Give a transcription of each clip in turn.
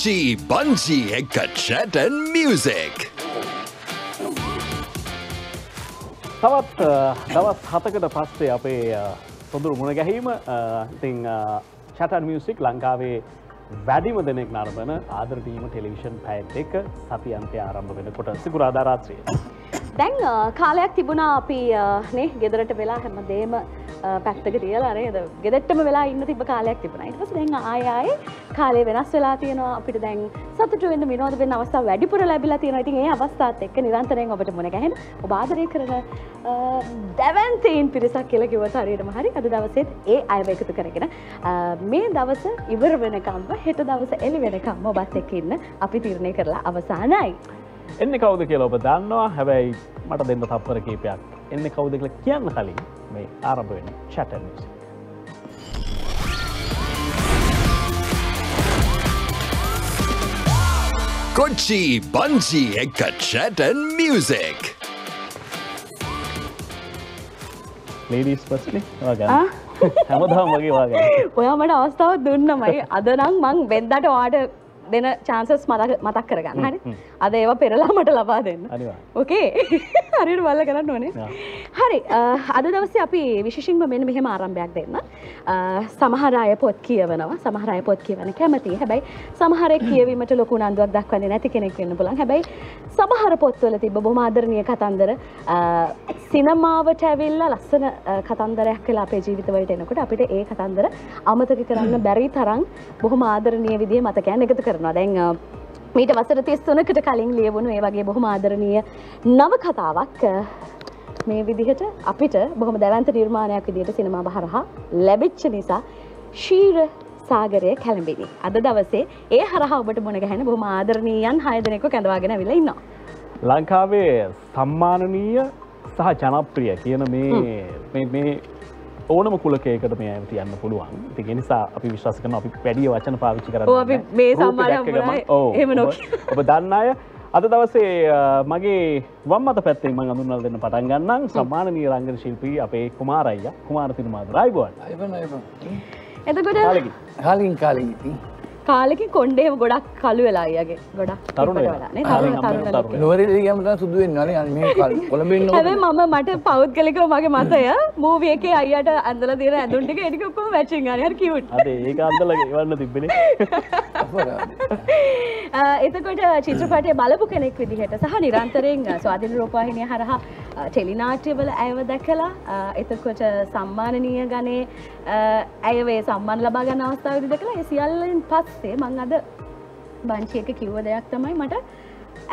Kochi Banji Ekka Chat and Music. තවත් දවස් හතකට පස්සේ අපේ සොඳුරු මුණ ගැහීම ඉතිං චටන් මියසික් ලංකාවේ වැඩිම දෙනෙක් නරබන ආදරටීම ටෙලිවිෂන් පැත් එක සති අන්තය ආරම්භ වෙන කොට සිකුරාධරාත්‍රය. දැන් කාලයක් තිබුණා අපි නේ ගෙදරට වෙලා හැම දේම පැත්තක තියලා නේද ගෙදෙට්ටම වෙලා ඉන්න තිබ කාලයක් තිබුණා. ඊට පස්සේ දැන් ආය ආයේ කාලේ වෙනස් වෙලා තියෙනවා. අපිට දැන් සතුටු වෙන්න විනෝද වෙන්න අවස්ථා වැඩිපුර ලැබිලා තියෙනවා. ඉතින් ඒ අවස්ථාවත් එක්ක නිරන්තරයෙන් ඔබට මුණ ගැහෙන ඔබ ආදරය කරන දැවන්තීන් පිරිසක් කියලා කිව්වට හරියටම හරි. අද දවසේත් ඒ අයව එකතු කරගෙන මේ දවස ඉවර වෙනකම්ම හෙට දවස එළි වෙනකම්ම ඔබත් එක්ක ඉන්න අපි තීරණය කරලා අවසానයි එන්න කවුද කියලා ඔබ දන්නවා. හැබැයි මට දෙන්න තප්පර කීපයක්. එන්න කවුද කියලා කියන්න කලින් මේ ආරම්භ වෙන chat and music. Kochi Banji Ekka Chat and Music. Ladies පස්නේ වගන්න හැමදාම් වගේ වාගන්න ඔයා මට අවස්ථාව දුන්නමයි. අද නම් මං වෙද්දට වාට දෙන චාන්සස් මතක් කරගන්න. හරි? අද ඒවා පෙරලා මට ලබා දෙන්න. ඕකේ හරිට බල්ල කරන්න ඕනේ. හරි අද දවස අපි විශෂින්ම මෙන්න මෙහෙම ආරම්භයක් දෙන්න. සමහරය පොත් කියවනවා. සමහරය පොත් කියවන කැමති හැබැයි සමහර කියවීමට ලොකු නන්දුවක් දක්වන්න නැති කෙනෙක් වෙන්න පුලන් හැබැයි සමහර පොත්වල තිබ බොමාදරණය කතන්දර සිනමාවට ඇවිල්ල ලස්සන කතන්දරයක් කලා අපේ ජීවිතවලට එනකොට අපිට ඒ කතන්දර අමතක කරන්න බැරි තරම් බොහොම ආදරණය විදිහ මතකයන් එකතු කරනවා දැන් මීට වසර තිස් තුනකට කලින් ලියවුණු ඒ වගේ බොහොම ආදරණීය නව කතාවක් මේ විදිහට අපිට බොහොම දැවන්ත නිර්මාණයක් විදිහට සිනමා බහරහා ලැබිච්ච නිසා ශීර සාගරය කැළඹිනි. අද දවසේ ඒ හරහා ඔබට මුණ ගැහෙන බොහොම ආදරණීයන් හය දෙනෙකු කැඳවාගෙන ඇවිල්ලා ඉන්නවා. ලංකාවේ සම්මානනීය සහ ජනප්‍රිය කියන මේ මේ ඕනම කුලකයකට මේ ඇමති යන්න පුළුවන්. තිගෙන නිසා අපි විශ්වාස කරන අපි වැඩිය වචන පාවිච්චි කර මේ සම්මාන ඔබ දන්න අය. අද දවසේ මගේ වම් අත පැත්තේ ම අඳුන්නල් දෙන්න පටන් ගන්නම්. සම්මානනී රංගන ශිල්පී අපේ කුමාරයිය. කුමාර තිරමාද රයිබුවන්. එතකොට හලින් කාලින් ඉතින් කාලෙක කොන්්ඩේම ගොඩක් කලු වෙලා අයගේ ගොඩක් නොවරගමට සුදුවෙන් නල මේ කොළඹ හැබ මම මට පෞද්ගලිකව මගේ මතය මූවිය එක අයට අන්දල දිර ඇඳුන්ටික එනිකොක්කොම වැච්චි ගනය කිවට ඒ අන්දල වන්න තිබෙන එතකොට චිත්‍රපටය බලපු කෙනෙක් විදිහට සහ නිරන්තරයෙන් ස්වාධින රූපවාහිනය හරහා ටෙලිනාට්‍යවල ඇව දැකලා එතකොට සම්මානනීය ගනේ ඇයවේ සම්මාන ලබා ගන්න අවස්ථාව දෙකලා සියල්ලෙන් පස්සේ මං අද බංචියක කිව්ව දෙයක් තමයි මට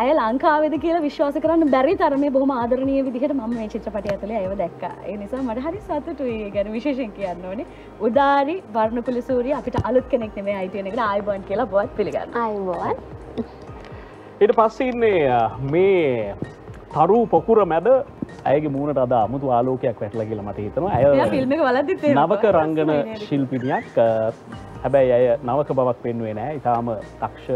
ඇය ලංකාවෙද කියලා විශ්වාස කරන්න බැරි තරම බොහම ආදරණය විදිහට ම මේ චිත්‍රපටය ඇතුළ ඇව දැක්ක. ඒ නිසා මට හරි සතුටුයි ගැන විශේෂෙන් කියන්න ඕනේ. උදාරි වර්ණකුල සූරිය අපිට අලුත් කෙනෙක් නෙමේ අයිතියනෙකට ආයිබන් කියලා බොත් පිළිගන්න. අයිබෝන් ඊට පස්සෙන්නේ මේ තරු පොකුර මැද ඇයගේ මූුණට අද අමුතු ආලෝකයක් වැටල කියල මට හිතනවා. ඇය නවක රංගන ශිල්පිනියක්. හැබැයි ඇය නවක බවක් පෙන්වේ නෑ. ඉතාම තක්ෂ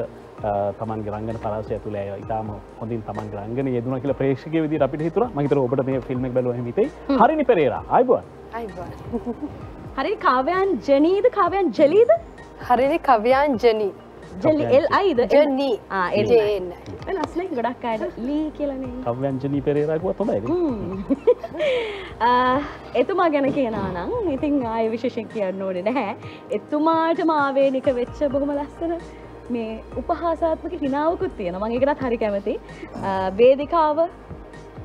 තමන් රංගන පරසය තුළ ඇය ඉතාම හොඳින් තමන් රංගන යෙදුන කියල ප්‍රේක්ෂක විදි අපිට හිතුර මහිතර ඔබට මේ ෆිල්ම් බලව හිතේ හරිනි පෙරේර. අයිබුවන් හරි කාවයන් ජනීද? කාවයන් ජලීද? හරිනි කවයන් ජනී ජෙලි එල් අයිද ජනී එල්න්න ලස්ලයි ගොඩක් අයට ලී කියලනේ කව්‍යංජනී පෙරේරකුව හොඳයි එතුමා ගැන කියනා නම් ඉතින් ආය විශේෂෙන් කියන්න ඕනේ නැහැ එතුමාට මාවේනික වෙච්ච බොහොම ලස්සන මේ උපහාසාත්මක හිනාවකුත් තියෙන මගේකටත් හරි කැමති වේදිකාව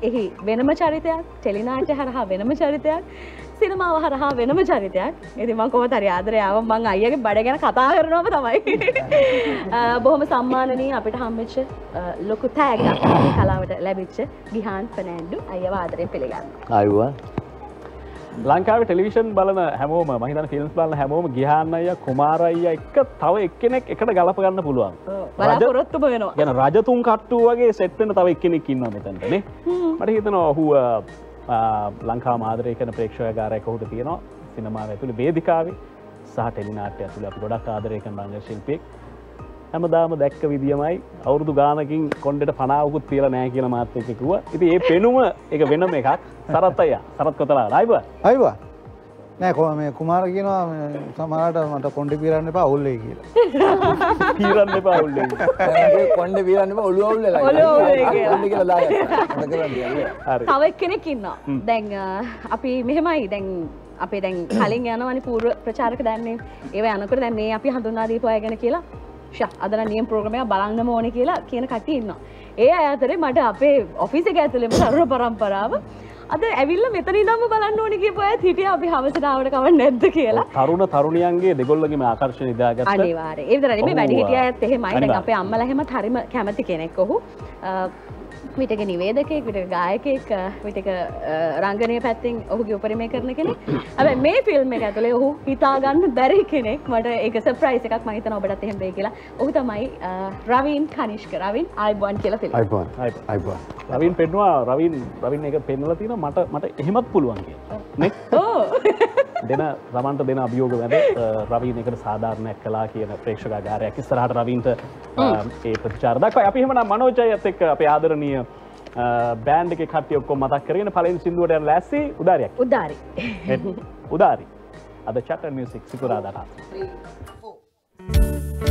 එහි වෙනම චරිතයක් ටෙලිනාට හරහා වෙනම චරිතයක් සිනමාව හරහා වෙනම චරිතයක්. ඉතිම කොම තරි ආදරයාව මං අයගේ බඩ ගැන කතා කරනවම තමයි. බොහොම සම්මානනී අපිට හම්බච්ච ලොකු තෑගක් කලාවට ලැබිච්ච ගිහාන් පනෑන්ඩු අයවාදරය පිළිගන්න අයවා ලංකාව ටෙලිවිෂන් බලන හැමෝම මහිතන ෆිල්ම්ස් බලන හැමෝම ගිහන්නය කුමාරයිය එක්ක තව එක්කෙනෙක් එකට ගලපගන්න පුළුවන්. බලාපොරොත්තුම වෙනවා. ගැන රජතුන් කට්ටු වගේ සෙට්ටන තව එක්කෙනෙක් ඉන්න මෙතැන්ටනේ මට හිතනවා ඔහුව ලංකා මාදරය කන ප්‍රේක්ෂය ගාරය කොහුට තියෙනවා සිනමාව ඇතුළ වේදිකාවේ සහ ටෙලිනාටය ඇතුළ අපි ගොඩක් ආදරය කන රංග ශිල්පියෙක් හැමදාම දැක්ක විදිියමයි අවුරදු ගානකින් කොන්ඩට පනාවකුත් තියල නෑ කියන මාත්‍යයකුව ඉති ඒ පෙනුම එක වෙනම එකක් සරත් අය සරත් කොතලා රයිබ අයිවා නෑ කො මේ කුමාර කියනවා මේ සමහරට මට කොණ්ඩි පිරන්න එපා අවුල්ලේ කියලා. පීරන්න එපා උල්ලේ කොන්ඩ පිරන්න ඔලු අවුල්ල ඔළුව අවුල්ලේ කියලා. කියලා දාගත්තා. හරි. තව එක්කෙනෙක් ඉන්නවා. දැන් අපි මෙහෙමයි. දැන් අපේ දැන් කලින් යනවනි පූර්ව ප්‍රචාරක දැන්නේ. ඒව යනකට දැන් මේ අපි හඳුන්වා දීපු අය ගැන කියලා. ෂ අදන නියම් ප්‍රෝග්‍රමය බලන්න ඕනේ කියලා කියන කට්ටිය ඉන්නවා. ඒ අය අතරේ මට අපේ ඔෆිස් එක ඇතුළේම තරුණ පරම්පරාව අද ඇවිල්ල මෙතන ඉදම්ම බලන්න ඕනේ කියපු අයත් හිටිය. අපි හවසටාවට කවන්න නැද්ද කියලා. තරුණ තරුණියන්ගේ දෙගොල්ලගේම ආකර්ශණ ඉදාගත්ත අනිවාර ඒ විතරනේ මේ වැඩි හිටිය ඇත් එහෙමයි. දැන්. අපේ අම්මලා එහෙම හරිම කැමති කෙනෙක් ඔහු විටක නිවේදකයෙක් විටක ගායකයෙක් විටක රංගනය පැත්තිෙන් ඔහුගේ උපරිමය කරන කෙනෙක්. හැබැයි මේ ෆිල්ම් එක ඇතුලේ ඔහු හිතාගන්න බැරි කෙනෙක්. මට ඒක සර්ප්‍රයිස් එකක්. මම හිතනවා ඔබටත් එහෙම වෙයි කියලා. ඔහු තමයි රවීන් කනිෂ්ක. රවීන් ආයිබෝන් කියලා. අයිපන් රවින් පෙන්වා රවින් රවින් එක පෙන්නල තින මට මට එහෙමත් පුළුවන් කිය දෙන රමන්ට දෙන අභියෝග වැඩ රවීන එකට සාධාරණයක් කලා කියන ප්‍රේක්ෂක ගාරයක්. ස්තරහට රවින්ට ඒ ප්‍රචාරදක් අපි එහෙමන මනෝජය ඇත් එක් අප ආදරණය බෑන්ඩ එක කටය ඔක්කො මතක් කරගෙන පලින් සිින්දුවට ලැස්සේ උදාරයක් උදාරි උදාරි අද චට මියසික් සිකුරාදට යුගරන්තරු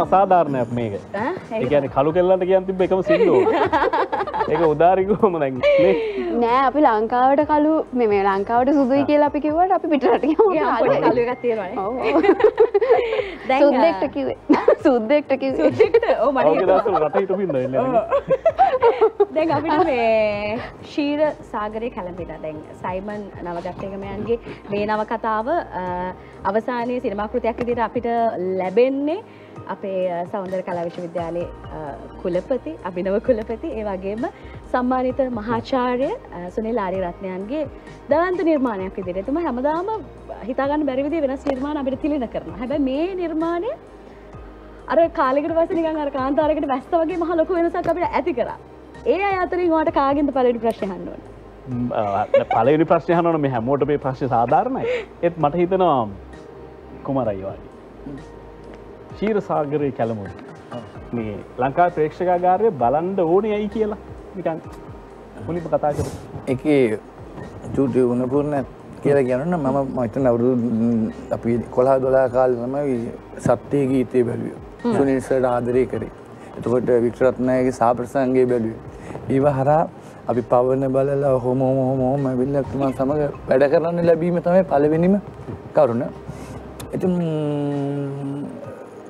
අසාධාරණයක් මේක. ඒගැන කළු කෙල්ලට කියන් තිබ එකම සිින්දුව. ඒක උදාරිකෝම දැන් නෑ. අපි ලංකාවට කලු මෙ මේ ලංකාවට සුදුයි කියලා අපි කිවට අපි දැන්, සුද්දෙක්ට කිවේ සුද්දෙක්ට පින්න දැන්. අපිට මේ ශීර සාගරය කැළඹිට දැන් සයිමන් නවගත්තකමයන්ගේ මේ නව කතාව අ, අවසානයේ සිනමාකෘතියක් විදිහට අපිට ලැබෙන්නේ අපේ සෞන්දර කලා විශ්වවිද්‍යාලයේ කුලපති අභිනව කුලපති ඒ වගේම සම්මානිත මහාචාර්ය සුනිල් ආරි රත්නයන්ගේ දවන්ත නිර්මාණයක් විදිහට එතුමා හැමදාම හිතාගන්න බැරි විදිහේ වෙනස් නිර්මාණ අපිට තිලින කරනවා. හැබැයි මේ නිර්මාණය අර කාලෙකට පස්සේ නිකන් අර කාන්තාරයකට වැස්ස වගේ මහ ලොකු වෙනසක් අපිට ඇති කරා. ඒ අය අතරින් ඔයාලට කාගෙන්ද පළවෙනි ප්‍රශ්නේ අහන්න ඕනේ? පලනි ප්‍රශ්නයහනන මේ හැමෝට මේ ප්‍රශ්න සාධාරණයි එත් මට හිතනවා කුමරයිවාගේ ශීර සාගරය කැළමුණ මේ ලංකා ප්‍රේක්ෂකාගාරය බලන්ඩ ඕනේ ඇයි කියලා. නිකන් මුලිප කතා කර එක චූටි උනපුරණ කියලා කියන්න මම මතන අවුරු අපි කොලා දොලා කාලනම සත්‍යය ගීතය බැලුව. සුනිල්සට ආදරය කරේ. එතකොට වික්ටරත්නයගේ සාප්‍රසන්ගේ බැලුව. ඒව හරා අපි පවන බලලා හොම හොමෝම විල්ලක්තුම සමඟ වැඩ කරන්න ලැබීම තමයි පලවෙනිම කරුණ. එතුම්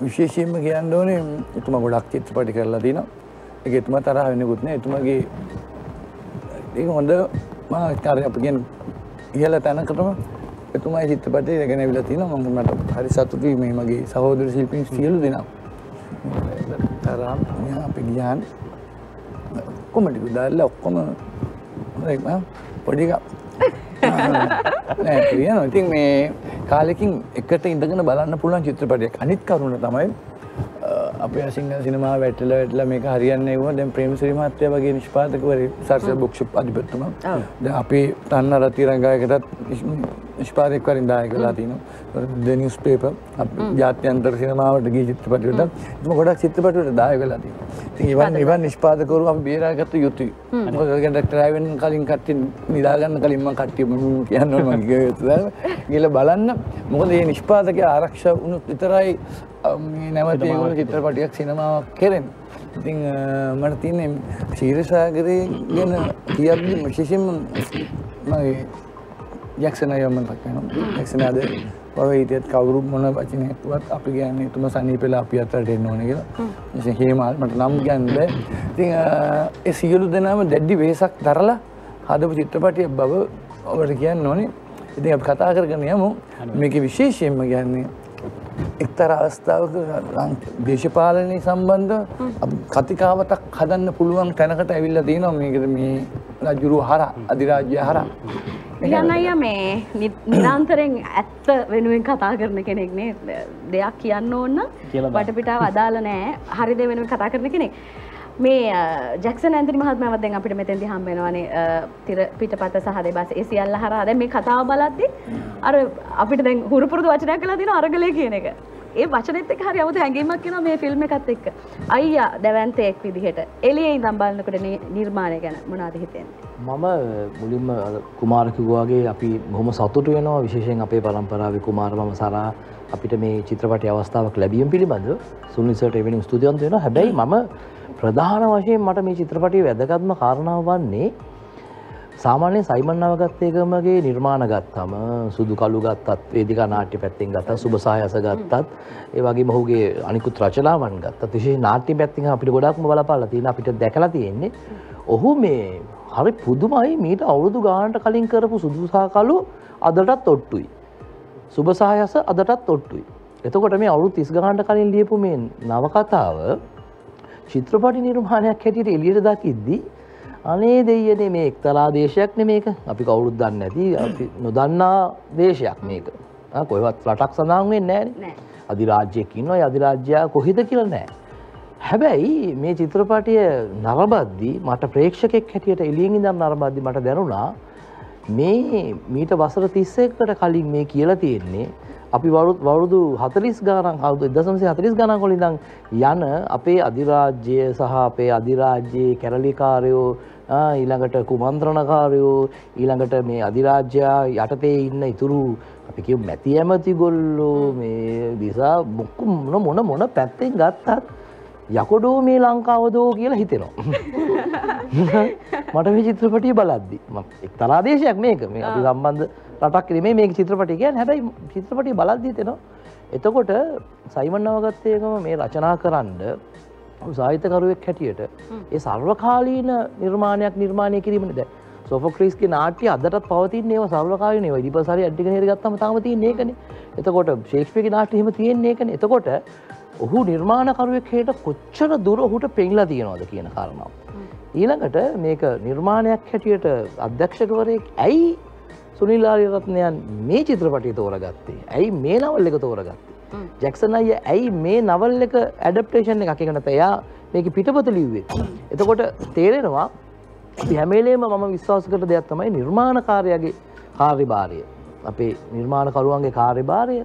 විශේෂයෙන්ම කියන්න ඕනේ එතුම ගොඩක් චිත්‍රපටි කරලා තින එක එතුම තරහ වෙනකුත්න එතුමගේ ඒ හොඳ මාකාරය අපගෙන් ඉහල තැනකටම එතුමයි චිත්‍රපටය ගැන විල තින මඟ මට හරි සතුටුයි මේ මගේ සහෝදර ශිල්පින් සියලු දෙනම් තරම් අපි ගියාන් කොමටිකු දල්ල ඔක්කොම පොඩික කියන ඉතින් මේ කාලෙකින් එකට ඉඳගෙන බලන්න පුළුවන් චිත්‍රපටයක්. අනිත් කරුණ තමයි අපේ සිංහල සිනමා වැටල වැටල මේ හරියන්න ව දැන් ප්‍රේමසිරි මහත්තය වගේ නිෂ්පාතකවර සර්ස බොක්ෂප් අධිපත්තුම. ද අපි තන්න රති රංගායකටත් නිෂ්පාතයක්වරින් දාය කලා තින දෙනිස් පේප ජාත්‍යන්තර සිනමාවට ගී චිත්‍රපටට ම ගොඩක් චිත්‍රපටට දාය කලා ති ඒවන් එවන් නිෂ්පාතකරු අප බේරාගත්ත යුතුයි. ටරයිවෙන් කලින් කට්ටි නිදාගන්න කලින්ම කට්ටිය කියන්න ගිල බලන්න. මොකද ඒ නිෂ්පාතක ආරක්ෂ වුණු විතරයි නැවතයගුණ චිත්‍රපටියක් සිනමාවක් කෙරෙන් ඉතිං මට තියන්නේ ශීරසාගරය ගැන කියද්දි විශේෂෙන්ම මගේ යක්ෂණ යොමන් පක්කන යක්ෂනාද පව හිටියත් කවුරු මොන වචනයක්වත් අපි ගැන්න තුම සනී පෙලා අපි අතරට එන්න ඕන කියලා. හේමල් මට නම් ගැන්න බෑ. ඉතිං ඒ සියලු දෙනාම දැඩ්ඩි වේසක් දරලා හදපු චිත්‍රපටිය බව ඔබට කියන්න ඕනේ. ඉතින් අප කතා කරගෙන යමු. මේක විශේෂයෙන්ම ගැන්නේ එක්තර අවස්ථාවක දේශපාලනය සම්බන්ධ කතිකාවතක් හදන්න පුළුවන් තැනකට ඇවිල්ල තියෙනවා. මේකද මේ රජුරු හර අධිරාජ්‍ය හර යන අය මේ නිරන්තරෙන් ඇත්ත වෙනුවෙන් කතා කරන කෙනෙක්නේ දෙයක් කියන්න ඕන්න වටපිටාව අදාල නෑ. හරිද වෙනුවෙන් කතා කරන කෙනෙක්. මේ ජක්ෂන් ඇන්තිරි මහත්මවත් දැන් අපිට මෙතැදි හම්බෙනවානේ තිර පිට පත සහ දෙබස් ඒ සියල්ල හරහා. දැන් මේ කතාව බලද්දි අර අපිට දැන් හුරුපුරුදු වචනයක් කළා තියෙන අරගලේ කියන එක. ඒ වචනෙත් එක්ක හරි 아무ත හැඟීමක් එනවා මේ ෆිල්ම් එකත් එක්ක. අයියා දැවැන්තයෙක් විදිහට. එළියේ ඉඳන් බලනකොට නිර්මාණය ගැන මොනවද හිතෙන්නේ මම මුලින්ම කුමාර කිව්වාගේ අපි බොහොම සතුටු වෙනවා. විශේෂයෙන් අපේ පරම්පරාවේ කුමාර මම සරා අපිට මේ චිත්‍රපටි අවස්ථාවක් ලැබීම පිළිබඳව සුනිල් සර්ට එවැනි ස්තුතිවන්ත වෙනවා. හැබැයි මම ප්‍රධාන වශයෙන් මට මේ චිත්‍රපටිය වැදගත්ම කාරණාව වන්නේ සාමාන්‍යයෙන් සයිමන් නවගත්තේකමගේ නිර්මාණ ගත්තම සුදු කළු ගත්තත් වේදිකා නාට්‍ය පැත්තෙන් ගත්තත් සුබ සායස ගත්තත් ඒ වගේම ඔහුගේ අනිකුත් රචනාවන් ගත්තත් විශේෂ නාට්‍ය පැත්තෙන් අපිට ගොඩක්ම බලපාලා තියෙන අපිට දැකලා තියෙන්නේ ඔහු මේ හරි පුදුමයි මීට අවුරුදු ගානට කලින් කරපු සුදුසා කළු අදටත් ඔට්ටුයි. සුබ සායස අදටත් ඔට්ටුයි. එතකොට මේ අවුරු තිස් ගාන්ට කලින් ලියපු මේ නවකතාව චිත්‍රපටි නිර්මාණයක් හැටියට එලියට දකිද්දී අනේ දෙයනේ මේ එක්තරා දේශයක් නෙමේක අපි කවුරුත් දන්න ඇති නොදන්නා දේශයක් මේක. කොයවත් ලටක් සඳහන් වෙන්නේ නෑ. අධිරාජ්‍යයකින් ඔය අධිරාජ්‍යයා කොහිද කියලා නෑ හැබැයි මේ චිත්‍රපටිය නරබද්දි මට ප්‍රේක්ෂකෙක් හැටියට එලියෙන් ඉඳන් නරබද්දි මට දැනුණා මේ මීට වසර තිස්සෙකට කලින් මේ කියලා තියෙන්නේ අපි වරුදු හතලිස් ගානක් හවුදු එදසමසේ හතලිස් ගණන් කොලිදං යන අපේ අධිරාජ්‍යය සහ අපේ අධිරාජ්‍යයේ කැරලිකාරයෝ ඊළඟට කුමන්ත්‍රණකාරයෝ ඊළඟට මේ අධිරාජ්‍යයා යටතේ ඉන්න ඉතුරු අපි කිය මැති ඇමති ගොල්ලෝ මේ දිසා මොක්කු මොන මොන මොන පැත්තෙන් ගත්තත් යකොඩෝ මේ ලංකාවදෝ කියලා හිතෙනවා. මට මේ චිත්‍රපටිය බලද්දි එක් තරාදේශයක් මේක මේ අපි සම්බන්ධ රටක් නෙමේ මේ චිත්‍රපටිය කියන්නේ හැබැයි චිත්‍රපටිය බලද්දී හිතෙනවා. එතකොට සයිමන් නවගත්තේකම මේ රචනා කරන්න සාහිත්‍යකරුවෙක් හැටියට ඒ සර්වකාලීන නිර්මාණයක් නිර්මාණය කිරීමනේ දැන් සොෆක්‍රීස්ගේ නාට්‍ය අදටත් පවතින ඒව සර්වකාලීන ඒවා ඉදිරිපසාරි ඇඩ්ඩිකනේර ගත්තම තාම තියෙන ඒකනේ. එතකොට ෂේක්ස්පියර්ගේ නාට්‍ය එහෙම තියෙන්නේ ඒකනේ. එතකොට ඔහු නිර්මාණකරුවෙක් හේට කොච්චර දුර ඔහුට පෙන්ලා තියෙනවද කියන කාරණාව. ඊළඟට මේක නිර්මාණයක් හැටියට අධ්‍යක්ෂකවරයෙක් ඇයි සුනිල්ලාරි රත්නයන් මේ චිත්‍රපටය තෝරගත්තේ. ඇයි මේ නවල් එක තෝරගත්තේ. ජැක්සන් අය ඇයි මේ නවල් එක ඇඩප්ටේෂන් එක එකනත එයා මේක පිටපත ලිව්වේ. එතකොට තේරෙනවා හැමේලේම මම විශ්වාස කර දෙයක් තමයි නිර්මාණකාරයගේ කාර්යභාරය. අපේ නිර්මාණකරුවන්ගේ කාර්යභාරය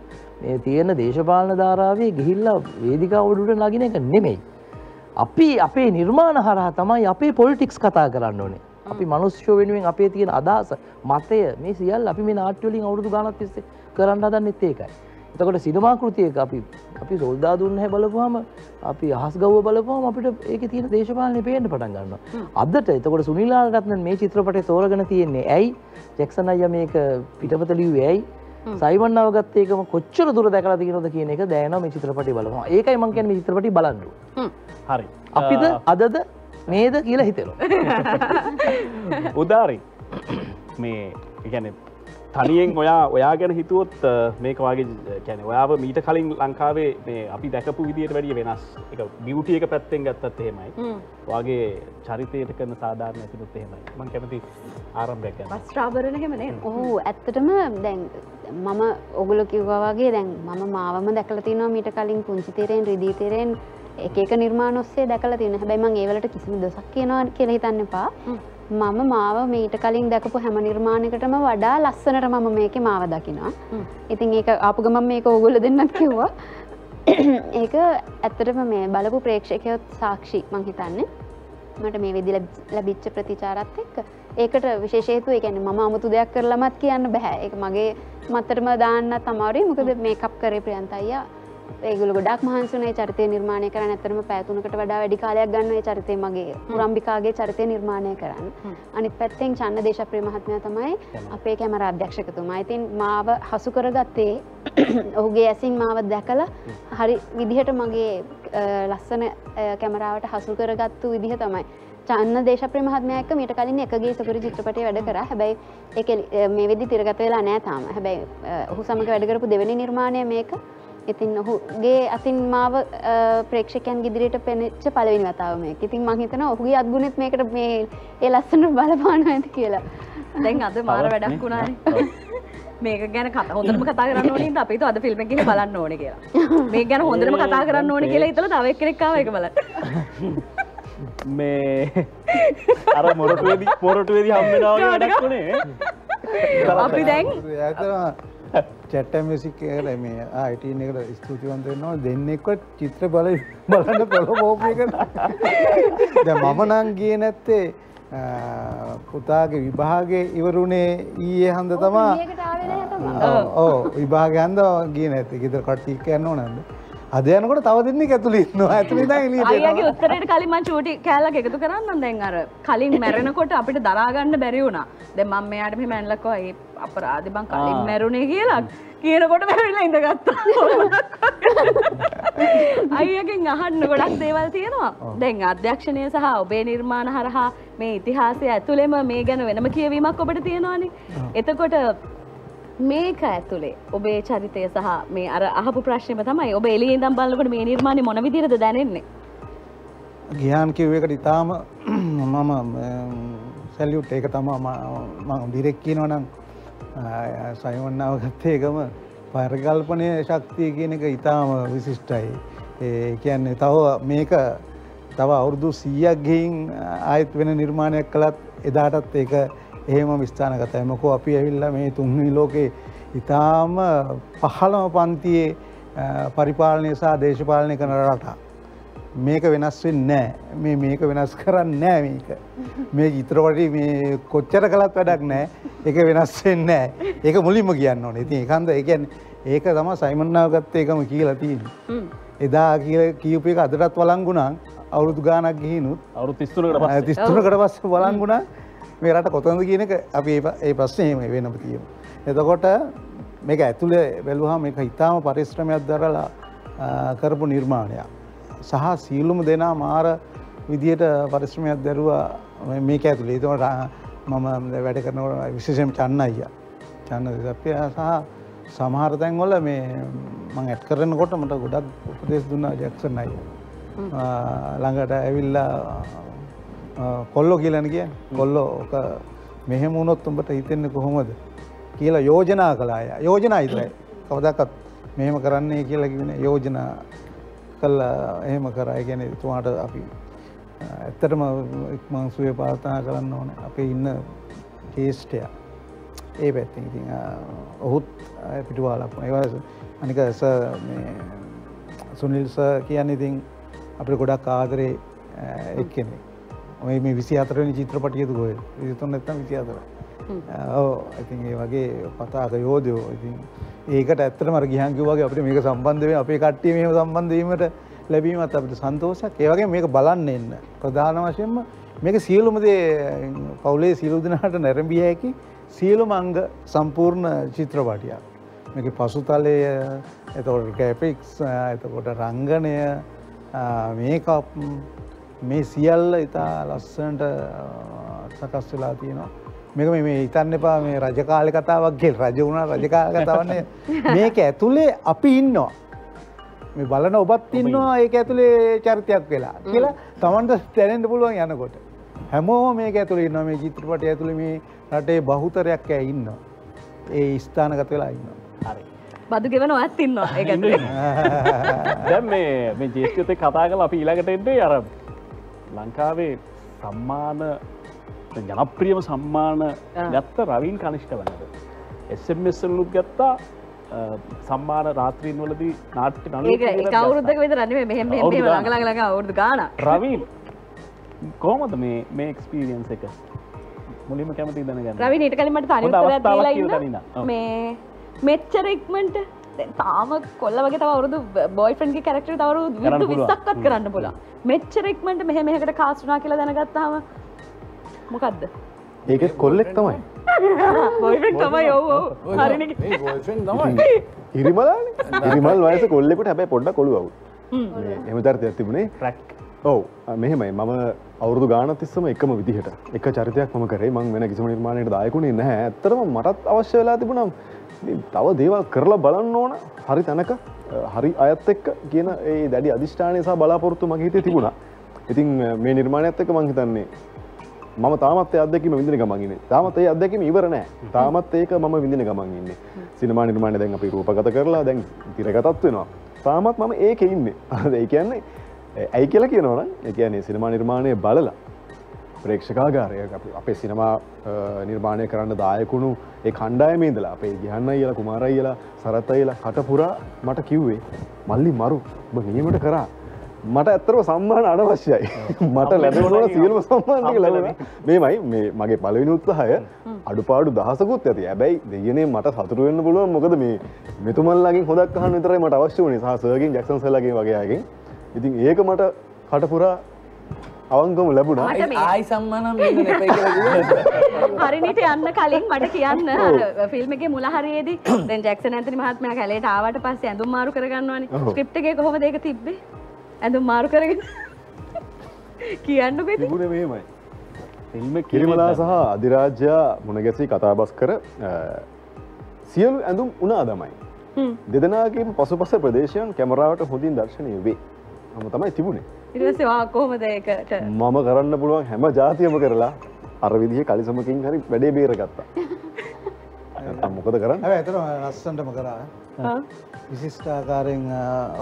මේ තියෙන දේශපාලන ධාරාවේ ගිහිල්ලා වේදිකාවඩුට නගින එක නෙමෙයි. අපි අපේ නිර්මාණ හරහා තමයි අපේ පොලිටික්ස් කතා කරන්න ඕනේ. අපි මනුස්්‍යෝ වෙනුවෙන් අපේ තියෙන අදහස මතය මේ සියල් අපි මේ නාට්‍යවලින් අවුරදු ගානත් තිස්සේ කරන්න හදන්න එත් ඒකයි. එතකොට සිනමාකෘතියක අපි අපි සොල්දා දුන්න හැ බලපුහම අපි අහස් ගව බලපුහම අපිට ඒක තියෙන දේශපාලනය පේන්න පටන් ගන්න. අදට එතකොට සුනිලාටත්න මේ චිත්‍රපටය තෝරගෙන තියෙන්නේ ඇයි ජෙක්සන අය මේක පිටපත ලිව්වේ ඇයි සයිමන්නාව ගත්තේකම කොච්චර දුර දැකලා තියෙනවද කියන එක දැනනවා මේ චිත්‍රපටි බලනවා. ඒකයි මං කියන්නේ මේ චිත්‍රපටි බලන්න. හරි අපිද අදද මේද කියලා හිතෙනවා. උදාරි මේ ගැන තනියෙන් ඔයා ඔයා ගැන හිතුවොත් මේක වගේ කැන ඔයාව මීට කලින් ලංකාවේ මේ අපි දැකපු විදියට වැඩිය වෙනස්. එක බියුටිය එක පැත්තෙන් ගත්තත් එහෙමයි. වගේ චරිතයට කරන සාධාරණ ඇතිනුත් එහෙමයි. මං කැමති ආරම්භයක් ගැන වස්ත්‍රාභරණ හෙමනේ ඔහු ඇත්තටම දැන් මම ඔගුල කිව්වාගේ දැන් මම මාවම දැකල තිනවා මීට කලින් පුංචිතේරෙන් රිදීතරෙන් එක එක නිර්මාණ ඔස්සේ දැකල තියෙන හැබැයි මං ඒවලට කිසිම දොසක් කියනවා කියලා හිතන්න එපා මම මාව මීට කලින් දැකපු හැම නිර්මාණයකටම වඩා ලස්සනට මම මේක මාව දකිනවා. ඉතින් ඒක ආපු ගමන් මේක ඕගොල්ල දෙන්නත් කිව්වා. ඒක ඇත්තටම මේ බලපු ප්‍රේක්ෂකයොත් සාක්ෂි මං හිතන්නේ. මට මේ විදි ලැබිච්ච ප්‍රතිචාරත් එක්ක. ඒකට විශේෂේතු එකන ම අමුතු දෙයක් කරලමත් කියන්න බැහැ එක මගේ මත්තරම දාන්න තමාරේ මොකද මේ කප් කරේ ප්‍රියන්තයියා ඒගුල ගොඩක් මහන්සුනේ චරිතය නිර්මාණය කරන්න. ඇතරම පැතුනකට වඩා වැඩි කාලයක් ගන්න චරිතය මගේ පුරම්භිකාගේ චරිතය නිර්මාණය කරන්න. අනිත් පැත්තෙන් චන්න දේශප්‍රේ මහත්මය තමයි අපේ කැමර අධ්‍යක්ෂකතුමා. ඉතින් මාව හසු කරගත්තේ ඔහුගේ ඇසින් මාව දැකලා හරි විදිහට මගේ ලස්සන කැමරාවට හසු කරගත්තු විදිහ තමයි. චන්න දේශප්‍රේ මහත්මයක මීට කලින් එකගේ සකර චිත්‍රපටය වැඩ කර. හැබැයි එක මේ වෙදි තිරගත වෙලා නෑ තාම. හැබැයි ඔහු සමඟ වැඩකරපු දෙවැනි නිර්මාණය මේක ඉතින් ඔහුගේ අතින් මාව ප්‍රේක්ෂකයන් ගිදිරියට පෙනෙච්ච පලවෙනි වතාව මේක ඉතින් මහිතන ඔහුගේ අත්ගුණෙත් මේකට මේ ඒ ලස්සන බලපාන ඇති කියලා. දැන් අද මාර වැඩක් වුණානේ. මේක ගැන කත හොඳම කතා කරන්න ඕනේ අපිට අද ෆිල්ම් එක ගිහින් බලන්න ඕනේ කියලා. මේක ගැන හොඳටම කතා කරන්න ඕනේ කියලා හිතලා තව එක්කෙනෙක් ආවා ඒක බලන්න. මේ අර මොරටුවේදී මොරටුවේදී හම්බෙනවා වගේ වැඩක් වුණේ අපි දැන් චැට්ට මිසික් කියල මේ අයිටන් එකට ස්තුතිවන්ත වෙනවා. දෙන්නෙක්ව චිත්‍ර බල බලන්න පොළ මෝපයකට ද මම නං ගිය නැත්තේ පුතාගේ විභාගේ ඉවරුණේ ඊයේ හන්ද තමා. ඕ විභාගන්ද ගිය නැති ගෙතර කට්ටික් යන්න නන්ද අද යනකොට තව දෙන්නේ ඇතුළේ ඉන්නවා. ඇතුළේ ඉඳන් එළියට උත්තරේට කලින් මම චූටි කෑල්ලක් එකතු කරන්නම් දැන් අර. කලින් මැරෙනකොට අපිට දරා ගන්න බැරි වුණා. දැන් මම මෙයාට මෙහෙම ඇනලකෝ ඒ අපරාධි බං කලින් මැරුණේ කියලා කියනකොට මැරිලා ඉඳගත්තා. අයියගෙන් අහන්න ගොඩක් දේවල් තියෙනවා. දැන් අධ්‍යක්ෂණය සහ ඔබේ නිර්මාණ හරහා මේ ඉතිහාසය ඇතුළෙම මේ ගැන වෙනම කියවීමක් ඔබට තියෙනවානේ. එතකොට මේක ඇතුළේ ඔබේ චරිතය සහ මේ අර අහපු ප්‍රශ්නම තමයි ඔබ එලිය ඉදම් බලකට මේ නිර්මාණය මොන විදිරද දැනෙන්නේ ගියාන් කිව්වකට ඉතාම මම සැලියුට් ඒක තමා දිරෙක් කියනවනම් සයවන්නාව ගත්තේ එකම පරගල්පනය ශක්තිය කියන එක ඉතාම විශිෂ්ටයි ඒ කියන්නේ තව මේක තව අවුරුදු සීයක් ගිහින් ආයත් වෙන නිර්මාණයක් කළත් එදාටත් ඒක එහෙම විස්ථානගත එමකෝ අපි ඇවිල්ල මේ තුන්හි ලෝකේ ඉතාම පහළම පන්තියේ පරිපාලනය සහ දේශපාලනය කන රටා. මේක වෙනස් වෙන්න මේ මේක වෙනස් කරන්න නෑ මේක. මේ ඉතරවට මේ කොච්චර කළත් වැඩක් නෑ එක වෙනස් වෙන්න ඒක මුලින්ම කියන්න ඕන. ඉතින් එකන්ද එකන් ඒක තම සයිමන්නාව ගත්ත එකම කියලා තියන එදා කිය කියප එක අදටත් වලංගුණන් අවුරුදු ගානක් ගිහිනුත්. අවුරු තිස්තුනකට තිස්තුනකට පස්ස වලංගුණා මේ රට කොතඳ කියනක අපි ඒ ප්‍රශ්නයම වෙනම තියම. එතකොට මේක ඇතුළේ බැලුහා මේක ඉතාම පරිශ්‍රමයක් දරලා කරපු නිර්මාණයක්. සහ සීලුම දෙනා මාර විදියට පරිශ්‍රමයක් දැරුවා මේක ඇතුළේ තවට මම වැඩ කරනවට විශේෂම චන්න අයිය. චන්න දෙසප්පය සහ සමහර තැන්ගොල මේ මං ඇත් කරනකොට මට ගොඩක් උපදෙස් දුන්න ජැක්සන් අය ළඟට ඇවිල්ලා කොල්ලො කියලන කිය කොල්ලෝ ඕක මෙහෙම උනොත් උඹට හිතෙන්න කොහොමද කියලා යෝජනා කලාය යෝජනා ඉතරයි කවදක්කත් මෙහෙම කරන්නේ කියලා කියෙන යෝජනා කල්ලා එහෙම කරයි ගැන තුමාට අපි ඇත්තටම ඉක්මංසුවේ පාර්ථනා කරන්න ඕන. අපේ ඉන්න කේෂ්ටය ඒ පැත්ති ඉතින් ඔහුත් පිටුවාලක් ඒවස අනික ස සුනිල්ස කියන්න ඉතින් අපට ගොඩක් ආදරේ එක්කෙනෙ ඔය මේ විසි අතරනි චිත්‍රපටියතු ගොය විසිතුන් ඇත්තම් විසි අතර ඕ ඉතින් ඒ වගේ පතාක යෝධයෝ ඉතින් ඒකට ඇත්තම ගිහන්කිවගේ අපට මේක සම්බන්ධව අපේ කට්ටිය මේ සම්බන්ධීමට ලැබීමත් අපට සන්තෝසයක් ඒවගේ මේක බලන්න එන්න. ප්‍රධාන වශයෙන්ම මේක සියලුමදේ පවුලේ සියලුදනාට නැරඹිය හැකි සියලුම අංග සම්පූර්ණ චිත්‍රපටියක්. මේක පසුතලය එතකොට කැපික්ස් එතකොට රංගනය මේකප් මේ සියල්ල ඉතා ලස්සනට සකස් වෙලා තියෙනවා. මේක මේ ඉතන්න එපා මේ රජකාල කතාවක්ගේ රජ වුණ රජකාල කතාවන්නේ මේක ඇතුළේ අපි ඉන්නවා. මේ බලන ඔබත් ඉන්නවා ඒක ඇතුළේ චරිතයක් වෙලා. කියලා තමන්ට තැනෙන්ට පුළුවන් යනකොට. හැමෝ මේක ඇතුළ ඉන්න මේ චිත්‍රපට ඇතුළ මේ රටේ බහුතරයක් ඇ ඉන්න ඒ ස්ථානගත වෙලා ඉන්න හරි. බදු ගෙවන ඔත් ඉන්නවා ඒ දැම් මේ මේ ජේෂ්කතය කතා කල අපි ඊළඟට එන්නේ අර ලංකාවේ සම්මාන ජනප්‍රියම සම්මාන ගත්ත රවින් කනිෂ්ට වනද එස්මස්සලුත් ගත්තා. සම්මාන රාත්‍රීන් වලදී නාට්‍ය ඒ කවුරුද්දක විත රන්නේ මෙහෙම ළඟ අවුරුදු ගාන රවීන් කොහොමද මේ මේ එක්ස්පීරියන්ස එක? මුලින්ම කැමති දැනගන්න රවි ඊට කලින් මට තනි. මේ මෙච්චර ඉක්මනට දැන් තාම කොල්ල වගේ තව අවුරුදු බොයිෆ්‍රෙන්ඩ්ගේ කැරක්ටර් තව අවුරුදු කරන්න පුළුවන්. 20ක්වත් කරන්න පුළුවන්. මෙච්චර ඉක්මනට මෙහෙ මෙහෙකට කාස්ට් වුණා කියලා දැනගත්තාම මොකද්ද? ඒකෙත් කොල්ලෙක් තමයි. තමයි ඔව් ඔව්. හරිනේ. ඉරිමලාන. ඉරිමල් වයස කොල්ලෙකුට හැබැයි පොඩ්ඩ කොළුවව එම චරිතයක් තිබුණේ. ට්‍රැක් ඔව්. මෙහෙමයි. මම අවුරදු ගාන තිස්සම එකම විදිහට එක චරිතයක් ම කරේ. මං වෙන කිසිම නිර්මාණයට දායකුණේ නැහැ. ඇත්තරම මටත් අවශ්‍ය වෙලා තිබුණම් තව දේවල් කරලා බලන්න ඕන. හරි තැනක හරි අයත් එක්ක කියන ඒ දැඩි අධිෂ්ඨානය සහ බලාපොරොත්තු මගේ හිතේ තිබුණා. ඉතින් මේ නිර්මාණයත් එක්ක මං හිතන්නේ මම තාමත් ඒ අත්දැකීම විඳින ගමන් ඉන්නේ. තාමත් ඒ අත්දැකීම ඉවර නෑ. තාමත් ඒක මම විඳින ගමන් ඉන්නේ. සිනමා නිර්මාණය දැන් අපි රූපගත කරලා දැන් තිරගතත් වෙනවා. තාමත් මම ඒකේ ඉන්නේ. හරිද? ඒ කියන්නේ ඇයි කියලා කියනවා නම් ඒ කියන්නේ සිනමා නිර්මාණය බලලා ප්‍රේක්ෂකාගාරය අපි සිනමා නිර්මාණය කරන්න දායකුණු ඒ කණ්ඩායමේ ඉඳලා අපේ ගිහන්න අයියලා කුමාර අයියලා සරත් අයියලා කටපුරා මට කිව්වේ මල්ලි මරු නියමට කරා මට ඇත්තරම සම්මාන අනවශ්‍යයි. මට ලැබෙනවන සියලුම සම්මාන ටික ලැබෙන මේමයි මේ මගේ පළවෙනි උත්සාහය. අඩුපාඩු දහසකුත් ඇති. හැබැයි දෙයනේ මට සතුරු වෙන්න පුළුවන්. මොකද මේ මෙතුමල්ලාගෙන් හොදක් අහන්න විතරයි මට අවශ්‍ය වුණේ. සහ සර්ගෙන් ජැක්සන් සර්ලාගෙන් වගේ අයගෙන්. ඉතින් ඒක මට කටපුරා අවංගම ලැබුණා. ආයි සම්මානම්. හරිනිට යන්න කලින් මට කියන්න ෆිල්ම් එකේ මුල හරියේදී දැන් ජැක්සන් ඇන්තනි මහත්මයා කැලේට ආවට පස්සේ ඇඳුම් මාරු කරගන්නවනේ. ස්ක්‍රිප්ට් එකේ කොහොමද ඒක තිබ්බේ ඇඳුම් මාරු කරගෙන කියන්නකෝ ඉතින්. තිබුණේ මෙහෙමයි. ෆිල්ම් කිරිමලා සහ අධිරාජ්‍යයා මුණගැසී කතාබස් කර සියලු ඇඳුම් උනා දමයි. හ්ම්. දෙදනාගේ පසු පස ප්‍රදේශයන් කැමරාවට හොඳින් දර්ශනය වේ. හම තමයි තිබුණේ. ඊට පස්සේ වා කොහොමද ඒකට? මම කරන්න පුළුවන් හැම ජාතියම කරලා අර විදිහ කලිසමකින් හරි වැඩේ බේරගත්තා මොකද කරන්න? හැබැයි ඇතන ලස්සන්ටම කරා. ආ? විශිෂ්ඨාකාරයෙන්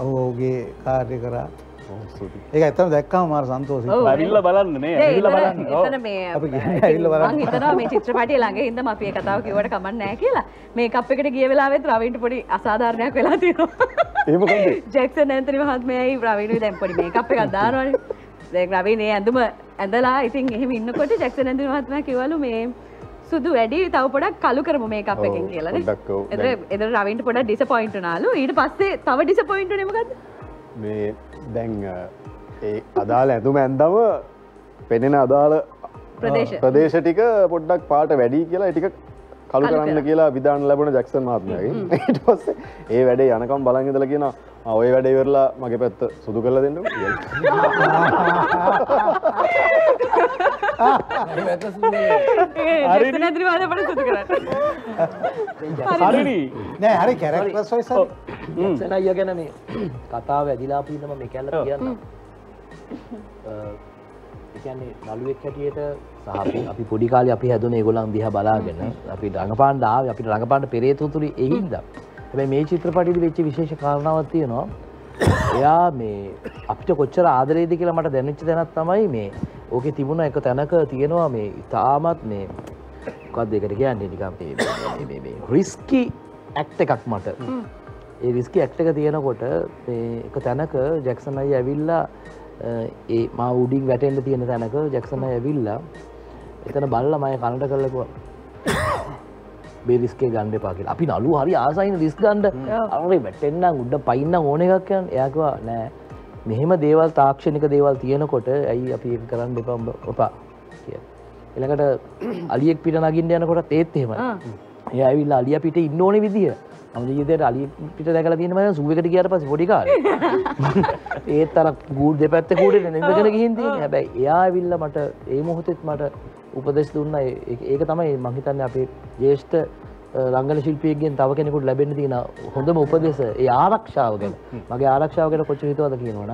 ඔහු ඔහුගේ කාර්ය කරා ඒක ඇත්තම දැක්කම මාර සන්තෝසයි ඔව්. ඇවිල්ල බලන්න ඒ බලන්න මේ අපි කියන්නේ ඇවිල්ලා බලන්න. මං හිතනවා මේ චිත්‍රපටිය ළඟ හින්දා අපි ඒ කතාව කිව්වට කමක් නැහැ කියලා. මේකප් එකට ගිය වෙලාවෙත් රවින්ට පොඩි අසාධාරණයක් වෙලා තියෙනවා. ඒ මොකද්ද? ජැක්සන් ඇන්තනි මහත්මයයි රවින්ට දැන් පොඩි මේකප් එකක් දානවනේ. දැන් රවින් ඒ ඇඳුම ඇඳලා ඉතින් එහෙම ඉන්නකොට ජැක්සන් ඇන්තනි මහත්මයා කිව්වලු මේ සුදු වැඩි තව පොඩක් කළු කරමු මේකප් ඔව්, එකෙන් ඔව්. එතන එතන රවින්ට පොඩක් ඩිසපොයින්ට් වුණාලු. ඊට පස්සේ තව ඩිසපොයින්ට් වුණේ මොකද්ද? මේ දැන් ඒ අදාළ ඇඳුම ඇන්දම පෙනෙන අදාළ ප්‍රදේශ. ටික පොඩ්ඩක් පාට වැඩි කියලා ටික කළු කරන්න කියලා විධාන ලැබුණ ජක්සන් මහත්මයගේ. ඊට පස්සේ ඒ වැඩේ යනකම් බලංගදල කියන ඔය වැඩේ වෙරලා මගේ පැත්ත සුදු කරලා දෙන්න නෑ. හරි කැරක්ටස් ඔයි සර්. සැන අය ගැන මේ කතාව ඇදිලාපීනම මේ කැල්ල කියන්න එකන්නේ නළුවෙක් හැටියට සහ අපි පොඩිකාල අපි හැදුන ඒගොලන් දිහ බලාගෙන අපි රඟපාන්ඩ ආව අපි රඟපාන්ට පෙරේතු තුළි එහින්ද හැබැයි මේ චිත්‍රපටිදි වෙච්ච විශේෂ කාරණාවක් තියෙනවා. එයා මේ අපිට කොච්චර ආදරේද කියලා මට දැනෙච්ච තැනක් තමයි මේ ඕකේ තිබුණ එක තැනක තියෙනවා මේ ඉතාමත් මේ මොකක්ද ඒකට කියන්නේ නිකන් මේ මේ රිස්කි ඇක්ට් එකක් මට. ඒ රිස්කි ඇක්ට් එක තියෙනකොට මේ එක තැනක ජැක්සන් අයියා ඇවිල්ලා ඒ මා උඩින් වැටෙන්ට තියෙන තැනක ජැක්සන ඇවිල්ලා එතන බල්ල මය කනට කරලකුව බේරිස්කේ ගණ්ඩ පාකිල අපි නලු හරි ආසයින රිස් ගන්ඩ අරේ වැටෙන්න්න උඩ පයින්න ඕන එකක්යන් එයකවා නෑ. මෙහෙම දේවල් තාක්ෂණික දේවල් තියෙනකොට ඇයි අපි කරන්න එපම් ඔපා? කිය එළකට අලියෙක් පිට නගින්ට යනකොට තේත් එහෙම ඒ ඇවිල්ලා අලිය පිට ඉන්න ඕන විදිහ ම ජීතයට අලි පිට දැකල තියෙනම සුවකට කියට පස පොඩිකාර ඒත් අර ගූඩ් දෙපැත්ත කූඩට නිදගෙන ගිහින්දී හැබැයි එයා විල්ල මට ඒ මොහොතෙත් මට උපදෙස් දුන්න ඒක තමයි මහිතන්න අපේ ජේෂ්ඨ රංගල ශිල්පියගෙන් තව කෙනෙකුට ලැබෙන තියෙන හොඳම උපදෙස ඒ ආරක්ෂාව ගැන. මගේ ආරක්ෂාව ගැන කොච්ච හිතවද කියනවන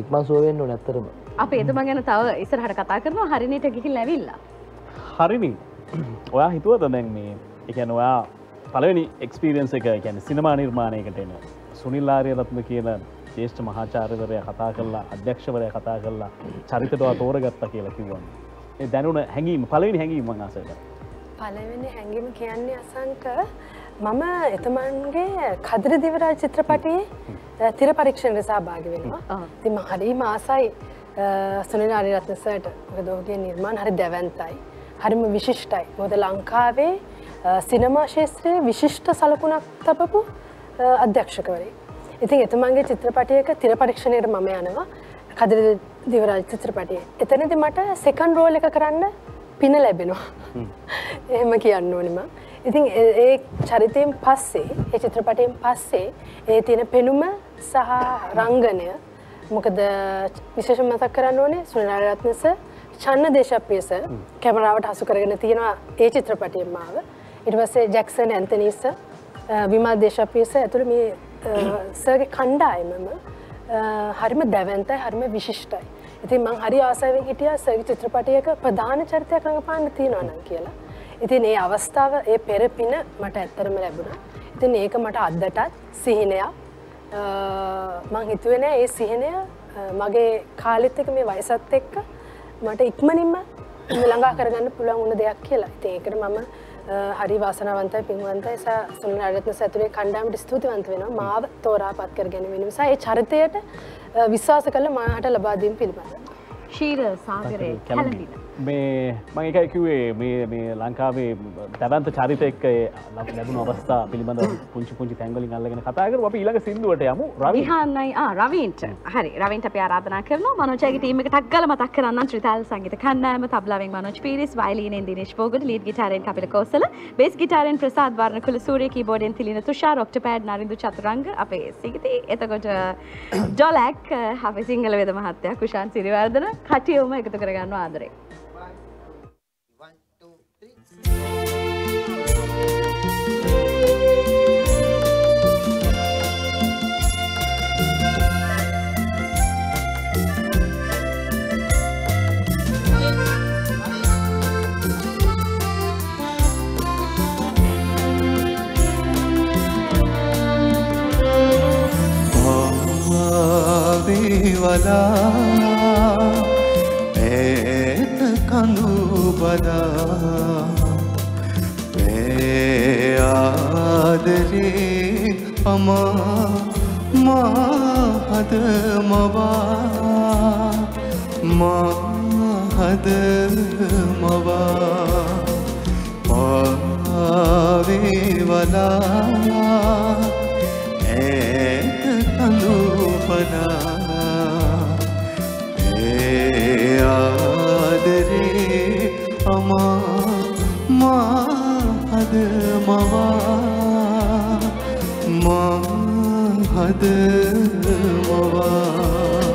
ඉක්මන් සුවෙන්න්න නැත්තරම අප එතුම ගැන තව ඉස්සරහට කතා කරනවා. හරිනට ගිහිල් ලැවිල්ලා හරිනි. ඔයා හිතුවද දැන් මේ එකන ඔයා පලවෙනි එක්ස්පිරියන්ස එක ගැන සිනමා නිර්මාණයකට එන සුනිල්ලාරය රත්ම කියන ජේෂ්ඨ මහාචාරවරය කතා කරලා අධ්‍යක්ෂවරය කතා කරලා චරිතටවා තෝරගත්ත කියලා කිව්වන්. ඒ දැනුන හැඟීම පලවෙනි හැඟීම ආසක පලවෙනි හැඟීම කියන්නේ අසංක මම එතමන්ගේ කදර දිවරා චිත්‍රපටයේ තිර පරීක්ෂණ නිසා භාග වෙනවා. තිම හරි මාසයි සුනිල් අරිරත්නසට දෝගේ නිර්මාණ හරි දැවන්තයි. හරිම විශිෂ්ටයි. මොද ලංකාවේ සිනමා ශේත්‍රයේ විශිෂ්ට සලකුණක් තබපු අධ්‍යක්ෂකවරේ. ඉතින් එතුමන්ගේ චිත්‍රපටයක තිර පරීක්ෂණයට මම යනවා. කදර දිවරාජ චිත්‍රපටය. එතනති මට සෙකන් රෝල එක කරන්න පින ලැබෙනවා. එහෙම කියන්න ඕනිම. ඉතින් ඒ චරිතයෙන් පස්සේ ඒ චිත්‍රපටයෙන් පස්සේ ඒ තියෙන පෙනුම සහ රංගනය මොකද විශේෂ මතක් කරන්න ඕනේ සුනිනාරත්නස චන්න දේශප්‍රියස කැමරාවට හසු කරගෙන තියෙනවා ඒ චිත්‍රපටයෙන් මාව. ඉට පස්සේ ජැක්සන් ඇන්තනිස විමා දේශප්‍රියස ඇතුළ මේ සර්ගේ කණ්ඩායමම හරිම දැවන්තයි හරිම විශිෂ්ටයි. ඉතින් මං හරි ආසාවෙන් හිටිය සර්ග චිත්‍රපටයක ප්‍රධාන චරිතයක් රඟපාන්න තියෙනවනම් කියලා. ඉතින් ඒ අවස්ථාව ඒ පෙරපින මට ඇත්තරම ලැබුණා. ඉතින් ඒක මට අද්දටත් සිහිනයක් මං හිතුවෙන ඒ සිහිනය මගේ කාලෙත් එක මේ වයසත් එක්ක මට ඉක්මනින්ම ළඟා කරගන්න පුළුවන් වුණ දෙයක් කියලා. ඉතින් ඒකට මම හරි වාසනවන්තයි පින්වන්තයි සා සුනිල් රත්න සතුරේ කණ්ඩායමට ස්තුතිවන්ත වෙනවා මාව තෝරා පත් කර ගැනීම නිසා ඒ චරිතයට විශ්වාස කළ මාහට ලබා දීම පිළිබඳ. ශීර සාගරය කැලඳින. මේ මං එකයි කිව්වේ මේ මේ ලංකාවේ දැවන්ත චරිත එක්ක ලැබුණු අවස්ථා පිළිබඳ පුංචි පුංචි තැන්වලින් අල්ලගෙන කතා කරු අපි ඊළඟ සින්දුවට යමු. රවිහන්නයි රවීන්ට. හරි. රවින්ට අපි ආරාධනා කරනවා. මනෝජයගේ ටීම් එක ටක් ගාලා මතක් කරන්න ත්‍රිතාල් සංගීත කණ්ඩායම තබ්ලාවෙන් මනෝජ් පීරිස් වයලීනෙන් දිනේෂ් පෝගොඩ ලීඩ් ගිටාරෙන් කපිල කෝසල බේස් ගිටාරෙන් ප්‍රසාද් වර්ණකුල සූරිය කීබෝඩෙන් තිලින තුෂාර ඔක්ටපෑඩ් නරින්දු චතුරංග අපේ සිගිති. එතකොට ඩොලැක් අපි සිංහල වෙද මහත්තයා කුෂාන් සිරිවර්ධන කටියවම එකතු කරගන්න ආදරේ වලා ඒත කඳු බලා ආදරේ අමා මාහද මවා මාහද මවා පාවේ වලා ඒත කඳු බලා ආදරේ අමා මා හද මවා මා හද මවා.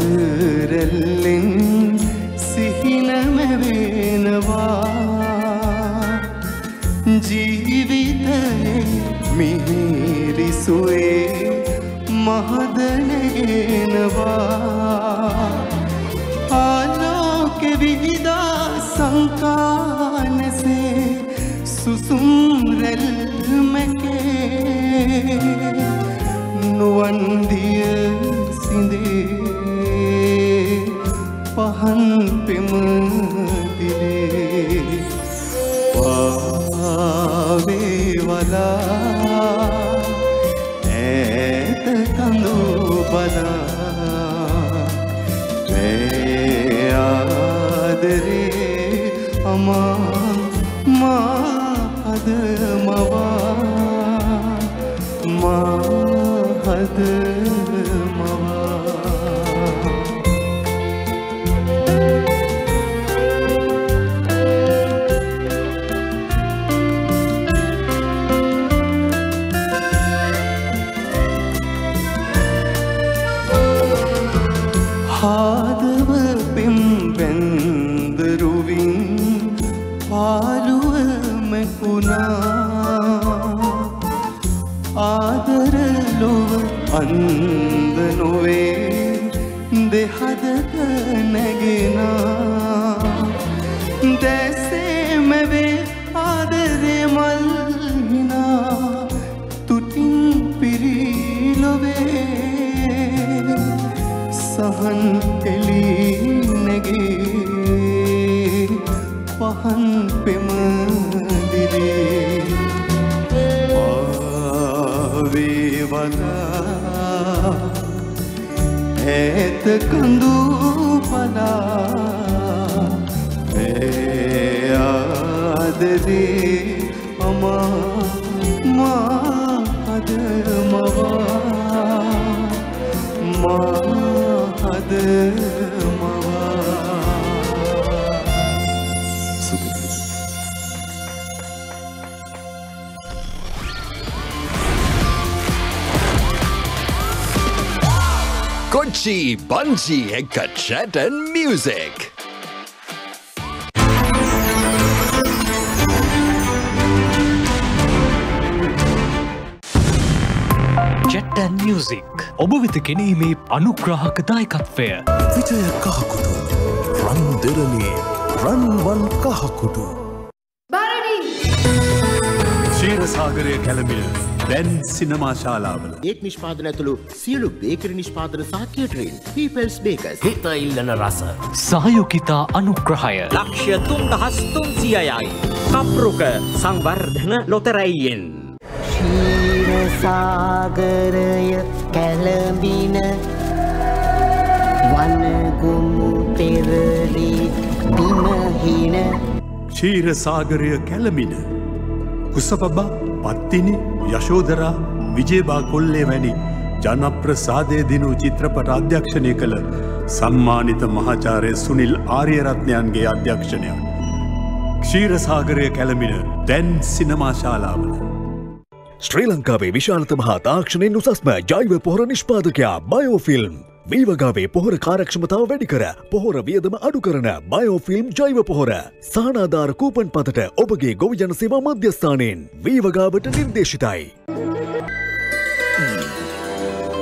පසරෙල්ලෙන් සිහිනමවෙනවා ජීවිතයේ මිහිරිසුවේ මහදනගෙනවා ආලෝක විහිදා සංකානසේ සුසුම්රැල්මකේ නුවන්දිය සිඳේ පහන් පෙමදිලේ පාවේවලා ඇත කඳු බලා ආදරේ අමා මාහද මවා මාහද මවා අන්ද නොවේ දෙහදක නැගෙනා. දැසේමවේ ආදරේ මල්හිනා. තුටින් පිරීලොවේ සහන් එලී නැගේ පහන් පෙමදිලේ ආවේවලා ඇත කඳු පලා ආදරේ අමා මාහද මවා මාහද මවා Kochi Banji Ekka Chat and Music. Chat and music ඔබ වෙත කෙනීමේ අනුග්‍රාහක දායකත්වය. විජය කහකුටු රන් දෙරනේ රන්වන් කහකුටු ශීරසාගරය කැලමිල් දැන් සිනමා ශාලාවල ඒක් නිෂ්පාදන ඇතුළු සියලු බේකරි නිෂ්පාදන සහ කේටරින් පීපල්ස් බේකස් හිත ඉල්ලන රස සහයෝකිතා අනුග්‍රහය ලක්ෂ තුන්දහස් තුන්සියයයි. කප්රුක සංවර්ධන ලොතරැයියෙන්. ශීරසාගරය කැලඹින වනගුමු පෙරලි දිමහින ශීරසාගරය කැලමින. කුසපබා පත්තිනි යශෝදරා විජේබා කොල්ලේ වැනි ජනප්‍රසාදය දිනු චිත්‍රපට අධ්‍යක්ෂණය කළ සම්මානිත මහාචාරය සුනිල් ආර්යරත්නයන්ගේ අධ්‍යක්ෂණයක්. ක්ෂීරසාගරය කැලමින දැන් සිනමාශාලාවල. ශ්‍රී ලංකාවේ විශාලත මහා තාක්ෂණයෙන් උසස්ම ජෛව පොහොර නිෂ්පාදකයා බයෝෆිල්ම්. වීවගාවේ පොහොර කාරක්ෂමතාව වැඩිකර පොහොර වියදම අඩු කරන බයෝෆිල්ම් ජෛව පොහොර. සානාධාර කූපන් පතට ඔබගේ ගොවිජන සේවා මධ්‍යස්ථානයෙන් වීවගාවට නිර්දේශිතයි.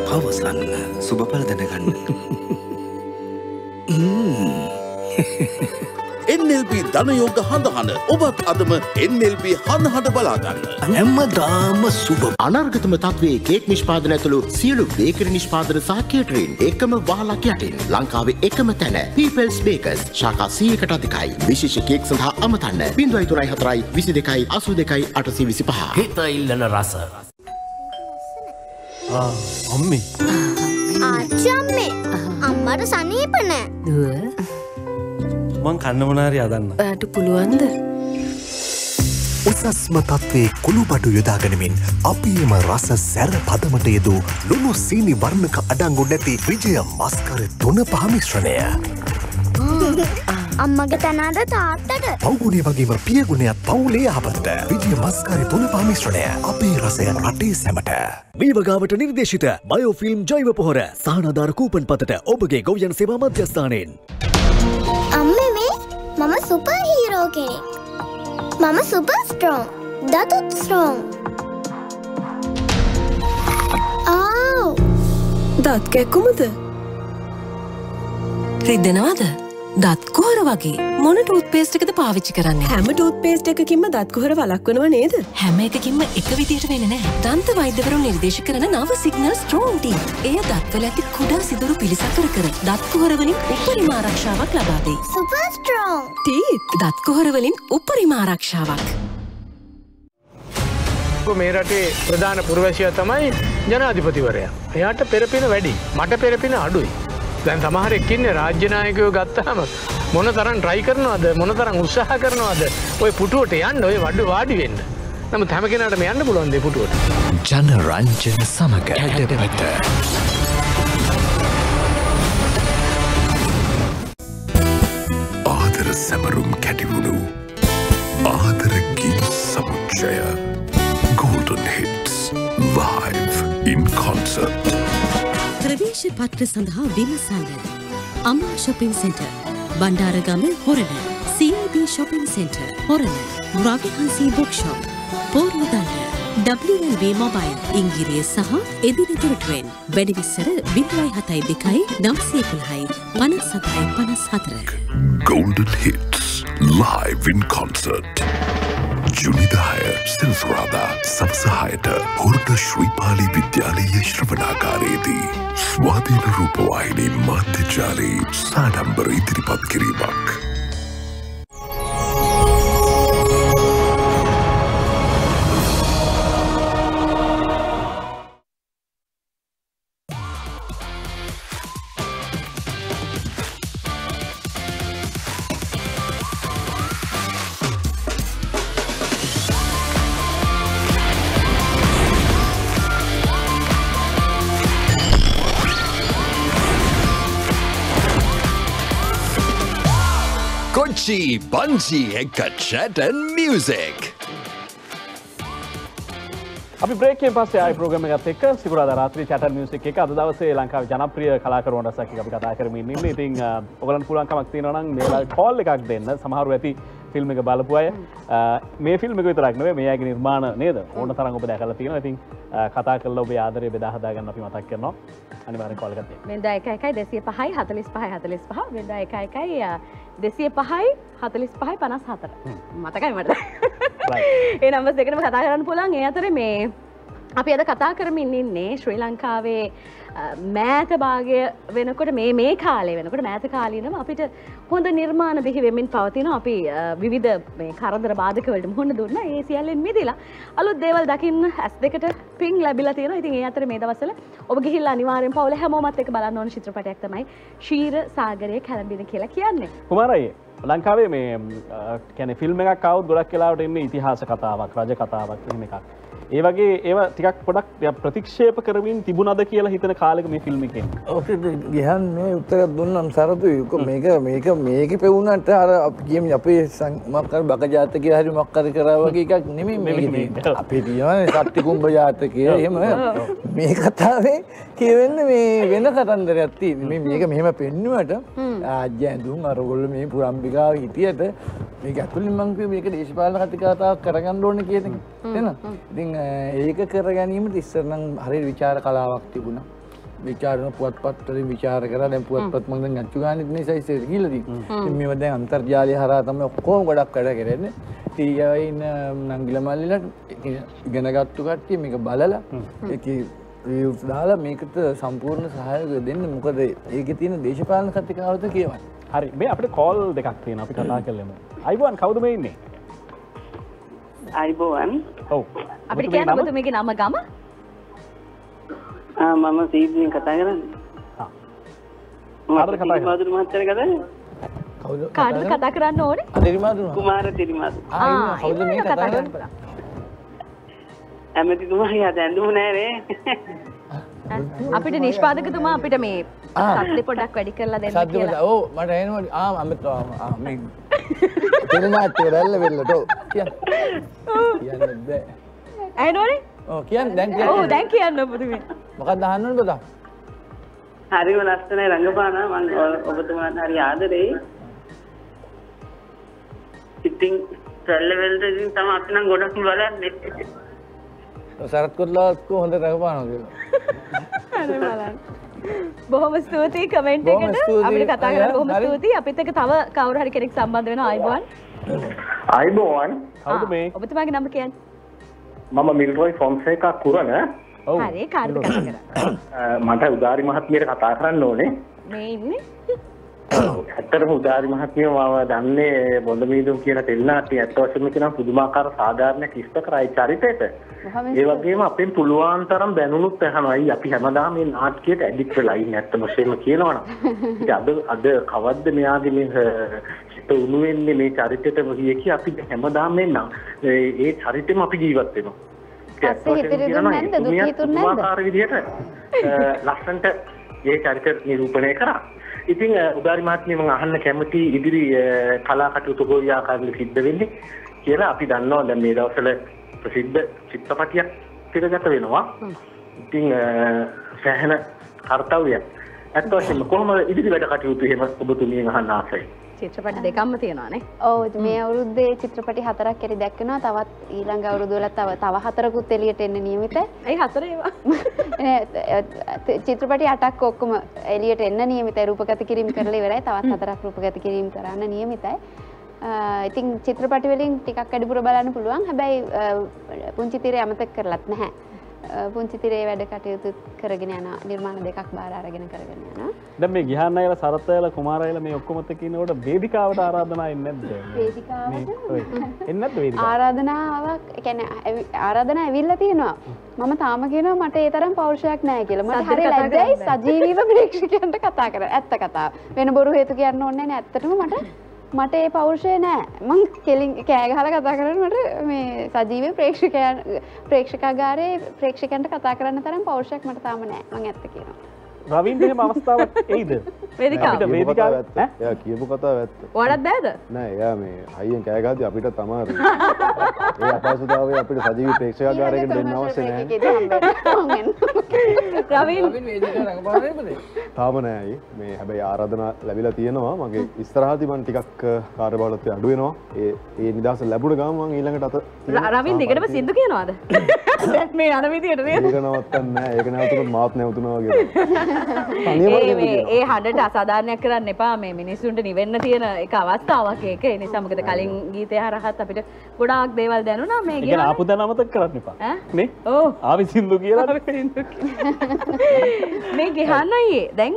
පවසන්න සුභපල දැනගන්න. එල්B ධනයෝග හඳහන. ඔබත් අදම එල්B හඳහට බලාගන්න. හැම්මදාම සුබ අනර්ගතම තත්වේ කේක් නිෂ්පාදන ඇතුළු සියලු බේකරි නිෂ්පාදන සහ කේටරින් එකම වාලක් යටින්. ලංකාවේ එකම තැන පීපල්ස් බේකස් ශාකා සීයකට අධිකයි. විශේෂ කේක් සඳහා අමතන්න. බිඳුවයි තුනයි හතරයි විසි දෙකයි අසු දෙකයි අටසි විසි පහ හිත ඉල්ලන රස අම්මි. ආච්චි අම්මේ අම්මට සනීප නෑ. මං කන්න මොනාරි අදන්න. ඇයට පුළුවන්ද? උසස්ම තත්ත්වයේ කුළුබඩු යොදාගනිමින් අපේම රස සැර පදමට යෙදූ ලුණු සීනි වර්ණක අඩංගු නැති විජය මස්කර තුන පහමිශ්‍රණය. අම්මගේ තැනාද තාත්තට පවගුණේ වගේම පියගුණයක් පවුලේ යහපතට විජය මස්කාරය තුන පහමිශ්‍රණය අපේ රසය රටේ සැමට. මේ වගාවට නිර්දේශිත බයෝෆිල්ම් ජෛව පොහොර සානාධාර කූපන් පතට ඔබගේ ගෞයන් සේවා මධ්‍යස්ථානයෙන්. අම්මේ මේ මම සුපර් හීරෝ කෙනෙක්. මම සුපර් ස්ට්‍රෝන් දතුත් ස්ට්‍රෝන්. ආව් දත් කැක්කුමද? රිදෙනවද? දත් කොහර වගේ මොන ටූත් පේස්ට් එකද පාවිච්චි කරන්න? හැම ටූත් පේස්ට් එකකින්ම දත් කොහර වලක්වනව නේද? හැම එකකින්ම එක විදියට වෙන දන්ත වෛද්‍යවරුන් නිර්දේශ කරන නව සිගනල් ස්ට්‍රෝන් ටී එය දත්වල ඇති කුඩා සිදුරු පිළිසකර කර දත් කොහර වලින් උපරිම ආරක්ෂාවක් ලබා දෙයි. සුපර් ස්ට්‍රෝන් ටීත් දත් කොහර වලින් උපරිම ආරක්ෂාවක්. මේ රටේ ප්‍රධාන පුරවැසියා තමයි ජනාධිපතිවරයා. එයාට පෙරපින වැඩි. මට පෙරපින අඩුයි. දැන් සමහර එක්කින්නේ රාජ්‍යනායකයෝ ගත්තහම මොන තරම් ට්‍රයි කරනවද මොන තරම් උත්සාහ කරනවද ඔය පුටුවට යන්න ඔය වඩු වාඩි වෙන්න. නමුත් හැම කෙනාටම යන්න පුළුවන් දේ පුටුවට. ජනරංජන සමග හැඩපත. ආදර සැමරුම් කැටිවුණු ආදරගී සමුච්චය Golden Hits live in concert. ප්‍රවේශ පත්‍ර සඳහා විමසන්න. Ama shopping centre Bandaragama Horana CB shopping centre Horana Ravihansi bookshop පෝර්මදන්න WLV mobile Ingiriya සහ එදිනතුරටුවෙන් වැඩිවිස්සර විදුවයි හතයි දෙකයි නම්සේ පුළහයි පනස් සතයි පනස් හතර. Golden Hits live in concert. ජුනිදාය සිල්සුරාදා සවසහයට හොරට ශ්‍රීපාලි විද්‍යාලීය ශ්‍රවනාකාරයේදී ස්වාධීන රූපවාහිනී මාධ්‍යජාලී සාඩම්බර ඉදිරිපත් කිරීමක්. කොච්චි බංජි එක චැටන් මියසික්. අපි බ්‍රේකෙන් පස්සේ ආයි ප්‍රෝග්‍රෑම් එකත් එක්ක සිකුරාදා රාත්‍රී චැටර් මියුසික් එක අද දවසේ ලංකාවේ ජනප්‍රිය කලාකරුවන් රසක් එක්ක අපි කතා කරමින් ඉන්නේ. ඉතින් ඔයගලන්ට පුළුවන් කමක් තියෙනවා නම් මේලා කෝල් එකක් දෙන්න. සමහරව ඇති ෆිල්ම් එක බලපු අය මේ ෆිල්ම් එක විතරක් නෙවෙයි මේ අයගේ නිර්මාණ නේද? ඕන තරම් ඔබ දැකලා තියෙනවා. ඉතින් කතා කරලා ඔබේ ආදරය බෙදා හදා ගන්න අපි මතක් කරනවා. අනිවාර්යෙන් කෝල් එකක් දෙන්න. වෙනදා එක එකයි දෙසිය පහයි හතලිස් පහයි හතලිස් පහ එක එකයි දෙසිය පහයි හතලිස් පහයි පනස් හතර මතකයි මට ඒ නම්බස් දෙකටම කතා කරන්න පුළන් ඒ අතර මේ අපි අද කතා කරමින් ඉන්නේ ශ්‍රී ලංකාවේ මෑත භාගය වෙනකොට මේ මේ කාලේ වෙනකොට මෑත කාලීනම අපිට හොඳ නිර්මාණ බිහි වෙමින් පවතින අපි විවිධ මේ කරදර බාධකවලට මුහුණ දුන්න ඒ සියල්ලෙන් මිදිලා අලුත් දේවල් දකින්න ඇස් දෙකට පින් ලැබිලා තියෙනවා. ඉතින් ඒ අතර මේ දවස්වල ඔබ ගිහිල්ලා අනිවාර්යෙන් පවුල හැමෝමත් එක්ක බලන්න ඕන චිත්‍රපටයක් තමයි ශීර සාගරය කැළඹින කියලා කියන්නේ. කුමාරයි ලංකාවේ මේ කැන ෆිල්ම් එකක් කවුත් ගොඩක් කියලාවට එන්නේ ඉතිහාස කතාවක් රජ කතාවක් එහෙම එකක්. ඒ වගේ ඒව ටිකක් පොඩක් ප්‍රතික්ෂේප කරමින් තිබුණද කියලා හිතන කාලෙක මේ ෆිල්ම් එකෙන්. ගහන් මේ උත්තරත් දුන්නම් සරතු. යුක මේක මේක මේක පෙවුනට අර කියම අපේ මක්කර බක ජාතකය හරි මක්කර කරාවගේ එකක් නෙමේ අපේ තියෙන සට්ටි කුම්භ ජාතකය එහෙම. මේ කතාවේ කියවෙන්න මේ වෙන කතන්දර ඇත්ති මේක මෙහෙම පෙන්නුවට ආජ්‍ය ඇඳුම් අරගොල්ල මේ පුරම්පිකාව හිටියට මේක ඇතුලින් මංකව මේක දේශපාලන කතිකාතාවක් කරගන්න ඕන කියන එන ඉතින් ඒක කර ගැනීමට ඉස්සරනම් හරි විචාර කලාවක් තිබුණා. විචාරන පුවත්පත්වලින් විචාර කරලා දැන් පුවත්පත් මම දැන් අච්චු ගානෙත් නේ සයිස් ගිහලාදී ඉතින් මේව දැන් අන්තර්ජාලය හරහා තමයි ඔක්කොම ගොඩක් වැඩ කරන්නේ. ටීවී ඉන්න නංගිල මල්ලිලා ඉගෙන ගත්තු කට්ටිය මේක බලලා ඒකේ රිව්ස් දාලා මේකට සම්පූර්ණ සහයෝගය දෙන්න. මොකද ඒකේ තියෙන දේශපාලන කතිකාවත කියවන්න. හරි. මේ අපිට කෝල් දෙකක් තියෙනවා. අපි කතා කරලමු. අයිබෝන් කවුද මේ ඉන්නේ අයිබෝවන් ඔව් අපිට කියන්න ඔබතුමීගේ නම ගම මම සීදෙන් කතා කරන්නේ කාටද කතා කරන්නේ? මාදුර මහත්තයා කතාද? කාටද කතා කරන්න ඕනේ තිරිමාදු කුමාර තිරිමාදු. ආ, කවුද මේ කතා කතා කරන්න කරන්නේ? ඇමතිතුමාගේ අද ඇඳුම නෑනේ. අපිට නිෂ්පාදකතුමා අපිට මේ. සද්දෙ පොඩක් වැඩි කරලා දෙන්න කියලා ඕ මට එනවා ආ අමතවා මේ තිරනාට්‍ය රැල්ල වෙල්ලට ඔව් කියන්න කියන්න බෑ ඇනෝනේ ඔව් කියන්න දැන් ඔව් කියන්න දැන් කියන්න පුදුමේ මොකක්ද අහන්න ඕනේ පුතා හරිම ලස්සනයි රංගපාන මම ඔබතුමාට හරි ආදරෙයි. ඉතින් රැල්ල වෙලට ඉතින් තමයි අපි නම් ගොඩක් බලන්නේ. සරත් කොටලාස්කෝ හොඳ රඟපානවා කියලා අර බලන්න. බොහොම ස්තුතියි කමෙන්ට් එකට. අපිට කතා කරලා බොහොම. ස්තුතියි. අපිත් එක්ක තව කවුරු හරි කෙනෙක් සම්බන්ධ වෙනවා. ආයිබෝන් අයිබෝවන් කවුද මේ? ඔබතුමාගේ නම කියන්න. මම මිල්රොයි ෆොන්සේකා කුරණ හරි අ, මට උදාරි මහත්මියට කතා කරන්න ඕනේ. මේ ඉන්නේ ඇත්තටම උදාරි මහත්මිය මම දන්නේ බොඳ මීදුම් කියන තෙල්නාට්‍ය ඇත්ත වශයෙන්ම කියනවා පුදුමාකාර සාධාරණයක් ඉෂ්ට කරයි චරිතයට ඒ වගේම අපෙන් පුළුවන් තරම් දැනුණුත් ඇහනවායි අපි හැමදාම මේ නාට්‍යයට ඇඩික්ට් වෙලා ඉන්නේ ඇත්ත වශයෙන්ම කියනවනම් අද අද කවද්ද මෙයාගේ මේ හිත උණු වෙන්නේ මේ චරිතයට කිය අපි හැමදාම මේ ඒ චරිතෙම අපි ජීවත් වෙනවා නැද්ද? දුක් හිතුන්නේ නැද්ද? පුදුමාකාර විදිහට ලස්සන්ට ඒ චරිත නිරූපණය කරා. ඉතින් උදාරි මහත්මිය මම අහන්න කැමති ඉදිරි කලා කටයුතු කොයි ආකාරයෙන් සිද්ධ වෙන්නේ කියලා අපි දන්නවා දැන් මේ දවස්වල ප්‍රසිද්ධ චිත්‍රපටියක් තිරගත වෙනවා. ඉතින් සෑහෙන කර්තව්‍යයක්. ඇත්ත වශයෙන්ම කොහොමද ඉදිරි වැඩ කටයුතු එහෙම ඔබතුමියෙන් අහන්න ආසයි. චිත්‍රපට දෙකක්ම තියෙනවානේ ඔව් මේ අවුරුද්දේ චිත්‍රපටි හතරක් එරි දැක්වෙනවා තවත් ඊළඟ අවුරුදු වල තව තව හතරකුත් එළියට එන්න නියමිතයි. ඇයි හතර ඒවා? චිත්‍රපටි අටක් ඔක්කොම එළියට එන්න නියමිතයි රූපගත කිරීම කරලා ඉවරයි. තවත් හතරක් රූපගත කිරීම කරන්න නියමිතයි. ඉතින් චිත්‍රපටි වලින් ටිකක් අඩිපුර බලන්න පුළුවන්. හැබැයි පුංචි තිරේ අමතක කරලත් නැහැ. අ, පුංචි තිරේ වැඩ කටයුතු කරගෙන යනවා. නිර්මාණ දෙකක් බාර අරගෙන කරගෙන යනවා. දැන් මේ ගිහන් අයලා සරත් අයලා කුමාර අයලා මේ ඔක්කොමත් එක්ක ඉන්නකොට වේදිකාවට ආරාධනා එන්නේ නැද්ද? වේදිකාවට? මේ- ඔය. එන්නේ නැද්ද වේදිකාවට? ආරාධනාවක් ඒ කියන්නේ ඇවි- ආරාධනා ඇවිල්ලා තියෙනවා. මම තාම කියනවා මට ඒ තරම් පෞරුෂයක් නැහැ කියලා. මට සද්දෙට හරි කතා ලැජ්ජයි කරන්න සජීවීව ප්‍රේක්ෂකයන්ට කතා කරන්න. ඇත්ත කතාව. වෙන බොරු හේතු කියන්න ඕනේ නැහැ. ඇත්තටම මට මට ඒ පෞරුෂය නෑ. මං කෙලින් කෑ ගහලා කතා කරන්න මට මේ සජීවී ප්‍රේක්ෂකයන් ප්‍රේක්ෂකාගාරයේ ප්‍රේක්ෂකයන්ට කතා කරන්න තරම් පෞරුෂයක් මට තාම නෑ. මං ඇත්ත කියනවා. රවින්ද එහෙම අවස්ථාවක් එයිද? වේදිකාව? අපිට වේදිකාව ඈ? එයා කියපු කතාව ඇත්ත. ඔයාලත් බෑද? නෑ එයා මේ හයියෙන් කෑ ගහද්දි අපිට තමයි ඒ අපහසුතාවය අපිට සජීවී ප්‍රේක්ෂකාගාරයකට දෙන්න අවශ්‍ය නැහැ. රවින් තාම නෑයි මේ හැබැයි ආරාධනා ලැබිලා තියෙනවා මගේ ඉස්සරහදි මම ටිකක් කාර්යබහුලත්වය අඩු වෙනවා ඒ ඒ නිදහස ලැබුණ ගමන් මම ඊළඟට අත රවින් දිගටම සින්දු කියනවාද? මේ යන විදියට නේද? ඒක නවත්තන්න නෑ ඒක නැවතුනොත් මාත් නැවතුනවා වගේ ඒ හඬට අසාධාරණයක් කරන්න එපා මේ මිනිස්සුන්ට නිවෙන්න තියෙන එක අවස්ථාවක් ඒක ඒ නිසා මොකද කලින් ගීතය හරහත් අපිට ගොඩාක් දේවල් දැනුණා මේ ගියාම ආපු දැන අමතක කරන්න එපා. නේ? ඔව්. ආවි සින්දු කියලා. මේ ගිහන්න අයියේ දැන්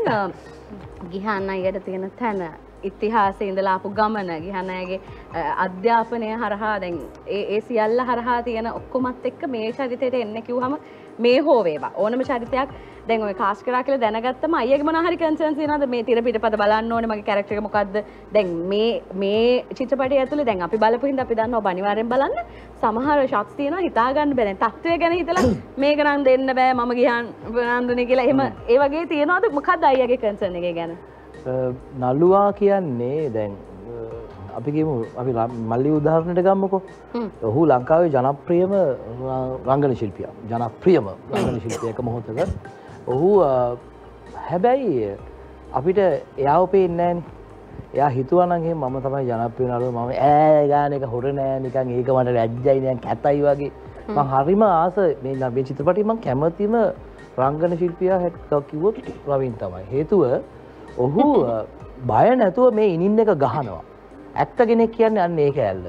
ගිහන්න අයියට තියෙන තැන ඉතිහාසයේ ඉඳලා ආපු ගමන අ, අධ්‍යාපනය හරහා දැන් ඒ ඒ සියල්ල හරහා තියෙන ඔක්කොමත් එක්ක මේ චරිතයට එන්න කිව්වම මේ හෝ වේවා. ඕනම චරිතයක් දැන් ඔය කාස්ට් කරා කියලා දැනගත්තම අයියගේ මොනවා හරි කන්සර්න්ස් තියෙනවද? මේ තිර පිටපත බලන්න ඕනේ. මගේ කැරක්ටර් එක මොකද්ද? දැන් මේ මේ චිත්‍රපටය ඇතුලේ දැන් අපි බලපු හින්දා අපි දන්නවා ඔබ අනිවාර්යෙන් බලන්න සමහර ෂොට්ස් තියෙනවා හිතා ගන්න බෑ. දැන් තත්ත්වය ගැන හිතලා මේක නම් දෙන්න බෑ මම ගියන් නන්දුනේ කියලා. එහෙම ඒ වගේ තියෙනවද? මොකද්ද අයියගේ කන්සර්න් එක ගැන? නළුවා කියන්නේ දැන් අ, අපි මල්ලි උදාහරණයට ගම්මකෝ. ඔහු ලංකාවේ ජනප්‍රියම රංගන ශිල්පිය. ජනප්‍රියම රංගන ශිල්පියක මොහොතක. ඔහු හැබැයි අපිට එයාව පේන්නෑන එයා හිතුවනගේ මම තමයි ජනප්‍රිය නළුව මම ඈ ගාන එක හොර නෑ නිකන් ඒක මට රැජ්ජයිනයන් කැතයි වගේ. මං හරිම ආස මේ නබේ චිත්‍රපටි මං කැමතිම රංගන ශිල්පියා හැට කිව්වොත් රවින් තමයි. හේතුව ඔහු බය නැතුව මේ ඉනින්න එක ගහනවා ඇත්ත කෙනෙක් කියන්නේ අන්න ඒක ඇල්ල.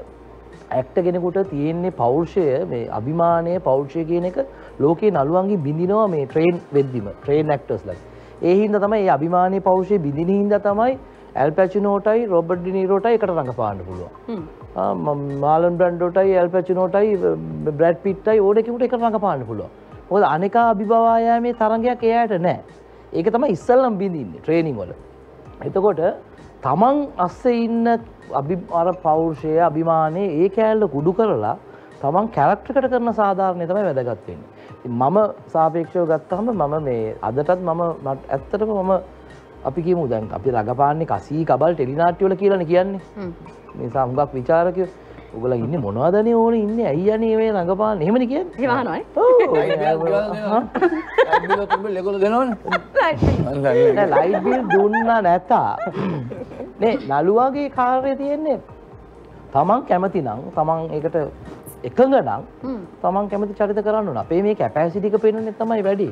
ඇක්ට කෙනෙකුට තියෙන්නේ පෞර්ෂය මේ අභිමානය පෞර්ෂය කියන එක ලෝකයේ නළුවන්ගේ බිඳිනවා මේ ට්‍රේන් වෙද්දිම ට්‍රේන් ඇක්ටර්ස් ලක් ඒ හින්දා තමයි මේ අභිමානයේ පෞර්ෂය බිඳින හින්දා තමයි ඇල්පැචිනෝටයි රොබර්ට් ඩිනීරෝටයි එකට රඟපාන්න පුළුවන්. මාලන් බ්‍රැන්ඩෝටයි ඇල්පැචිනෝටයි බ්‍රැඩ් පිට්ටයි ඕන කෙකුට එකට රඟපාන්න පුළුවන්. මොකද අනෙකා අභිභවායාමේ තරගයක් එයාට නෑ. ඒක තමයි ඉස්සල්ලම් බිඳින්නේ ට්‍රේනිං වල. එතකොට තමන් අස්සේ ඉන්න අභි අර පෞරුෂය අභිමානය ඒ කෑල්ල කුඩු කරලා තමන් කැරක්ටකට කරන සාධාරණය තමයි වැදගත්වෙන්නේ. මම සාපේක්ෂව ගත්තහම මම මේ අදටත් මම ඇත්තටම මම අපි කියමු දැන් අපි රඟපාන්නේ කසී කබල් ටෙලිනාට්‍යවල කියලන කියන්නේ. නිසා හුඟක් විචාරකය උගල ඉන්න මොනවදනේ ඕන? ඉන්න ඇයියනේ මේ රඟපාන එහෙමනි කිය ලෙකොල දෙනවන. ලයිබිල් දුන්න නැතා. නේ නළුවගේ කාර්ය තියෙන්නේ තමන් කැමති නං තමන් එකට එකඟ නං තමන් කැමති චරිත කරන්න අපේ මේ කැපෑසිටික පෙන්න්න තමයි වැඩි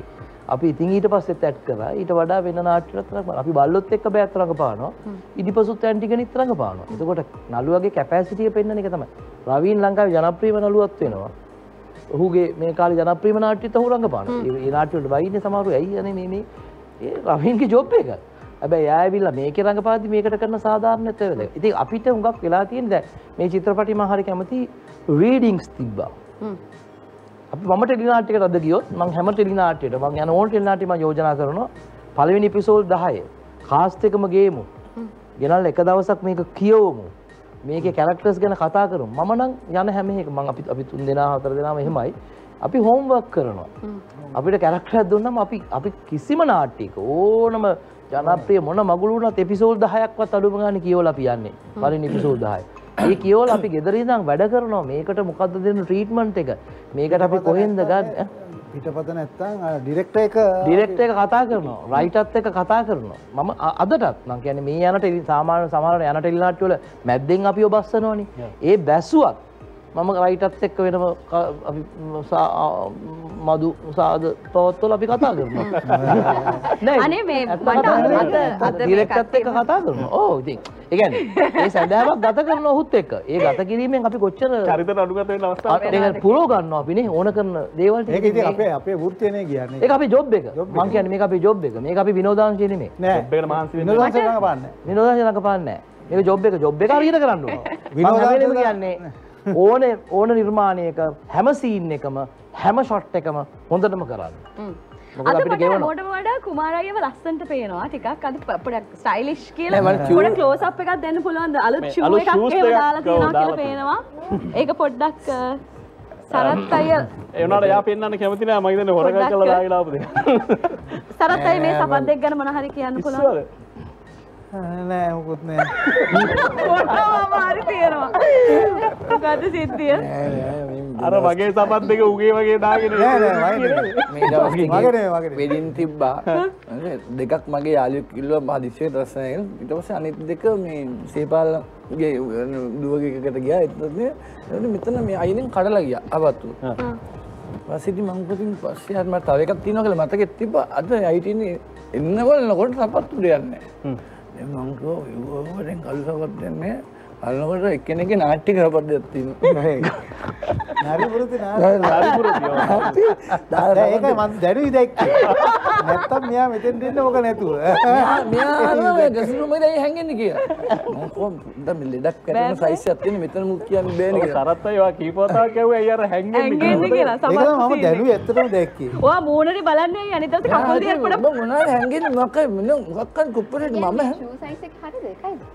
අපි ඉතින් ඊට පස්සෙත් ඇත් කර. ඊට වඩා වෙන නාට්‍යරත්නක් අපි බල්ලොත් එක්ක බෑත් රඟපානවා. ඉදිපසුත් ඇන්ටික නිත් රඟපානවා. එතකොට නළුවගේ කැපෑසිටිය පෙන්න්න එක තමයි. රවීන් ලංකාව ජනප්‍රීම නළුවත් වෙනවා. ඔහුගේ මේ කාල ජනප්‍රීම නාට්‍යත හු රඟපාන ඒ නාට්‍යයට වයින්න සමරු ඇයි යන මේ ඒ රවීන්ගේ ජොබ් එක? ඇබැයි යාවිල්ල මේක රඟපාති මේකට කරන සාධාරණත වෙද ඉති අපිට උඟක් වෙලා තියෙන ද මේ චිත්‍රපටි මහරි කැමති රීඩිංස් තිබ්බා මම ටෙලිනාට්‍යක රද ගියොත් මං හැම ටෙලිනාට්‍යයට මං යන ඕන් ටෙලිනාට්‍යම යෝජනා කරනවා පළවෙනි එපිසෝඩ් 10 කාස්ට් එකම ගේමු. ගෙනල්ලා එක දවසක් මේක කියවමු. මේකේ කැරක්ටර්ස් ගැන කතා කරමු. මම නම් යන හැම එක මං අපි අපි තුන් දෙනා හතර දෙනාම එහෙමයි. අපි හෝම්වර්ක් කරනවා. අපිට කැරක්ටරයක් දුන්නම අපි අපි කිසිම නාට්‍යයක ඕනම ජනප්‍රිය මොන මගුල වුණත් එපිසෝඩ් 10ක්වත් අඩුම ගානේ කියවලා අපි යන්නේ. පළවෙනි එපිසෝඩ් 10. ඒ කියවල අපි ගෙදර ඉඳන් වැඩ කරනවා. මේකට මොකද්ද දෙන්න ට්‍රීට්මන්ට් එක? මේකට අපි කොහෙන්ද ගන්න? පිටපත නැත්තම් ඩිරෙක්ටර් එක ඩිරෙක්ටර් එක කතා කරනවා. රයිටර්ත් එක්ක කතා කරනවා. මම අදටත්. මම කියන්නේ මේ යන ටෙලි සාමාන්‍ය සමහර යන ටෙලි නාට්‍ය වල මැද්දෙන් අපිව බස්සනවනේ. ඒ බැස්සුවත් මම රයිටත් එක්ක වෙනම අපි මදු සාද පවත්වල අපි කතා කරනවා. අනේ මේ දිරෙක්ටත් එක්ක කතා කරන ඕ ඉතින් ඒගැන ඒ සැදෑවක් ගත කරන ඔහුත් එක්ක. ඒ ගත කිරීමෙන් අපි කොච්චර චරිත අඩුගත පුරෝ ගන්න අපිනේ ඕන කරන දේවල් අපේ අපේ වෘත්තියනේ කියන්නේ. ඒ අපි ජොබ් එක. මං කියන්නේ මේක අපි ජොබ් එක. මේක අපි විනෝදාංශය නෙමෙයි. නෑ. විනෝදාංශය රඟපාන්නේ විනෝදාංශය රඟපාන්නේ නෑ. මේක ජොබ් එක. ජොබ් එක හරියට කරන්න ඕන. විනෝදාංශය කියන්නේ ඕන ඕන නිර්මාණයක හැම සීන් එකම හැම ෂොට් එකම හොඳටම කරන්න. මට වඩා කුමාරයව ලස්සන්ට පේනවා ටිකක්. අද පොඩක් ස්ටයිලිෂ් කියලා. පොඩ ක්ලෝස් අප් එකක් දෙන්න පුළුවන්ද? අලුත් ෂූ එකක් එහෙම දාලා තියෙනවා කියලා පේනවා. ඒක පොඩ්ඩක් සරත් අය එවනට යා පෙන්න්න කැමති නෑ. මගේ දෙන්න හොරග කළ දාලාපද සරත් අය මේ සපත් දෙක් ගැන මොනහරි කියන්න පුළුවන් නෑ මොකුත් නෑ මාරි තියෙනවා ගද සිද්ධිය අර වගේ සපත් දෙක උගේ වගේ දාගෙන වෙඩින් තිබ්බා දෙකක් මගේ යාලු කිල්ලුව මහදිශ්‍යය දස්සනය ඉටවස අනිත් දෙක මේ සේපාල්ගේ දුවගකට ගියා එතන මෙතන මේ අයිනෙන් කඩලා ගිය අවත්තු පසිටි මංපතින් පස්සයත්ම තව එකක් තියන කළ මතකෙත් තිබ අද අයිටන්නේ එන්නවල නොකොට සපත්තු දෙයන්නේ මංකෝ යවටෙන් කලු අල්නකොට එක්කෙනෙක නාට්ටි කරපත් දෙත්තින නරිපුරති ඒක මන් දැනුයි දැක්ක නැත්තම් මෙයා මෙතෙන් දෙන්න ඕක නැතුව. ගසරුම දයි හැඟෙන්න කිය. ලෙඩක් කරන සයිස් ඇත්තින මෙතන මුත් කියන්න බේන සරත්තයවා කීපතා කැව අයර හැඟ මම දැනු ඇත්තටම දැක්කේ වා මූනට බලන්නේ අනිතත කපුලට මොන හැගෙන් මොක මෙන්න මොක්කන් කුප්පරට මම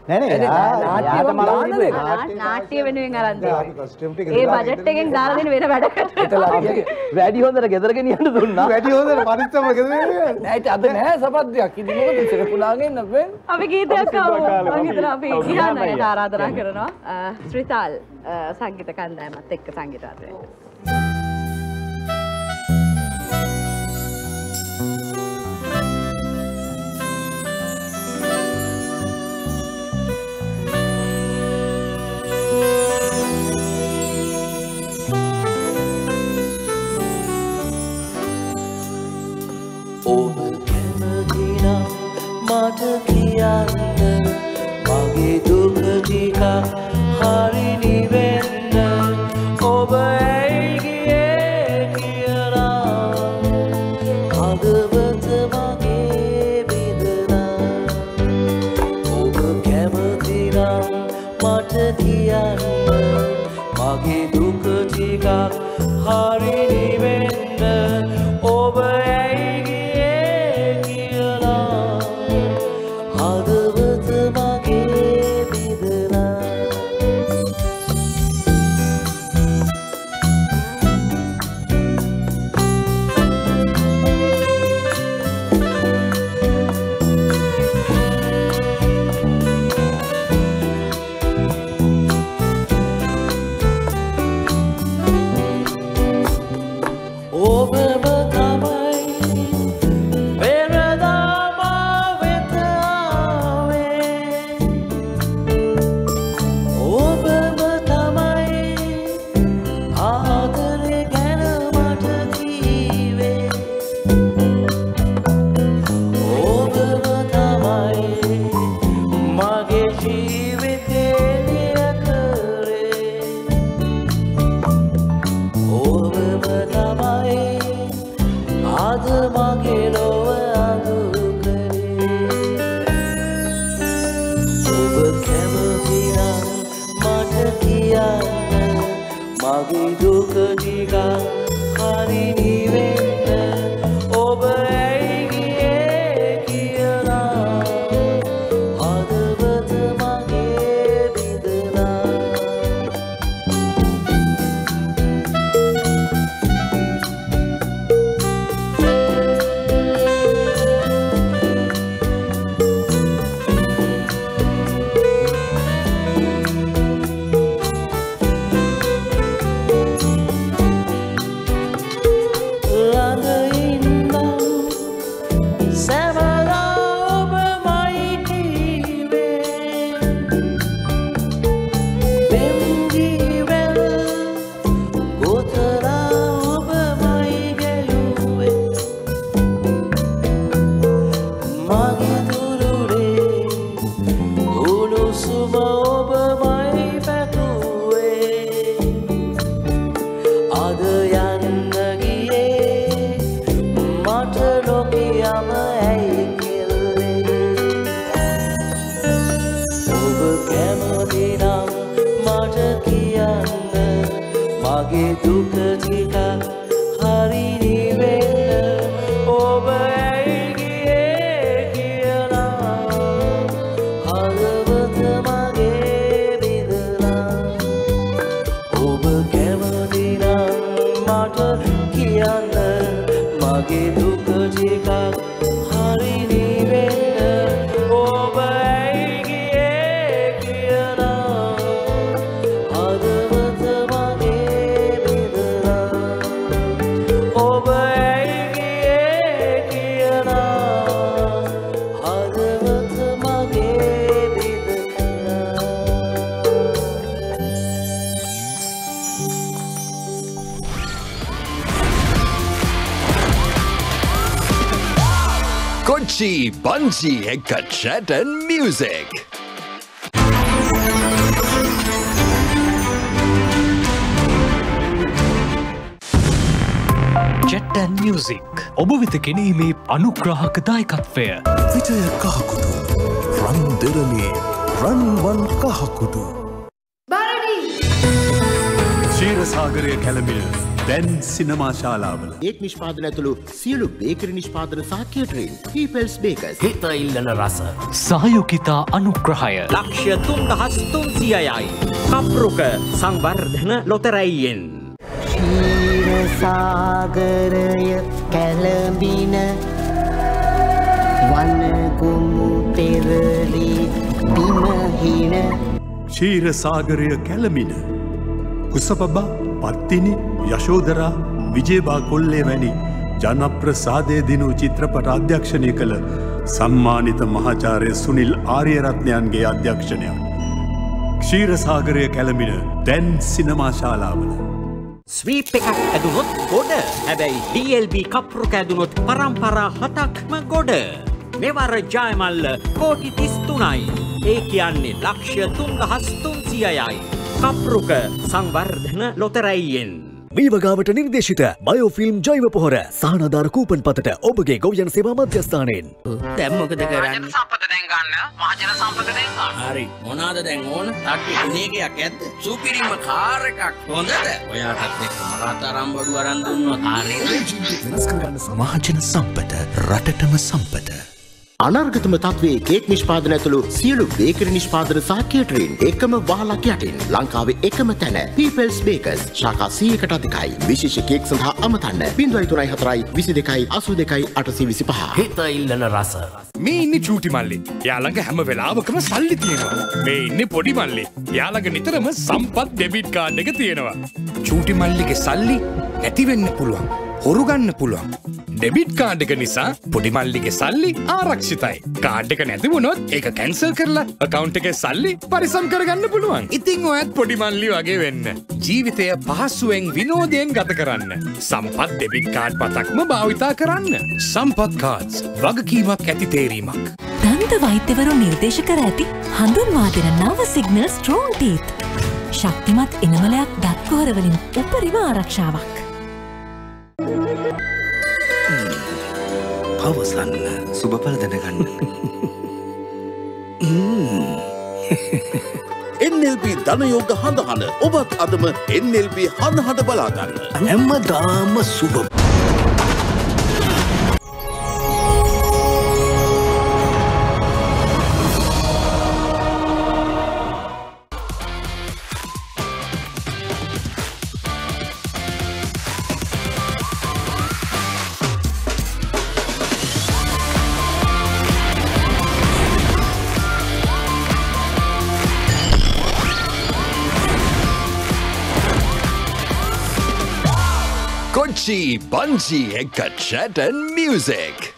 නැනේ නාට්‍ය වෙනුවෙන් අරන්ද ඒ බජට් එකෙන් දාලා දෙන වෙන වැඩකට. වැඩි හොඳට ගෙදරගෙන යන්න දුන්නා. වැඩි හොඳට පරිස්සම ගෙදර නෑට අද නෑ සපත්යක් ඉතින් මොකද සිරපුලාගෙන් අපෙන් අපි ගීතයක් අහමු මම හිතනවා අපි ගියානකට ආරාධනා කරනවා. ශ්‍රිතාල් සංගීත කණ්ඩායමත් එක්ක සංගීත රාත්‍රියට මට කියන්න. මගේ දුක ටිකක් හරි නිවෙන්න. ඔබ ඇයි ගියේ කියලා. හදවත මගේ බිඳනා ඔබ කැමතිනම් මට කියන්න. මගේ දුක ටිකක් හරි නිවෙන්න. Ekka Chat and Music. Chat and music ඔබ වෙත කෙනීමේ අනුග්‍රහක දායකත්වය. විජය කහකුටු රන් දෙරනේ රන්වන් කහකුටු ශීරසාගරය කැළමිල දැන් සිනමා ඒක් නිෂ්පාදන ඇතුළු සියලු බේකරි නිෂ්පාදන සහ කේටරින් පීපල්ස් බේකස් හිත ඉල්ලන රස සහයෝකිතා අනුග්‍රහය ලක්ෂ තුන්දහස් තුන්සියයයි. කප්රුක සංවර්ධන ලොතරැයියෙන්. සාගරය කැලඹින වනකුමු පෙරලි බිමහින ශීරසාගරය කැළමින කුසපබා පත්තිනි යශෝදරා විජේබා කොල්ලේ වැනි ජනප්‍රසාදය දිනු චිත්‍රපට අධ්‍යක්ෂණය කළ සම්මානිත මහාචාරය සුනිල් ආර්යරත්නයන්ගේ අධ්‍යක්ෂණයක්. ක්ෂීරසාගරය කැළමින දැන් සිනමාශාලාවල. ස්වීප් එකක් ඇදුනොත් ගොඩ හැබැයි DLB කප්රුක ඇදුනොත් පරම්පරා හතක්ම ගොඩ. මෙවර ජයමල්ල කෝටි තිස්තුනයි. ඒ කියන්නේ ලක්ෂ තුන්දහස් තුන්සියයයි. කප්රුක සංවර්ධන ලොතරැයියෙන්. මේ වගාවට නිර්දේශිත බයෝෆිල්ම් ජෛව පොහොර සහනධාර කූපන් පතට ඔබගේ ගෞයන සේවා මධ්‍යස්ථානයෙන්. දැම්මොකද කරන්න? හරි. මොනාද දැන් ඕන? තට්ටි ගුණේකයක් ඇද්ද සුපිරිම කාර් එකක්. හොඳද? ඔයාටත් එක්ක මරාත අරම්බඩු අරන් දුන්නොත් හරිද? මහජන සම්පත රටටම සම්පත. අනර්ගතම තත්වේ කේක් නිෂ්පාදන ඇතුළු සියලු බේකරි නිෂ්පාදන සහ කේටරින් එකම වහලක් යටින් ලංකාවේ එකම තැන පීපල්ස් බේකස් ශාකා සීයකට අධිකයි. විශේෂ කේක් සඳහා අමතන්න. බිඳුවයි තුනයි හතරයි විසි දෙකයි අසු දෙකයි අටසි විසි පහ. හිත ඉල්ලන රස. මේ ඉන්න චූටි මල්ලි. යාළඟ හැම වෙලාවකම සල්ලි තියෙනවා. මේ ඉන්න පොඩි මල්ලි. යාළඟ නිතරම සම්පත් ඩෙබිට් කාඩ් එක තියෙනවා. චූටි මල්ලිගේ සල්ලි නැතිවෙන්න පුළුවන් හොරුගන්න පුළුවන්. ඩෙබිට් කාඩ් එක නිසා පොඩි මල්ලිගේ සල්ලි ආරක්ෂිතයි. කාඩ් එක නැතිවුණොත් ඒක කැන්සල් කරලා account එකේ සල්ලි පරිසම් කරගන්න පුළුවන්. ඉතිං ඔයත් පොඩි මල්ලි වගේ වෙන්න. ජීවිතය පහසුවෙන් විනෝදයෙන් ගත කරන්න. සම්පත් ඩෙබිට් කාඩ් පතක්ම භාවිතා කරන්න. සම්පත් කාඩ්ස් වගකීමක් ඇති තේරීමක්. දන්ත වෛද්‍යවරු නිර්දේශ කර ඇති හඳුන්වා දෙන නව සිගනල් ස්ට්‍රෝන් ටීත්. ශක්තිමත් එනමලයක් දත්කොහරවලින් උපරිම ආරක්ෂාවක්. පවසන්න සුභපල දැනගන්න. එල්B ධනයෝග හඳහන ඔබත් අදම එල්B හඳහට බලාගන්න. හැම්මදාම සුභ Bungee, Bungee, and and Music.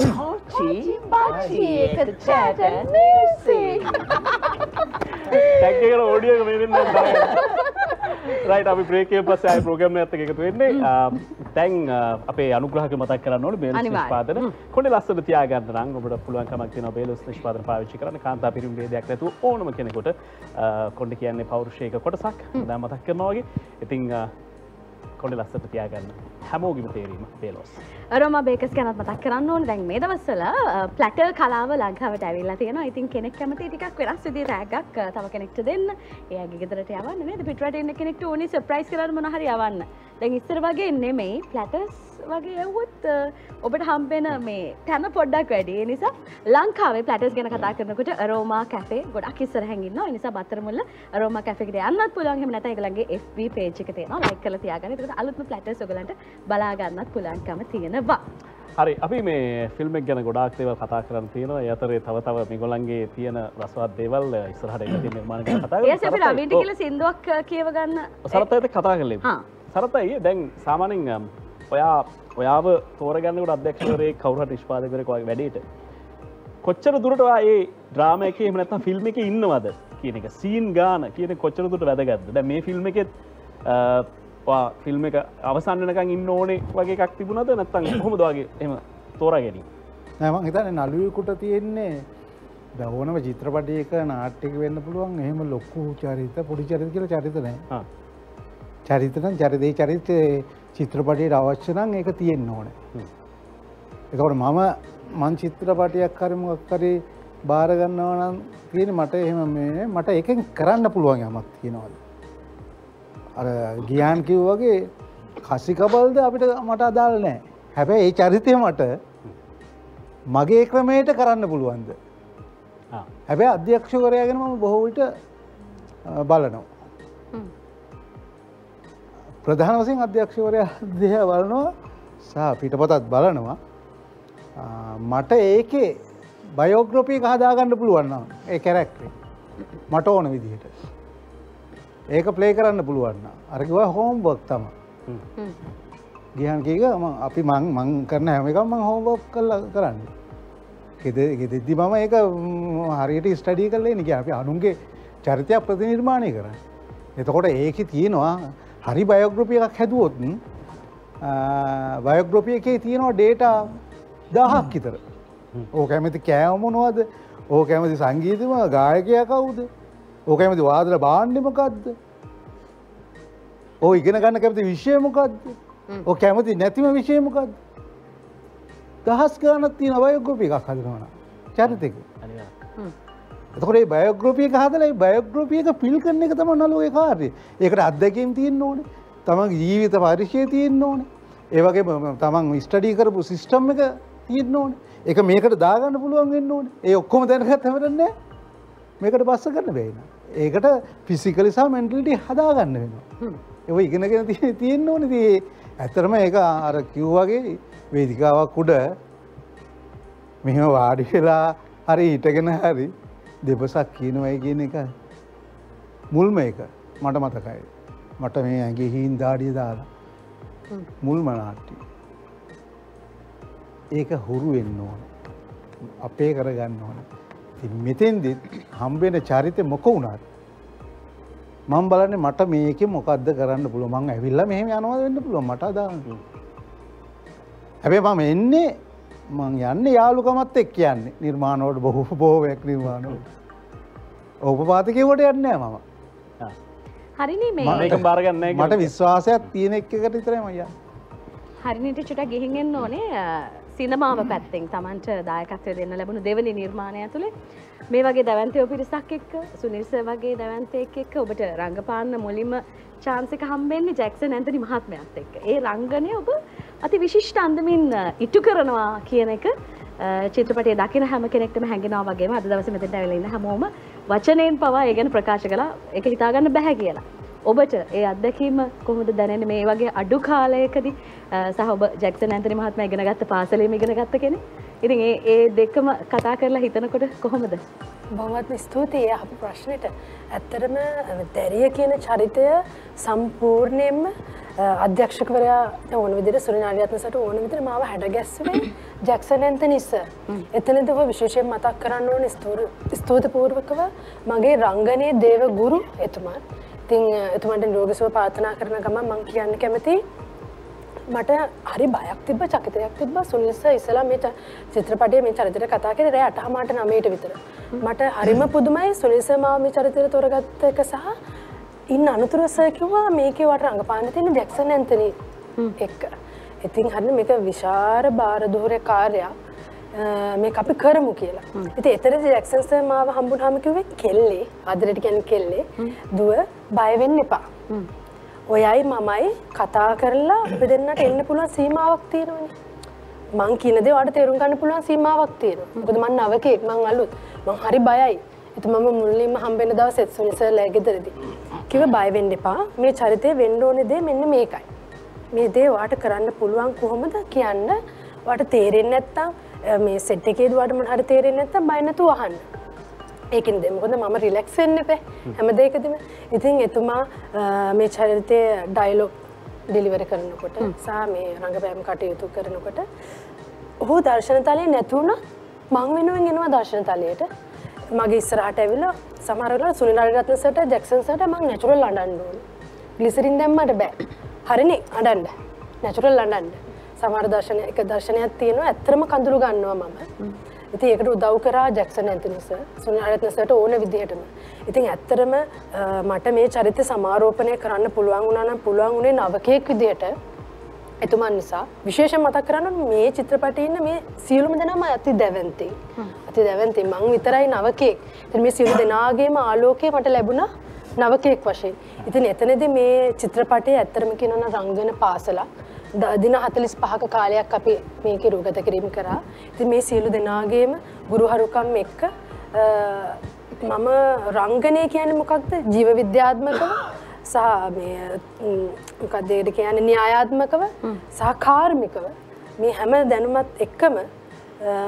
දෙන ප්ලෑන් කරනවා පොඩි වැඩක් ටැක්කට ඕඩියක මේන්න රයිට අපි ප්‍රේකය පස අයි ප්‍රෝගම ඇත්ත එකතු වෙන්නේ. තැන් අපේ අනුග්‍රහක මතක් කරන්න ඕන බේල. නිෂ්පාදන. කොඩ ලස්සට තියාගන්න නම් ඔබට පුළුවන්කමක් තියෙන බේලස් නිෂ්පාදන පාවිච්චි කරන්න. කාන්තා පිරිම් වේදයක් නැතුව ඕනම කෙනෙකුට කොඩ කියන්නේ පෞරුෂයක කොටසක්. දා මතක් කරනවා වගේ. ඉතිං කොඩ ලස්සට තියාගන්න හැමෝගිම තේරීම බේලෝස්. රෝම බේකස් ගැනත් මතක් කරන්න ඕන. දැන් මේ දවස්සල ප්ලටර් කලාව ලංකාවට ඇවිල්ලා තියෙනවා. ඉතින් කෙනෙක් කැමති ටිකක් වෙනස් විදිහේ රෑගක් තව කෙනෙක්ට දෙන්න. එයාගේ ගෙදරට යවන්න නේද? පිටරට එන්න කෙනෙක්ට ඕනි සර්ප්‍රයිස් කරන්න මොන හරි යවන්න. දැන් ඉස්සර වගේ නෙමෙයි ප්ලැටර්ස් වගේ යවුවොත් ඔබට හම්බෙන මේ තැන පොඩ්ඩක් වැඩි. නිසා ලංකාවේ ප්ලැටර්ස් ගැන කතා කරනකොට අරෝමා කැෆේ ගොඩක් ඉස්සරහින් ඉන්නවා. ඒ නිසා බත්තරමුල්ල අරෝමා කැෆේ එකට යන්නත් පුළුවන්. එහෙම නැත්නම් ඒගොල්ලන්ගේ FB page එක තියෙනවා. ලයික් කරලා තියාගන්න. ඒකට අලුත්ම ප්ලැටර්ස් ඔයගලන්ට බලා ගන්නත් පුළුවන්කම තියෙනවා. හරි. අපි මේ ෆිල්ම්ක් ගැන ගොඩාක් දේවල් කතා කරන්න තියෙනවා. ඒ අතරේ තව තව මේගොල්ලන්ගේ තියෙන රසවත් දේවල් ඉස්සරහට එකතින් නිර්මාණ කතා ඒ අපි රවින්ට කියලා සින්දුවක් කියව ගන්න. සරතයත කතා කලේ සරතයි දැන් සාමානෙන් ඔයා ඔයාව තෝරගන්නකට අධ්‍යක්ෂවරේ කවුරට නිෂ්පාදකරක වැඩට. කොච්චර දුරට ඒ ඩ්‍රාම එක එම නැත්නම් ෆිල්ම් එක ඉන්නවද කියන එක? සීන් ගාන කියන කොච්චර දුරට වැදගත්ද? දැන් මේ ෆිල්ම් එකෙත් ෆිල්ම් එක අවසන්නනකන් ඉන්න ඕනේ වගේ එකක් තිබුණද? නැත්තන් හොමදවාගේ එම තෝරා ගැනීම නෑම හිතන නලුවකුට තියෙන්නේ දවනම චිත්‍රපටයක නාට්‍යක වෙන්න පුළුවන් එහෙම ලොක්කු චරිත පොඩි චරිත කියල චරිතනෑ චරිතන චරිතය චරිත චිත්‍රපටයට අවශ්‍යනං ඒක තියෙන්න්න ඕන. එතකොට මම මං චිත්‍රපටයක් කරමක් කරේ භාරගන්නවනම් තියෙන මට එහෙම මේ මට එකෙන් කරන්න පුළුවන් යමක් තියෙනවද? අර ගියන් කිව් වගේ කසිකබල්ද අපිට මට අදාල් නෑ හැබැයි ඒ චරිතය මට මගේ ක්‍රමයට කරන්න පුළුවන්ද? හැබැයි අධ්‍යක්ෂකරයාගෙන මම බොහෝවිට බලනවා ප්‍රධාන වසින් අධ්‍යක්ෂවරය දෙහ බලනවා සහ පිටපොතත් බලනවා. මට ඒකේ බයෝග්‍රපී හදාගන්න පුළුවන්න ඒ කැරැක්ටේ මට ඕන විදිහට. ඒක ප්ලේ කරන්න පුළුවන්න අරකිව හෝම්. බොක් තම ගියන්කීක අපි මං මං කරන හැමිකම් මං හෝම්බෝක් කල්ල කරන්න. ගෙදෙද්දි මම ඒක හරියට ස්ටඩී කරලේ නික අපි අනුන්ගේ චරිතයක් ප්‍රතිනිර්මාණය කර එතකොට ඒක තියෙනවා හරි බයෝග්‍රපිය එකක් හැදුවොත් බයෝග්‍රපිය එකේ තියෙනවා ඩේට දහක් හිතර ඕ කැමති කෑවමොනවද ඕ කැමති සංගීතම ගායකය කවුද? ඕ කැමති වාදර බාණ්ඩිමකක්ද ඕ ඉගෙන ගන්න කැමති විශ්යමකක්ද ඕ කැමති නැතිම විශයමකක්ද දහස් ගානත් තියෙන බයෝග්‍රපි එකක් හදනවන චරිතක එතකොට බයෝග්‍රපිය හදලයි බයෝග්‍රපියක පිල් කරන එක තම නලුව කාරය ඒකට අත්දැකම් තියෙන් ඕන. තමන් ජීවිත පරිශය තියෙන් ඕන. ඒවගේ තමන් ස්ටඩී කරපු සිිස්ටම් එක තියෙන් ඕන. එක මේකට දාගන්න පුළුවන් වෙන්න ඕන. ඒ ඔක්කොම දැනගත් හැමරන්න මේකට බස්ස කරන්න බේන ඒකට ෆිසිකලිසා මෙන්ටලිටි හදාගන්න වෙනවා. එව ඉගෙනගෙන තියෙන් ඕන. දී ඇතරම ඒක අර කිව්වගේ වේදිකාවක් උඩ මෙහෙම වාඩි වෙලා හරි හිටගෙන හරි දෙපසක් කියනවයි කියන එක මුල්ම එක. මට මතකයි. මට මේ ඇගේ හින් දාඩිය දාලා මුල් මනාට්ටි ඒක හුරු වෙන්න ඕන. අපේ කරගන්න ඕන. මෙතෙන්දි හම්බෙන චරිත මොක වුණාට මම බලන්නේ මට මේක මොකක්ද කරන්න පුළුවන්. මං ඇවිල්ලා මෙහෙම යනවා වෙන්න පුළුවන්. මට අදාන්න හැබැයි මම එන්නේ මං යන්න යාළුකමත් එක් කියන්නේ නිර්මාණවට බොහෝ බෝවයක් නිර්මාණවට ඕපපාතිකවට යන්නෑ මම. හරිනේ මේ. මේක බාරගන්න මට විශ්වාසයක් තියෙන එක එකට විතරයි මය හරිනිට චුට ගිහිගෙන් ඕනේ සිනමාව පැත්තෙන් තමන්ට දායකත්වය දෙන්න ලැබුණු දෙවනි නිර්මාණය ඇතුළේ මේ වගේ දැවන්තයෝ පිරිසක් එක්ක සුනිල්ස වගේ දැවන්තයෙක් එක්ක ඔබට රංගපාන්න මුලින්ම චාන්සික හම්බෙන්නේ ජැක්සන් ඇන්තනි මහත්මයත් එක්ක. ඒ රංගනය ඔබ අති විශිෂ්ට අන්දමින් ඉටු කරනවා කියන එක චිත්‍රපටේ දකින හැම කෙනෙක්ටම හැඟෙනවා වගේම අද දවසේ මෙතෙන්ට ඇවිල්ලා ඉන්න හැමෝම වචනයෙන් පවා ඒ ගැන ප්‍රකාශ කළා. ඒක හිතාගන්න බෑ කියලා. ඔබට ඒ අත්දැකීම කොහොමද දැනෙන්නේ මේ වගේ අඩු කාලයකදී සහ ඔබ ජැක්සන් ඇන්තනි මහත්මයා ඉගෙන ගත්ත පාසලේම ඉගෙන ගත්ත කෙනෙක්. ඉතින් ඒ ඒ දෙකම කතා කරලා හිතනකොට කොහොමද? බොහොමත්ම ස්තුතියි අප ප්‍රශ්නෙට. ඇත්තටම දැරිය කියන චරිතය සම්පූර්ණයෙන්ම අධ්‍යක්ෂකවරයා ඕන විදිහට සුරනාලියත්නසට ඕන විදිහට මාව හැඩගැස්සුවේ ජැක්සන් ඇන්තනිස්. එතනදී ඔබ විශේෂයෙන් මතක් කරන්න ඕන ස්තුතිපූර්වකව මගේ රංගනයේ දේව ගුරු එතුමා. ඉතින් එතුමන්ට නිරෝගී සුව ප්‍රාර්ථනා කරන ගමන් මම කියන්න කැමතියි මට හරි බයක් තිබ චකිතයක් තිබ සුනිල්ස ඉසලා මේ චිත්‍රපටය මේ චරිතර කතා කර රෑ අටහමට නමයට විතර. මට හරිම පුදුමයි සුනිල්ස මාව මේ චරිතර තොරගත්ත එක සහ ඉන්න අනුතුරස කිව්වා මේකවට රඟපාන තියෙන ජැක්සන් ඇන්තන එක්ක. ඉතින් හරි මේක විශාර භාරදූරය කාර්යක් මේ අපි කරමු කියලා. ඉති එතර ජැක්සන්ස මාව හම්බුන් හමකිවේ කෙල්ලේ අදරට ගැන කෙල්ලේ දුව බයවෙන්න එපා. ඔයයි මමයි කතා කරලා අපි දෙන්නට එන්න පුළුවන් සීමාවක් තියෙනවනේ. මං කියන දේ වඩ තේරුම් ගන්න පුළුවන් සීමාවක් තියෙනවා. මොකද මං නවකෙක් මං අලුත්. මං හරි බයයි. ඉතින් මම මුලින්ම හම්බෙන්න දවසෙත් සුනිසර් ලෑගෙදරදී කිව්ව බය වෙන්න එපා. මේ චරිතේ වෙන්න ඕනේ දේ මෙන්න මේකයි. මේ දේ වාට කරන්න පුළුවන් කොහොමද කියන්න වාට තේරෙන්නේ නැත්තම් මේ සෙට් එකේදී වාට මොන හරි තේරෙන්නේ නැත්තම් බය නැතුව අහන්න. ඒකින් දෙමකොද මම රිලෙක්ස් වෙන්න එපේ හැම දෙයකදම. ඉතින් එතුමා මේ චරිතය ඩයිලොක් ඩිලිවර කරනකොට සහ මේ රඟපෑම් කටයුතු කරනකොට ඔහු දර්ශන තලය නැතුවුණ මං වෙනුවෙන් එනවා දර්ශන තලයට මගේ ඉස්සරහට ඇවිල්ල සමරල සුනිරරත්නසට ජැක්සන්සට මං නැචුරල් අඩන්න ඕන. ගලිසරින් දැම්මට බෑ. හරිනි අඩන්ඩ නැචුරල් අඩන්ඩ සමර දර්ශනය එක දර්ශනයක් තියෙනවා. ඇත්තරම කඳුරු ගන්නවා මම. ඉති ඒකට උදව් කරා ජැක්සන් ඇතිනිස සුනිරත්නසට ඕන විදිහටම. ඉතින් ඇත්තරම මට මේ චරිත සමාරෝපනය කරන්න පුළුවන් වුණනම් පුළුවන් වුණේ නවකයෙක් විදිහට එතුමන් නිසා. විශේෂ මතක් කරන්න මේ චිත්‍රපටඉන්න මේ සියලුම දෙනම ඇති දැවන්ති. ඇති දැවන්ති. මං විතරයි නවකෙක් මේ සියලු දෙනාගේම ආලෝකය මට ලැබුණ නවකයෙක් වශයෙන්. ඉතින් එතනද මේ චිත්‍රපටය ඇත්තරම කියනන රංගන පාසලා දින හතලිස් පහක කාලයක් අපි මේක රූගත කිරීම කරා. ඉති මේ සියලු දෙනාගේම ගුරුහරුකම් එක්ක මම රංගනය කියන මොකක්ද? ජීව විද්‍යාත්මකව සහ මොකක්දේට කියන න්‍යායාත්මකව සහ කාර්මිකව. මේ හැම දැනුමත් එක්කම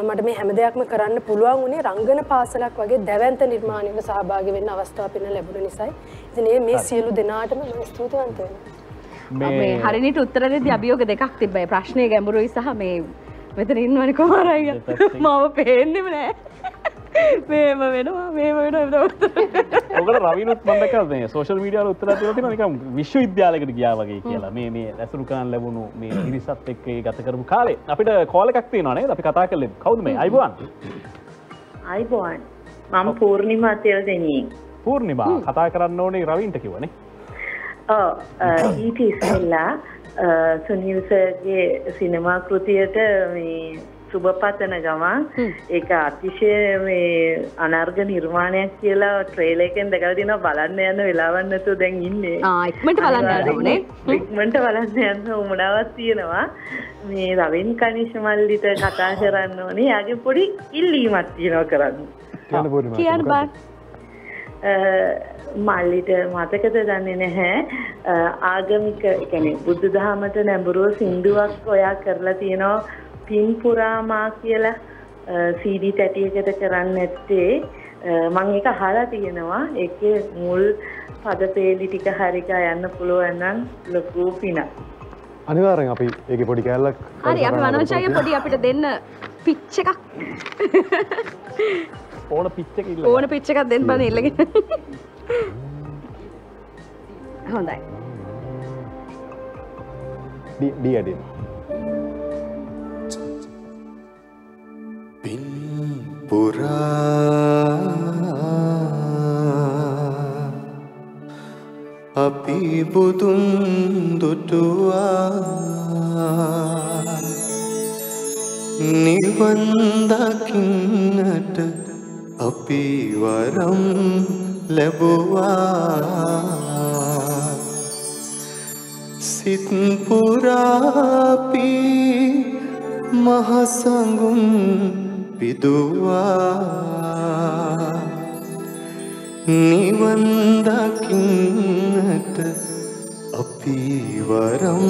මට මේ හැම දෙයක්ම කරන්න පුළුවන් වුණේ රංගන පාසලක් වගේ දැවන්ත නිර්මාණයක සහභාගි වෙන්න අවස්ථාව පින ලැබුණ නිසයි. ඉතින් මේ සියලු දෙනාටම මම ස්තුතිවන්ත වෙනවා මේ හරිනිට උත්තරෙදි අභියෝග දෙකක් තිබ්බයි ප්‍රශ්නය ගැඹුරුයි සහ මේ මෙතන ඉන්නවනි කුමාරයි මම පේන්නෙම නෑ. මේම වෙනවා මේම වෙන ඔකට රවිනුත් මන්දක මේ සෝෂල් මීඩියල උත්තර තින නිකම් විශ්ව විද්‍යාලකට ගියා වගේ කියලා. මේ මේ ඇසුරුකාන් ලැබුණු මේ ඉරිසත් එක්ක ගත කරපු කාලේ. අපිට කෝලකක් තියෙනවානේ අපි කතා කරලෙ කවුද මේ? අයිබුවන් අයිබෝන්. මම පූර්ණිමා තියල දෙනී පූර්ණිමා. කතා කරන්න ඕනේ රවින්ට කිවනේ ඊට ඉස්සෙල්ලා සුනිල්සගේ සිනමා කෘතියට මේ සුභපතන ගමන් ඒක අතිශය මේ අනර්ග නිර්මාණයක් කියලා ට්‍රේලේකෙන් දැකලා තිනවා බලන්න යන වෙලාවක් නැතුව දැන් ඉන්නේ. ආ ඉක්මනට බලන්න ඕනේ. ඉක්මනට බලන්න යන්න උමනාවක් තියෙනවා. මේ රවින් කනිෂ් මල්ලිට කතා කරන්න ඕනේ. යාගේ පොඩි ඉල්ලීමක් තියෙනවා කරන්න. කියන්න බෑ. මල්ලිට මතකද දන්නේ නැහැ. ආගමික කියන්නේ බුදු දහමට නැඹුරුව සින්දුවක් ඔයා කරලා තියෙනවා. පින් පුරාමා කියලා සීඩි තැටියකට කරන්න ඇත්තේ. මං එක අහලා තියෙනවා. ඒකේ මුල් පද පේලි ටික හරිකා යන්න පුළුවන් නම් ලොකු පිනක්. අනිවාර්යෙන් අපි ඒකේ පොඩි කෑල්ලක් හරි අපි මනෝජයගේ පොඩි අපිට දෙන්න පිච් එකක් ඕන පිච්ච ඕන පිච්ච එකක් දෙන්න බන ඉල්ලගෙන. හොඳයි. ඩී අඩින් පුරා අපි බුදුන් දුටුවා. නිවන් දකින්නට අපි වරම් ලැබුවා. සිත් පුරාපි මහසඟුන් පිදුවා නිවන් දකින්නට අපි වරම්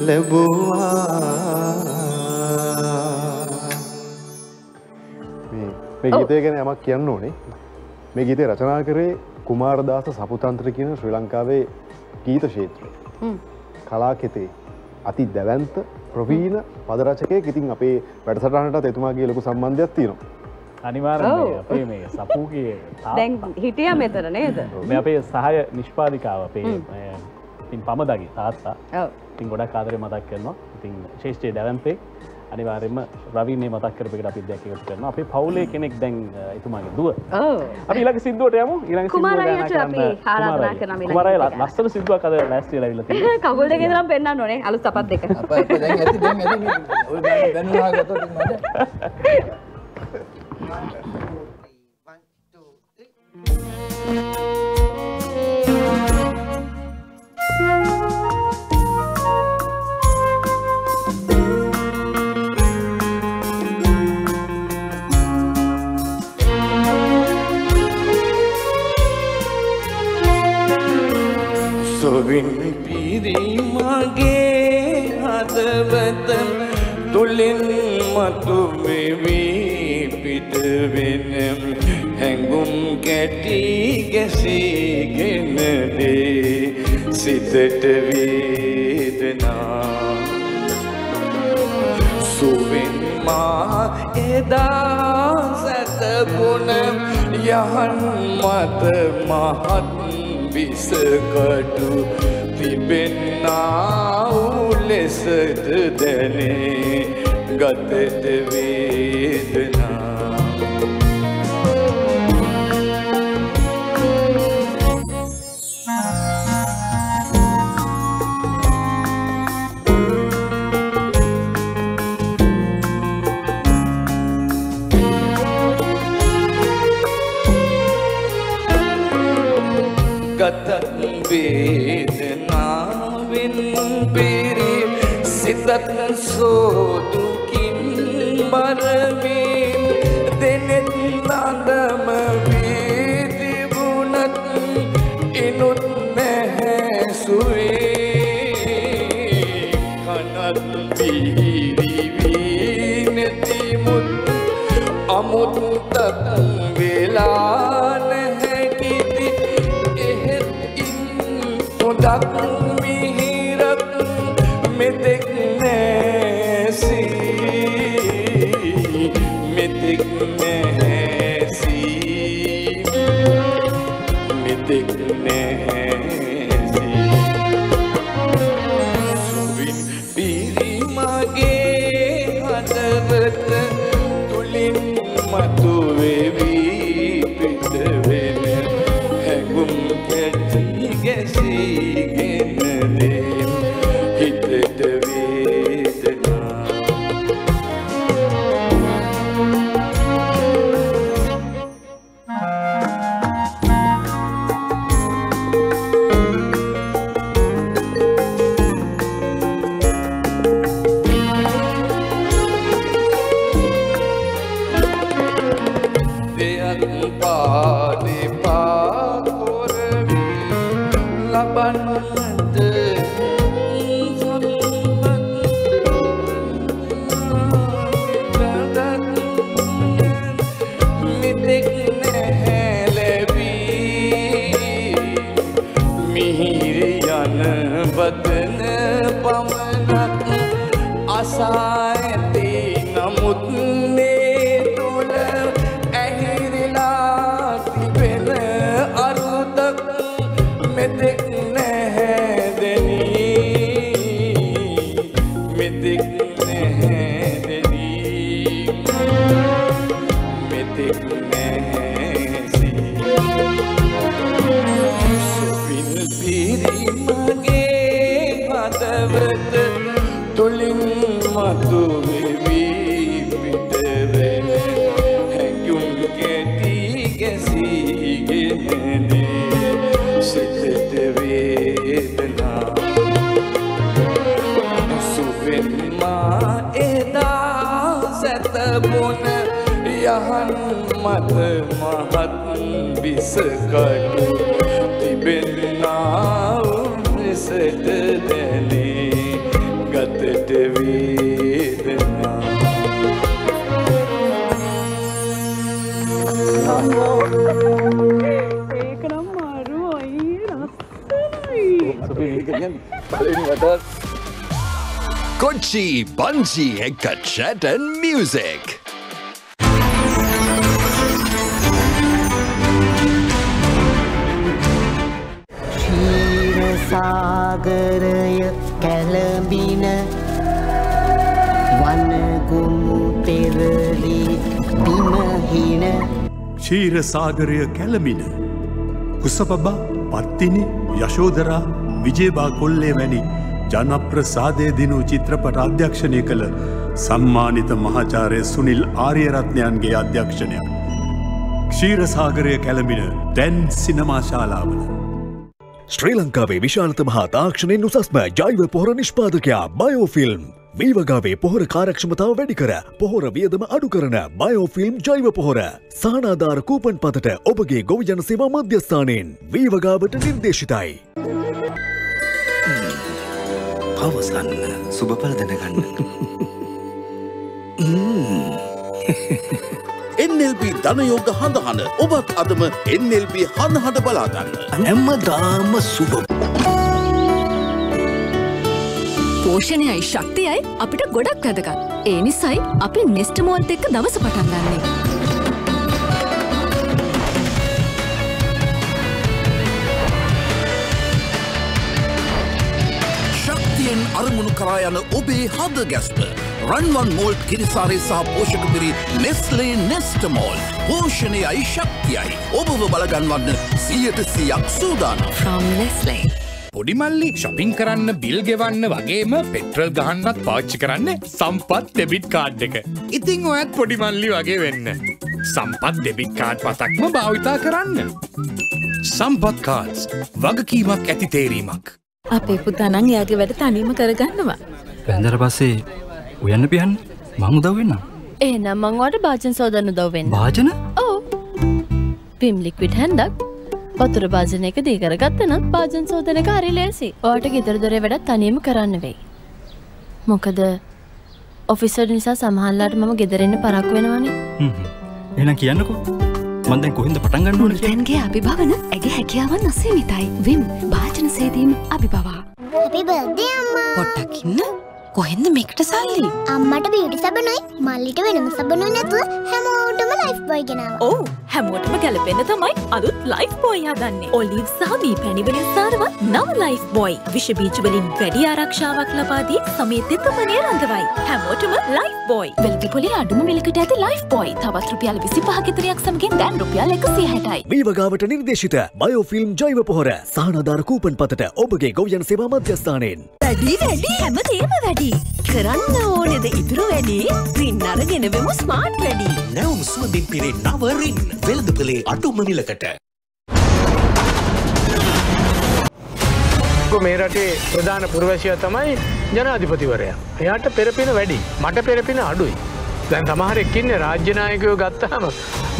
ලැබුවා. මේ ගීතය ගැන යමක් කියන්න ඕනේ. මේ ගීතය රචනා කරේ කුමාරදාස සපුතන්ත්‍ර කියන ශ්‍රී ලංකාවේ ගීත ශේත්‍රය කලා කෙතේ අති දැවන්ත ප්‍රවීණ පදරචකය ඉතින් අපේ වැඩසටහනට එතුමාගේ ලොකු සම්බන්ධයක් තියෙනවා. අනිවාර්ය ඔව්. අපේ මේ සපූගේ දැන් හිටිය මෙතන නේද? මේ අපේ සහය නිෂ්පාධිකාව අපේ ඉතින් පමදගේ තාත්තා. ඔව්. ඉතින් ගොඩක් ආදරය මතක් කරනවා. ඉතින් ශේෂ්ඨය දැවන්තේ අනිවාර්යෙන්ම රවිනේ මතක් කරපකට අපි දෙයක් එකතු කරනවා. අපේ පවුලේ කෙනෙක් දැන් එතුමාගේ දුව. අපි ඊළඟ සින්දුවට යමු. ඊළඟ කුමාර සින්දුව අයියට ගායනා අපි කරන්න ආරාධනා කුමාර කරනවා අයියා. ඊළඟ කුමාර අයියා සින්දුවට. ලස්සන දැන් ඇති ඔය දැනුනා ගත්තොත් මට සොවින් පිරිමගේ හදවත තුළින් මතු වෙවී පිටවෙන හැඟුම් කැටි ගැසීගෙනදේ සිතට වේදනා. සුවෙන්මා එදා සැතපුන යහන් මත මහත් විසකටු තිබෙන්නා වූ ලෙසද දැනේ. ගතට වේදනා සිතත් සෝදුකින් බරමින් දෙනෙත් නදම වීතිබුණත් ඉනුත් නැහැසුවේ Ekka Chat and Music. සාගරය කැලඹින වනගුමු පෙරලි බිමහින ශීර සාගරය කැලමින. කුසපබා Pattini Yashodhara විජේබා කොල්ලේ වැනි ජනප්‍රසාදය දිනු චිත්‍රපට අධ්‍යක්ෂණය කළ සම්මානිත මහාචාරය සුනිල් ආර්යරත්නයන්ගේ අධ්‍යක්ෂණයක්. ක්ෂීරසාගරය කැලමින දැන් සිනමාශාලාවල. ශ්‍රී ලංකාවේ විශාලතම හා තාක්ෂණයෙන් උසස්ම ජෛව පොහොර නිෂ්පාදකයා බයෝෆිල්ම්. වීවගාවේ පොහොර කාරක්ෂමතාව වැඩි කර පොහොර වියදම අඩු කරන බයෝෆිල්ම් ජෛව පොහොර. සානාධාර කූපන් පතට ඔබගේ ගොවිජන සේවා මධ්‍යස්ථානයෙන් වීවගාවට නිර්දේශිතයි. පවසන්න සුභපල දැනගන්න. එල්B ධනයෝග හඳහන ඔබත් අදම එල්B හඳහට බලාගන්න. හැම්මදාම සුබ. පෝෂණයයි ශක්තියයි අපිට ගොඩක් වැදගත්. ඒ නිසයි අපි නෙස්ටමෝල්ත් එක්ක දවස පටන් කරා යන ඔබේ හද ගැස්ම. රන්වන් මෝල්ට් කිරිසාරය සහ පෝෂක පිරි නෙස්ලේ නෙස්ටමෝල් පෝෂණයයි ශක්තියයි ඔබව බලගන්වන්න සියයට සියක් සූදාන. From Nestle. පොඩිමල්ලි ශොපින් කරන්න බිල් ගෙවන්න වගේම පෙට්‍රල් ගහන්නත් පාච්චි කරන්න සම්පත් දෙබිට් කාඩ් එක. ඉතිං ඔයත් පොඩිමල්ලි වගේ වෙන්න. සම්පත් දෙබිට් කාඩ් පතක්ම භාවිතා කරන්න. සම්පත් කාඩ්ස් වගකීමක් ඇති තේරීමක්. අපේ පුතානං එයාගේ වැඩ තනීම කරගන්නවා. පැන්දර පස්සේ උයන්න පියන්න මං උදව්වෙන්න. ඒනම් මංවාට භාජන් සෝදන්න උදව්වෙන්න. භාජන? ඕ. පිම් ලික්විඩ් හැන්දක් වතුර භාජනයක දී කරගත්තනත් භාජන් සෝදනක හරි ලේසි. ඔයාට ගෙදර දොරේ වැඩ තනියම කරන්න වෙයි. මොකද ඔෆිසර් නිසා සමහරලාට මම ගෙදරෙන්න පරක්කු වෙනවනේ. එහෙනම් කියන්නකෝ. මන් දැන් කොහෙන්ද පටන් ගන්න ඕනේ කියලා? මුළුතැන්ගේ අභිභවන ඇගේ හැකියාවන් අසීමිතයි. විම් භාජන සේදීම අභිභවා. හැපි බර්ත්ඩේ අම්මා. පොට්ටක් ඉන්න. කොහෙන්ද මේකට සල්ලි? අම්මට බියුටි සබනුයි මල්ලිට වෙනම සබනුයි නැතුව හැමෝටම ලයිෆ් බොයි ගෙනාවා. ඔව් හැමෝටම ගැලපෙන්න තමයි අලුත් ලයිෆ් බොයි හදන්නේ. ඔලිව් සහ මී පැණි වලින් සාරවත් නව ලයිෆ් බොයි. විෂ බීජ වලින් වැඩි ආරක්ෂාවක් ලබා දී සමේ තෙතමනය රඳවයි. හැමෝටම ලයිෆ් බොයි. වෙළඳ පොලේ අඩුම මිලකට ඇති ලයිෆ් බොයි. තවත් රුපියල් 25 ගෙතරයක් සමගින් දැන් රුපියල් 160යි. වීවගාවට නිර්දේශිත බයෝෆිල්ම් ජෛව පොහොර සානාධාර කූපන් පතට ඔබගේ ගොවියන් සේවා මධ්‍යස්ථානයෙන්. වැඩි වැඩි හැමදේම වැඩි. කරන්න ඕනෙද ඉතුරු වැඩි? රින් අරගෙනවෙමු ස්මාර්ට් වැඩි. නැවුම් සුවඳින් පිරේ නවරින් වෙළඳපලේ අඩුම මිලකට. මේ රටේ ප්‍රධාන පුරවැසිය තමයි ජනාධිපතිවරයා. එයාට පෙරපෙන වැඩි මට පෙරපෙන අඩුයි. දැන් සමහරෙක්කින්නේ රාජ්‍යනායකයෝ ගත්තහම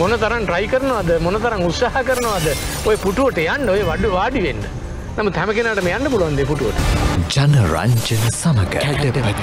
මොන තරන් ට්‍රයි කරනවාද මොන තරම් උත්සාහ කරනවාද ඔය පුටුවට යන්න ඔය වඩ වාඩි වෙන්න. නම තැමකෙනට යන්න පුළුවන් දෙපුටුවට ජනරංචන සමඟ හැට පැත.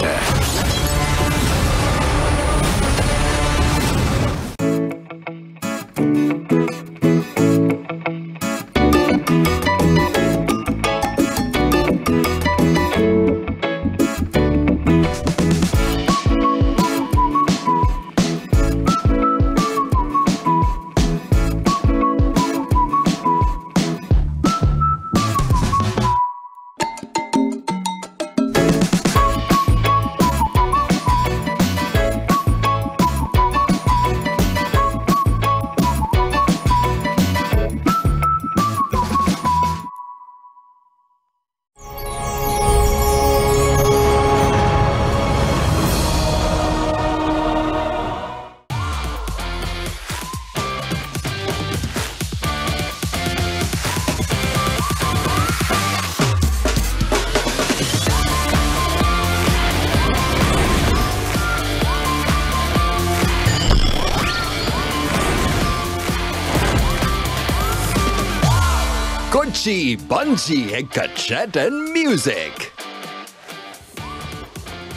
එක chat and music.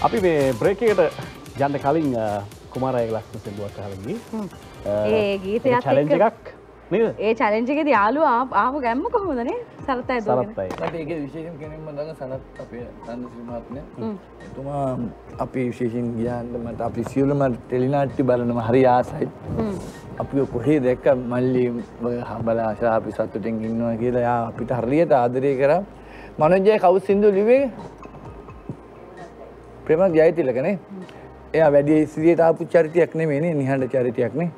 අපි මේ බ්‍රේකයට යන්න කලින් කුමාරය ලක්න සිදුවක් හලගී ඒ ගීතයක් එක්ක- එකක් ඒ චලෙන්ජිකෙද යාලු ආපු ගැම්ම කොහොමදනේ සරතයි සරත්තයි ඒක විශේෂයෙන් කෙනෙක්ම දන්න සනත් අපේ නන්ද ශ්‍රීමාත්මය. හ්ම්. එතුමා අපි විශේෂෙන් ගියන්ට මට අපි සියලුම ටෙලිනාට්ටි බලනම හරි ආසයි. අපි කොහේ දැක්ක මල්ලි හබලා ආශා අපි සතුටෙන් ඉන්නවා කියලා යා අපිට හරියට ආදරය කර. මනජය කවු සිින්දු ලිවේ ප්‍රමක් ජයතිලකනේ එයා වැඩි සිරියට ආපු චරිතයක් නෙමේනේ නිහඬ චරිතයක්නේ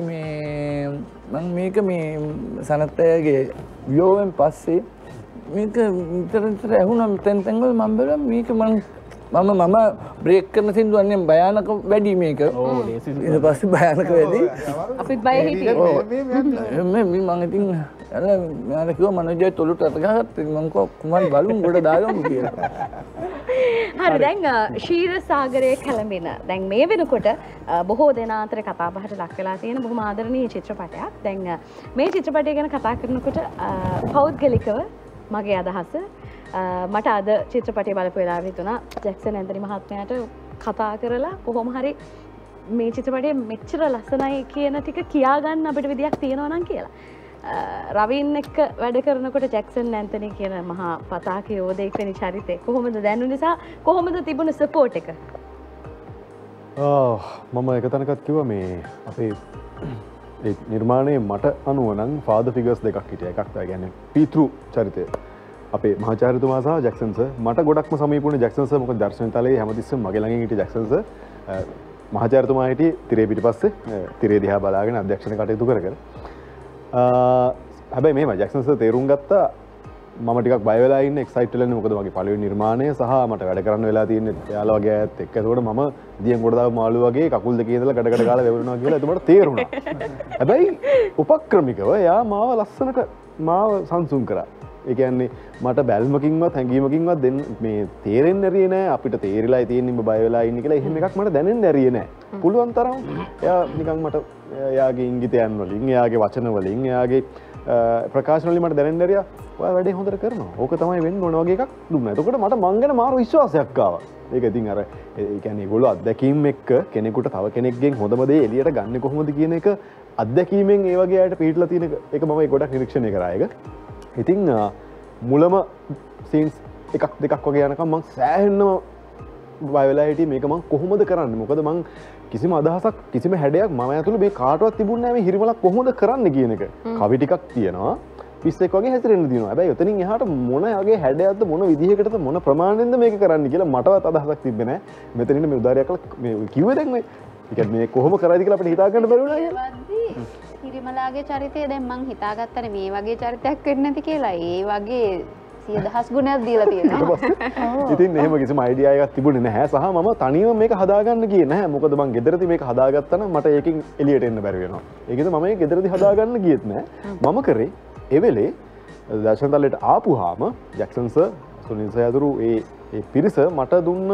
මේ මං මේක මේ සනත්තයගේ වියෝවෙන් පස්සේ මේක විතරතර ඇහුනම් තැන් තැන්වල මම බැලුවා මේක මං මම මම බ්‍රේක් කරන සින්දුවන්නේ භයානක වැඩි මේක. ඊට පස්සේ භයානක වැඩි. අපිත් බය හිටියේ. මං ඉතින් අර මෙයාට කිව්වා මනෝජය තොලුට අතගහත් මං කිව්වා කුමන් බලමු ගොඩ දාගමු කියලා. හරි දැන් ශීර සාගරය කැළඹෙන. දැන් මේ වෙනකොට බොහෝ දෙනා අතර කතාබහට ලක් වෙලා තියෙන බොහොම ආදරණීය චිත්‍රපටයක්. දැන් මේ චිත්‍රපටය ගැන කතා කරනකොට පෞද්ගලිකව මගේ අදහස මට අද චිත්‍රපටය බලපු වෙලාවෙ හිතුණා. ජැක්සන් ඇන්තනි මහත්මයාට කතා කරලා කොහොම හරි මේ චිත්‍රපටය මෙච්චර ලස්සනයි කියන ටික කියාගන්න අපිට විදියක් තියෙනවා නම් කියලා. අ, රවින් එක්ක වැඩ කරනකොට ජැක්සන් නැන්තනි කියන මහා පතාක යෝධයෙක් වෙනි චරිතය කොහොමද දැනු නිසා කොහොමද තිබුණ සපෝට් එක? මම එක තැනකත් කිව මේ අපේ ඒ නිර්මාණය මට අනුවනං ෆාද ෆිගස් දෙකක් හිටිය. එකක් ගැන පිතෘ චරිතය. අපේ මහචාරතුමා සහ ජක්සන්ස මට ගොඩක්ම සමීපුණ ජක්සන්ස මොක දර්ශන තලේ හැමතිස්ස මගලඟ හිට ජක්සන්ස මහචාරතුමා හිටිය තිරේ පිටි පස්සේ තිරේ දිහා බලාගෙන අධ්‍යක්ෂණ කටයුතු කර කර. හැබැයි මේ ජක්සන්ස තේරුම් ගත්තා මම ටික් බයවෙලාන්න එක්සයිටලන මොකද මගේ පලි නිර්මාණය සහ මට වැඩ කරන්න වෙලා තියන්න යාලවගේ ඇත් එක්කතකට ම දිය ගොඩදාව මාළු වගේ කකුල් කියදල ගඩකට කාල වෙරුණා කියලා තුමට තේරුණ. හැබැයි උපක්‍රමිකව යා මාව ලස්සනට මාව සංසුන් කරා ඒකන්නේ මට බැල්මකින්වත් හැඟීමකින්වත් දෙන්න මේ තේරෙන් නැරිය නෑ. අපිට තේරලා තියනිම බයවෙලා ඉන්න කියලා. එහෙම එකක් මට දැනෙන් නැරිය නෑ. පුළුවන් තරම් එයා නිකන් මට එයාගේ ඉංගිතයන් වලින් එයාගේ වචන වලින් එයාගේ ප්‍රකාශනලි මට දැනෙන්දරිය වැඩේ හොඳට කරන ඕක තමයි වෙන්න ඕනවගේ එකක් දුන්න. එතකොට මට මංගන මාරු විශ්වාසයක්කාව ඒක ඉතින් අර ඒකැන ගොල අත්දැකීම් එක්ක කෙනෙකුට තව කෙනෙක්ගෙන් හොඳමදේ එලියට ගන්න කොහොමද කියන එක අත්දැකීමෙන් ඒවගේයට පිටල තියන එක. මම ගොඩක් නිරීක්ෂණය කරයක ඉතිං මුලම සීන්ස් එකක් දෙකක් වගේ යනකම් මං සෑහෙන්නම බයවෙලා හිට මේක මං කොහොමද කරන්න? මොකද මං කිසිම අදහසක් කිසිම හැඩයක් ම ඇතුළ මේ කාටවත් තිබුණෑ හිරිමලක් කොහොද කරන්න කියන එක. කවිටිකක් තියෙනවා. පිස්සෙක් වගේ හැතරෙන් දින ඇබයි යතනින් එහට මොනගේ හැඩයක්ද මොන විදිහකට මොන ප්‍රමාණයෙන්ද මේක කරන්න කියලා මටවත් අදහසක් තිබෙන මෙතනින් මේ උදාරයක් කිවදැන්නේ එක මේ කොහොම කරදි කියලා අපට හිතාගන්න බැරුණ හිරිමලාගේ චරිතය දැන් මං හිතාගත්තන මේ වගේ චරිතයක් වෙන්න ඇති කියලා. ඒ වගේ සිය දහස් ගුණයක් දීලා තියෙනවා. ඉතින් එහෙම කිසි අයිඩියයක් තිබුණ නැහැ. සහ ම තනිව මේක හදාගන්න කිය නෑ මොකද මං ගෙදරති මේක හදාගත්තන මට ඒකින් එලියට එන්න බැරිවෙනවා ඒකද මම ගෙදරදි හදාගන්න ගියත් නෑ මම කරේ එවෙලේ දර්ශනතලට ආපුහාම ජැක්සන්ස සුනිල්ස ඇතුරු ඒ පිරිස මට දුන්න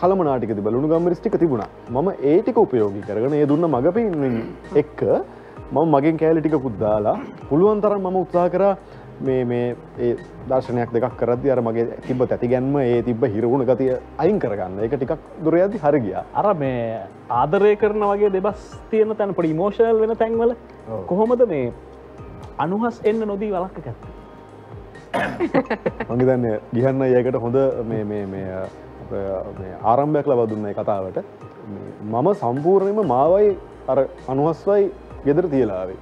කලමනාටික බලුණු ගම්මරිස්ටික තිබුණා. මම ඒටික උපයෝගී කරගෙන ඒ දුන්න මඟ පින්ෙන් එක්ක මම මගෙන් කෑලිටික පුද්දාලා පුළුවන් තරම් මම උත්සා කරා මේ මේ ඒ දර්ශනයක් දෙකක් කරදදි අර මගේ තිබ ඇති ගැන්ම ඒ තිබ හිරවුණ ගතිය අයින් කරගන්න. එක ටිකක් දුරයදි හරගිය අර මේ ආදරය කරන වගේ දෙබස් තියෙන තැන පට ඉමෝෂනල් වෙන තැන්වල කොහොමද මේ අනුහස් එන්න නොදී වලක්ක ගත්ත මගේදන්න ගිහන්න ඒකට හොඳ ආරම්භයක් ලබ දුන්න කතාවට. මම සම්පූර්ණයම මාවයි අර අනුහස්වයි ගෙදර තියලාවේ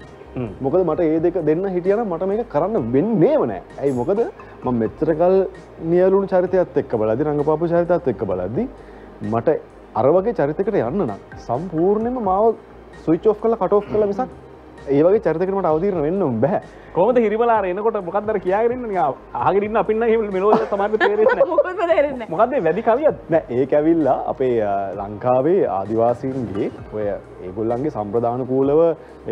මොකද මට ඒ දෙක දෙන්න හිටියන මට මේක කරන්න වෙන්නේ වනෑ ඇයි? මොකද ම මෙච්චරකල් නියලුණු චරිතයත් එක්ක බලදි රඟපාපු චරිතත් එක්ක බලද්දි මට අරවගේ චරිතකට යන්න නම් සම්පූර්ණයම මාව සුයිචෝ් කල කටෝ් කල මිසක් ඒවගේ චරිතකරමට අවතීරණ වෙන්න බෑ. කොමද හිරිමලා එනකොට මොකක්දර කියයාගරන්න ආගරන්න අපින්න හිම මෙලෝ සමට මොකද වැඩි කවියත්? ඒ ඇවිල්ලා අපේ ලංකාවේ ආදිවාසීන්ගේ ඔය ඒගොල්ලන්ගේ සම්ප්‍රධානකූලව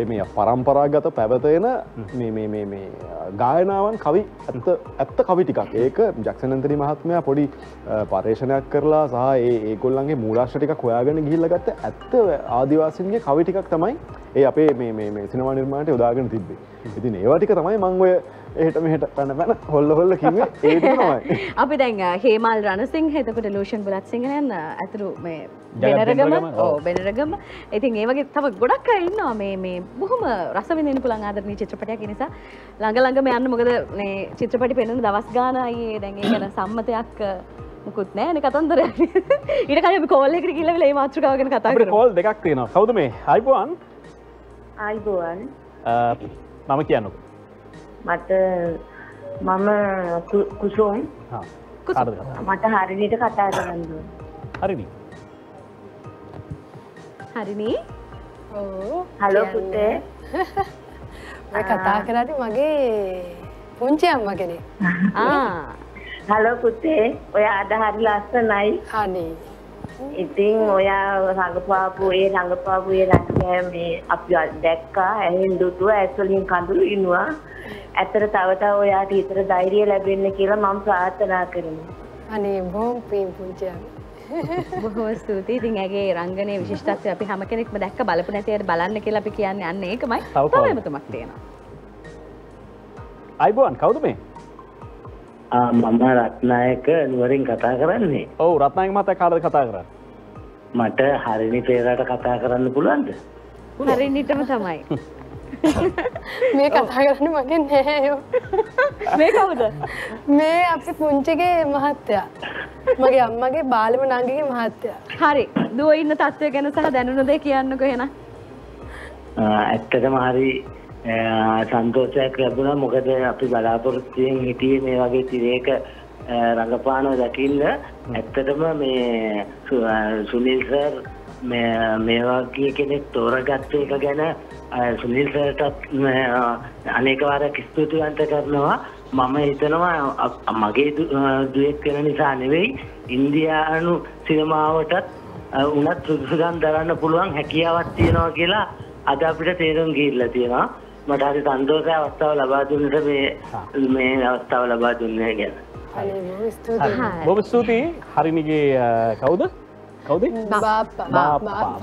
මේ පරම්පරාගත පැවතයන මේ ගායනාවන් කවි ඇත්ත ඇත්ත කවිටිකක් ඒක ජක්ෂනන්තරි මහත්මයා පොඩි පර්ේෂණයක් කරලා සහ ඒ ඒගොල්ලන්ගේ මූලාශ්ටික හොයාගෙන ගිල්ලගත්ත ඇත්ත ආදිවාසින්ගේ කවිටිකක් තමයි ඒ අපේ මේ මේ මේ සිනමා නිර්මාණයට යොදාගෙන තිබ්බේ. ඉතින් ඒවා ටික තමයි මං එහෙට මෙහෙට පැන පැන හොල්ල හොල්ල කිව්වේ ඒ ටික තමයි. අපි දැන් හේමල් රණසිංහ එතකොට ලූෂන් බුලත් සිංහයන් ඇතුරු මේ බෙනරගම. ඕ බෙනරගම. ඉතින් ඒ වගේ තව ගොඩක් අය ඉන්නවා මේ මේ බොහොම රසවිඳින්න පුළුවන් ආදරණීය චිත්‍රපටයක්. ඒ නිසා ළඟ ළඟම යන්න මොකද මේ චිත්‍රපටි පෙන්වන දවස් ගාන අයියේ දැන් ඒ ගැන සම්මතයක් මුකුත් නැහැ නේ කතන්දරයක්. ඊට කලින් අපි කෝල් එකකට ගිහලා වෙලා මේ මාතෘකාව ගැන කතා අපිට කරමු. කෝල් දෙකක් තියෙනවා. කවුද මේ? අයිබෝන් ආයිබෝවන්. මම කියන්නක මට මම කුසුම්. මට හරිනිට කතා කරන්න. හරිනි. හරිනි? හලෝ පුතේ. කතා කරාට මගේ පුංචි අම්ම කෙනෙක්. හලෝ පුතේ. ඔය අද හරි ලස්සනයි. අනේ ඉතින් ඔයා රඟපාපු ඒ රඟපාපු ඒ රටේ මේ අපි දැක්කා ඇහෙන් දුටුව ඇස්වලින් කඳුළු ඉන්නවා ඇතර තව තව ඔයාට හිතට ධෛර්යය ලැබෙන්න කියලා මම ප්‍රාර්ථනා කරනවා අනේ බොහොම පින් අම්ම. බොහෝ ස්තුතියි ඉතින් ඇගේ රංගනයේ විශිෂ්ටත්වය අපි හැම කෙනෙක්ම දැක්ක බලපු නැති අයට බලන්න කියලා අපි කියන්නේ අන්න ඒකමයි තව තව කවුද? එමතුමක් තියෙනවා අයිබෝන් කවුද මේ මම රත්නායක නුවරින් කතා කරන්නේ. ඔව් රත්නායක මහතා කාටද කතා කරන්නේ? මට හරිනි පේරාට කතා කරන්න පුළුවන්ද? හරිනිටම තමයි මේ කතා කරන්න මගේ නෑයෝ. මේ කවුද? මේ අපි පුංචිගේ මහත්තයා. මගේ අම්මගේ බාලම නංගිගේ මහත්තයා. හරි දුව ඉන්න තත්ත්වය ගැන සහ දැනුණ දේ කියන්නකෝ එහෙනම් ඇත්තටම හරි සන්තෝෂයක් ලැබුණා මොකද අපි බලාපොරොත්තුවෙන් හිටියේ මේ වගේ තිරේක රඟපානව දකින්න ඇත්තටම මේ සුනිල් සර් මේ මේ වගේ කෙනෙක් තෝරගත්ත එක ගැන සුනිල් සර්ටත් අනේක වාරයක් ස්තුතිවන්ත කරනවා. මම හිතනවා මගේ දුවෙක් වෙන නිසා නෙවෙයි ඉන්දියානු සිනමාවටත් උනත් සුදුසුකම් දරන්න පුළුවන් හැකියාවක් තියෙනවා කියලා අද අපිට තේරුම් ගිහිල්ලා තියෙනවා. මට හරි සන්තෝෂයි අවස්ථාව ලබා දුන්නට මේ මේ අවස්ථාව ලබා දුන්නේ ගැන. බොහොම ස්තුතියි. බොහොම ස්තුතියි. හරිනිගේ අ, කවුද කවුද?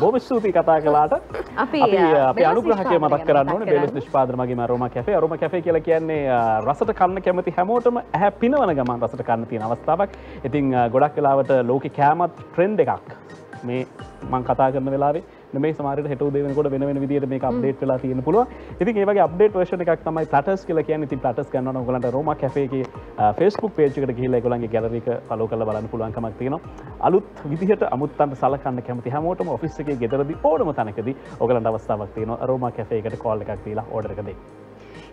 බොහොම ස්තුතියි කතා කලාට අපි, අපි අ, අපි බෙලස් අනුග්‍රහකය නිෂ්පාදනය මතක් කරන්න. බෙලස් නිෂ්පාදන මගේම අරෝම කැෆේ. අරෝම කැෆේ කියලා කියන්නේ රසට කන්න කැමති හැමෝටම ඇහැ පිනවන ගමන් රසට කන්න තියෙන අවස්ථාවක්. ඉතින් ගොඩක් වෙලාවට ලෝකෙ කෑමත් ට්‍රෙන්ඩ් එකක්. මේ මං කතා කරන වෙලාවේ මේ සමාරයට හෙට උදේ වෙනකොට වෙන වෙන විදිහට මේක අප්ඩේට් වෙලා තියෙන්න පුළුවන්. ඉතින් ඒ වගේ අප්ඩේට් version එකක් තමයි Platters කියලා කියන්නේ. ඉතින් Platters ගන්නවා නම් ඔයගලන්ට Roma Cafe එකේ අ, Facebook page එකට ගිහිල්ලා ඒගොල්ලන්ගේ gallery එක follow කරලා බලන්න පුළුවන්කමක් තියෙනවා. අලුත් විදිහට අමුත්තන්ට සලකන්න කැමති හැමෝටම ඔෆිස් එකේ ගෙදරදී ඕනම තැනකදී ඔයගලන්ට අවස්ථාවක් තියෙනවා Roma Cafe එකට call එකක් දීලා order එක දෙන්න.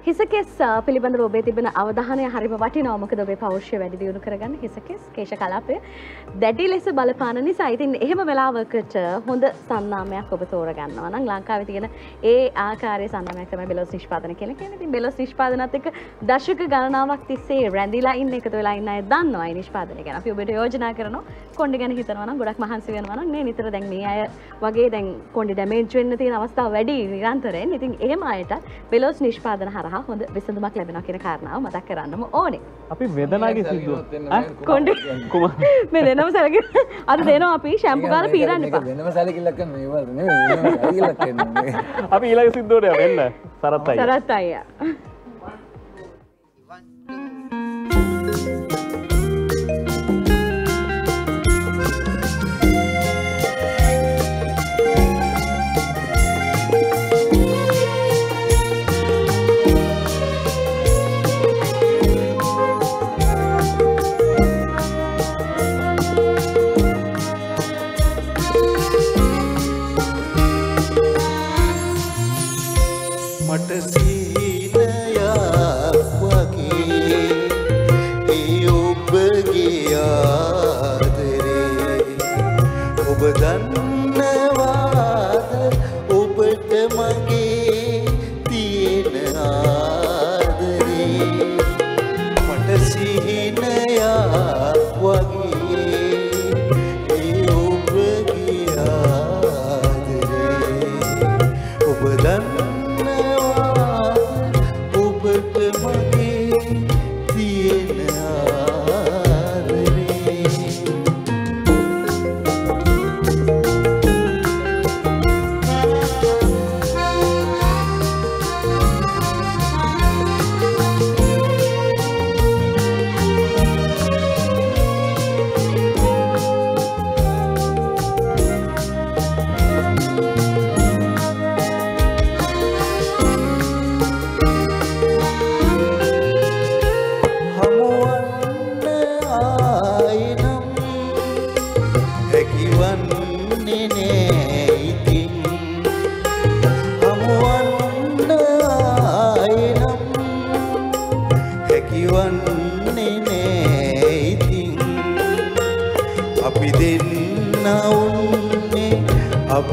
හිසකෙස් අ, පිළිබඳව ඔබේ තිබෙන අවධානය හරිම වටිනවා මොකද ඔබේ පෞරුෂය වැඩි දියුණු කරගන්න හිසකෙස් කේශ කලාපය දැඩි ලෙස බලපාන නිසා ඉතින් එහෙම වෙලාවකට හොඳ සන්නාමයක් ඔබ තෝරගන්නවා නම් ලංකාවේ තියෙන ඒ ආකාරයේ සන්නාමයක් තමයි බෙලොස් නිෂ්පාදන කියලා කියන්නේ. ඉතින් බෙලොස් නිෂ්පාදනත් එක්ක දශක ගණනාවක් තිස්සේ රැඳිලා ඉන්න එකතු වෙලා ඉන්න අය දන්නවා ඒ නිෂ්පාදනය ගැන. අපි ඔබට යෝජනා කරනවා කොණ්ඩේ ගැන හිතනවා නම් ගොඩක් මහන්සි වෙනවා නම් නේ නිතර දැන් මේ අය වගේ දැන් කොණ්ඩේ ඩැමේජ් වෙන්න තියෙන අවස්ථා වැඩි නිරන්තරයෙන්. ඉතින් එහෙම අයට බෙලොස් නිෂ්පාදන හරහා හොඳ විසඳුමක් ලැබෙනවා කියන කාරණාව මතක් කරන්නම ඕනේ. අපි වෙදනාගේ සිද්ධුව කොණ්ඩේ මේ දෙනම සැලකෙන අද දෙනවා අපි ෂැම්පු ගාලා පීරන්න එපා. වෙනම සැලකිල්ලක්. අපි ඊළඟ සිද්ධුවට වෙන්න සරත් අයියා. සරත් අයියා.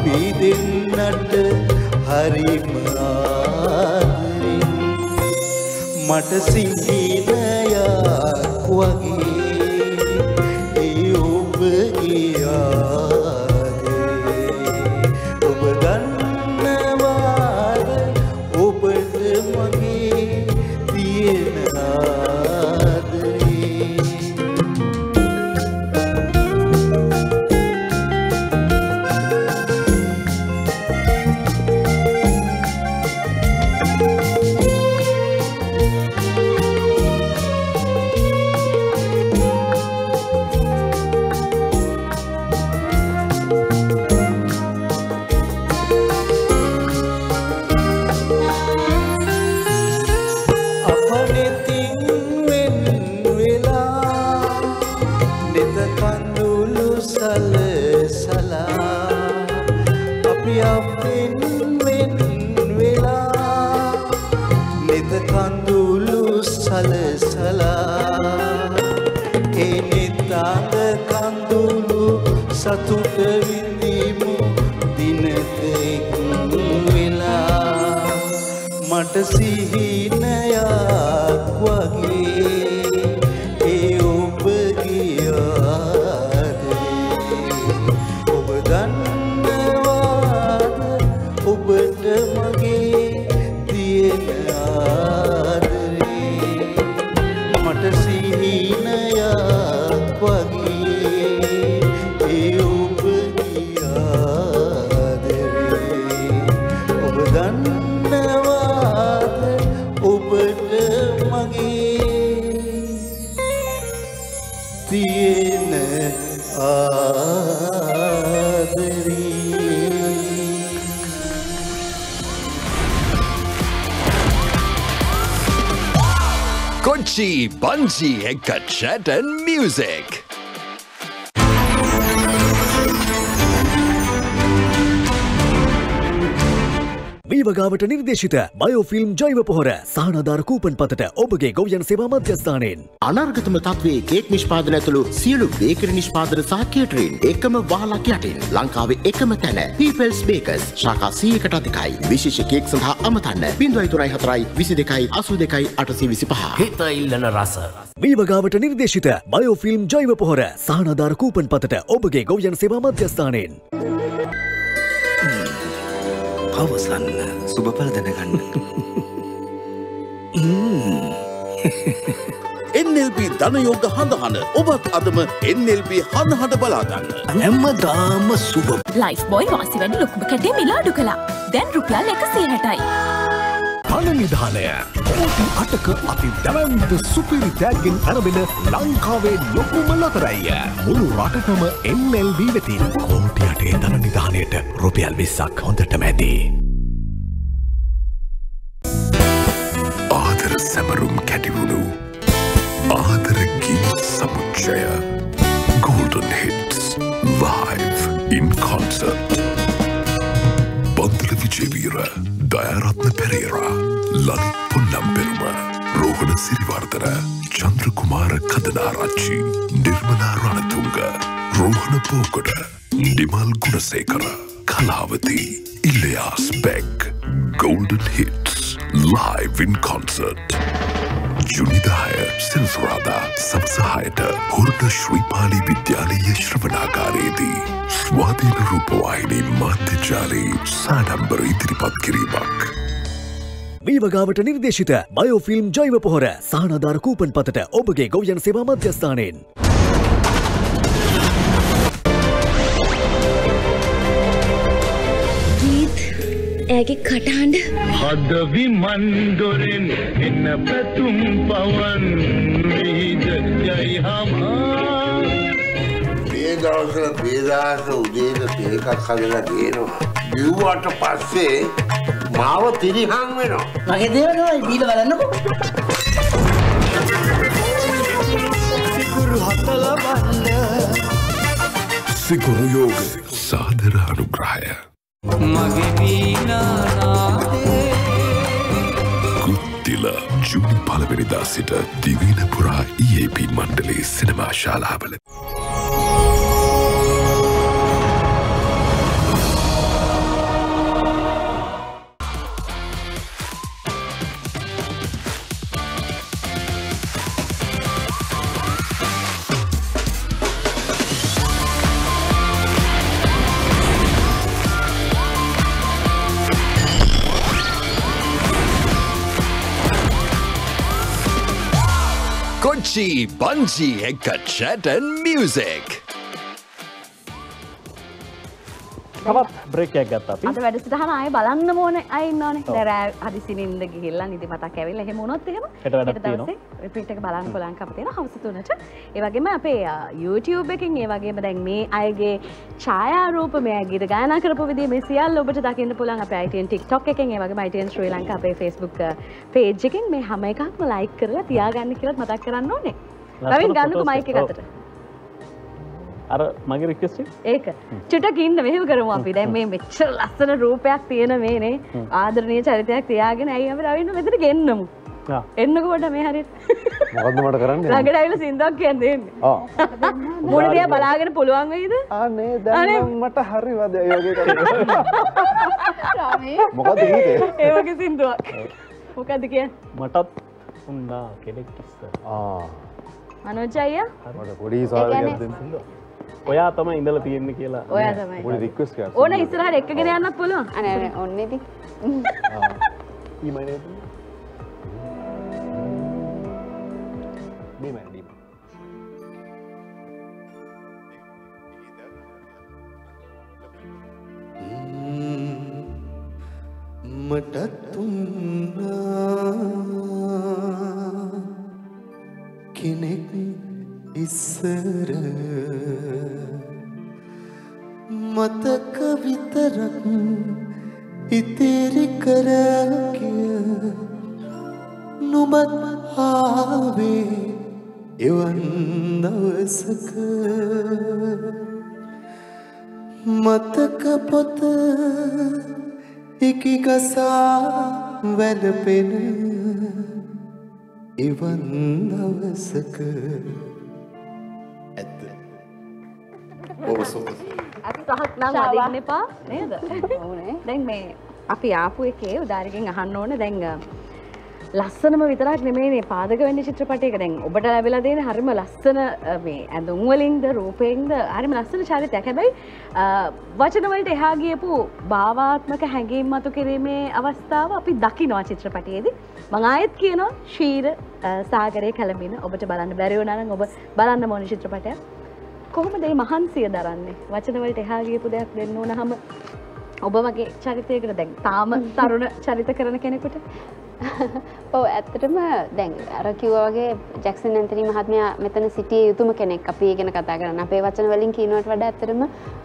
අපි දෙන්නට හරිම ආදරෙන් මට සිහිනයක් සලසලා අපි අපෙන් වෙන් වෙලා නෙත කඳුළු සලසලා ඒ නෙතාද කඳුළු සතුට විඳීමු දිනක එක් වෙලා. මට සිහිනයක් Bungie and Cachette and Music. වීවගාවට නිර්දේශිත බයෝෆිල්ම් ජෛව පොහොර සහනාධාර කූපන් පතට ඔබගේ ගොවියන් සේවා මධ්‍යස්ථානයෙන්. අනර්ගතම තත්වේ කේක් නිෂ්පාදන ඇතුළු සියලු බේකරි නිෂ්පාදන සහ කේටරින් එකම වහලක් යටින් ලංකාවේ එකම තැන පීපල්ස් බේකස් ශාකා සීයකට අධිකයි විශේෂ කේක් සඳහා අමතන්න බිඳුවයි තුනයි හතරයි විසි දෙකයි අසු දෙකයි අටසි විසි පහ හිත ඉල්ලන රස. වීවගාවට නිර්දේශිත බයෝෆිල්ම් ජෛව පොහොර සහනාධාර කූපන් පතට ඔබගේ ගොවියන් සේවා මධ්‍යස්ථානයෙන්. පවසන්න සුභපල දැනගන්න. NLB ධනයෝග හඳහන ඔබත් අදම NLB හඳහට බලාගන්න. හැමදාම සුබ ලයිෆ් බොයි වාසි වැඩි ලොකුම කැටේ මිලාඩු කළා. දැන් රුපියල් එකසිය හැටයි. පණ නිධානය කෝටි අටක අති දැවන්ත සුපිරි තෑග්ගෙන් අරබෙන ලංකාවේ ලොකුම ලොතරැයිය මුළු රටටම එල්ල්බ වෙතින් කෝටි අටේ ධන නිධානයට රුපියල් විස්සක් හොඳට මැදී. ආදර සැමරුම් කැටිවුණු ආදරගී සමුච්චය Golden Hits live in concert. Bandula Wijeweera Dayarathna Perera Lalith Ponnamperuma Rohana Siriwardena Chandrakumara Kandanarachchi Nirmala Ranatunga Rohana Bogoda Nimal Gunasekara Kalawathi Ilyas back Golden Hits live in concert ජුනිදාය සිල්සුරාදා සබසහයට හුරට ශ්‍රීපාලි විද්‍යාලීය ශ්‍රවනාකාරයේදී ස්වාධීන රූපවාහිනී මාධ්‍යජාලී සාඩම්බර ඉදිරිපත් කිරීමක්. වීවගාවට නිර්දේශිත බයෝෆිල්ම් ජෛව පොහොර සහනාධාර කූපන් පතට ඔබගේ ගොවියන් සේවා මධ්‍යස්ථානයෙන්. ඇගේ කටහඬ හදවි මන්දොරෙන් එන්න පැතුම් පවන් විහිද යයි හමා මේ දවසල බේදාස උදේට තේකක් හදලා ගේනවා. බිව්වට පස්සේ මාව තිරිහං වෙනවා. මගේ දේවනවයි බීල බලන්නකෝ. සිකුරු හතල බන්න සිකුරු යෝග සාදර අනුග්‍රහය මගේ වීනානාදේ ජුනි පලවෙනිදා සිට දිවීන පුරා EAP මණ්ඩලේ සිනමා ශාලාවල Archie, Bungie, and Cachette and Music. තවත් බ්‍රේකයක් ගත්ත අපි. අද වැඩසටහන අය බලන්න ඕන. අයින්නනේ ඔව්. දැර හදිසි නින්ද ගිහිල්ලා නිදි මතක් ඇවිල්ලා එහෙම වුණොත් එහෙම හෙට වැඩක් දවසේ රිපීට් එක බලන්න පුළුවන් කම තියෙනවා. හවස 3ට ඒ වගේම අපේ YouTube එකකින් ඒ වගේම දැන් මේ අයගේ ඡායාරූප මේ අය ගීත ගායනා කරපු විදිහ මේ සියල්ල ඔබට දකින්න පුළුවන් අපේ ITN TikTok එකෙන් ඒ වගේම ITN ශ්‍රී ලංකා අපේ Facebook page එකෙන් මේ හැම එකක්ම like කරලා තියාගන්න කියලා මතක් කරන්න ඕනේ. රවින් ගන්නකො මයික් එක අතට. අර මගේ රික්වෙස්ට් ඒක. චුටක් ඉන්න මෙහෙම කරමු අපි. දැන් මේ මෙච්චර ලස්සන රූපයක් තියෙන මේනේ ආදරණීය චරිතයක් තියාගෙන ඇයි අපි රවින්න මෙතන ගෙන්නමු? එන්නකො පොඩ මේ හරියට. මොකද්ද මට කරන්න ළඟට ඇවිල්ලා සින්දුවක් කියන්න දේ බලාගෙන පුළුවන් වෙයිද? අනේ. දැන් මට හරි වද ඒ වගේ මොකද්ද ගීතේ ඒ වගේ සින්දුවක්. මොකද්ද කියන්නේ මටත් උන්නා කෙනෙක් ඉස්සර ආ. මනෝජ් අයියා? මට පොඩි දෙන්න ඔයා තමයි ඉඳලා තියෙන්නේ කියලා. ඔයා තමයි. පොඩි රික්වෙස්ට් එකක් ඕන ඉස්සරහට එක්කගෙන යන්නත් පුළුවන්. අනේ අනේ ඔන්නේදි ඊමයි නේද ඩීමයි ඩීමයි මටත් උන්නා කෙනෙක් ඉස්සර මතක විතරක් ඉතිරි කරකිය නුබත් ආවේ එවන් දවසක. මතක පොත ඉකිගසා වැලපෙන එවන් දවසක. ඔවසෝ අපි පහක් නම් අදින්න එපා නේද? දැන් මේ අපි ආපු එකේ උදාරිකින් අහන්න ඕන. දැන් ලස්සනම විතරක් නෙමේ පාදක වෙන්න චිත්‍රපටයක. දැන් ඔබට ලැබිලා තියෙන හරිම ලස්සන මේ ඇඳුම් වලින්ද රූපයෙන්ද හරිම ලස්සන චරිතයක්. හැබැයි අ, වචන වලට එහා ගියපු භාවාත්මක හැඟීම් මතු කිරීමේ අවස්ථාව අපි දකිනවා චිත්‍රපටයේදී. මං ආයෙත් කියනවා ශීර සාගරයේ කැළඹෙන. ඔබට බලන්න බැරි වුණා නම් ඔබ බලන්න ඕන චිත්‍රපටයක් කොහොමද මේ මහන්සිය දරන්නේ වචන වලට එහා ගියපු දෙයක් දෙන්න ඕනහම ඔබ වගේ චරිතයකට දැන් තාම තරුණ චරිත කරන කෙනෙකුට ඔව් ඇත්තටම දැන් අර කිව්වා වගේ ජැක්සන් ඇන්තනි මහත්මයා මෙතන සිටිය යුතුම කෙනෙක් අපි ඒ ගැන කතා කරන්න. අපේ වචන වලින් කියනවට වඩා ඇත්තටම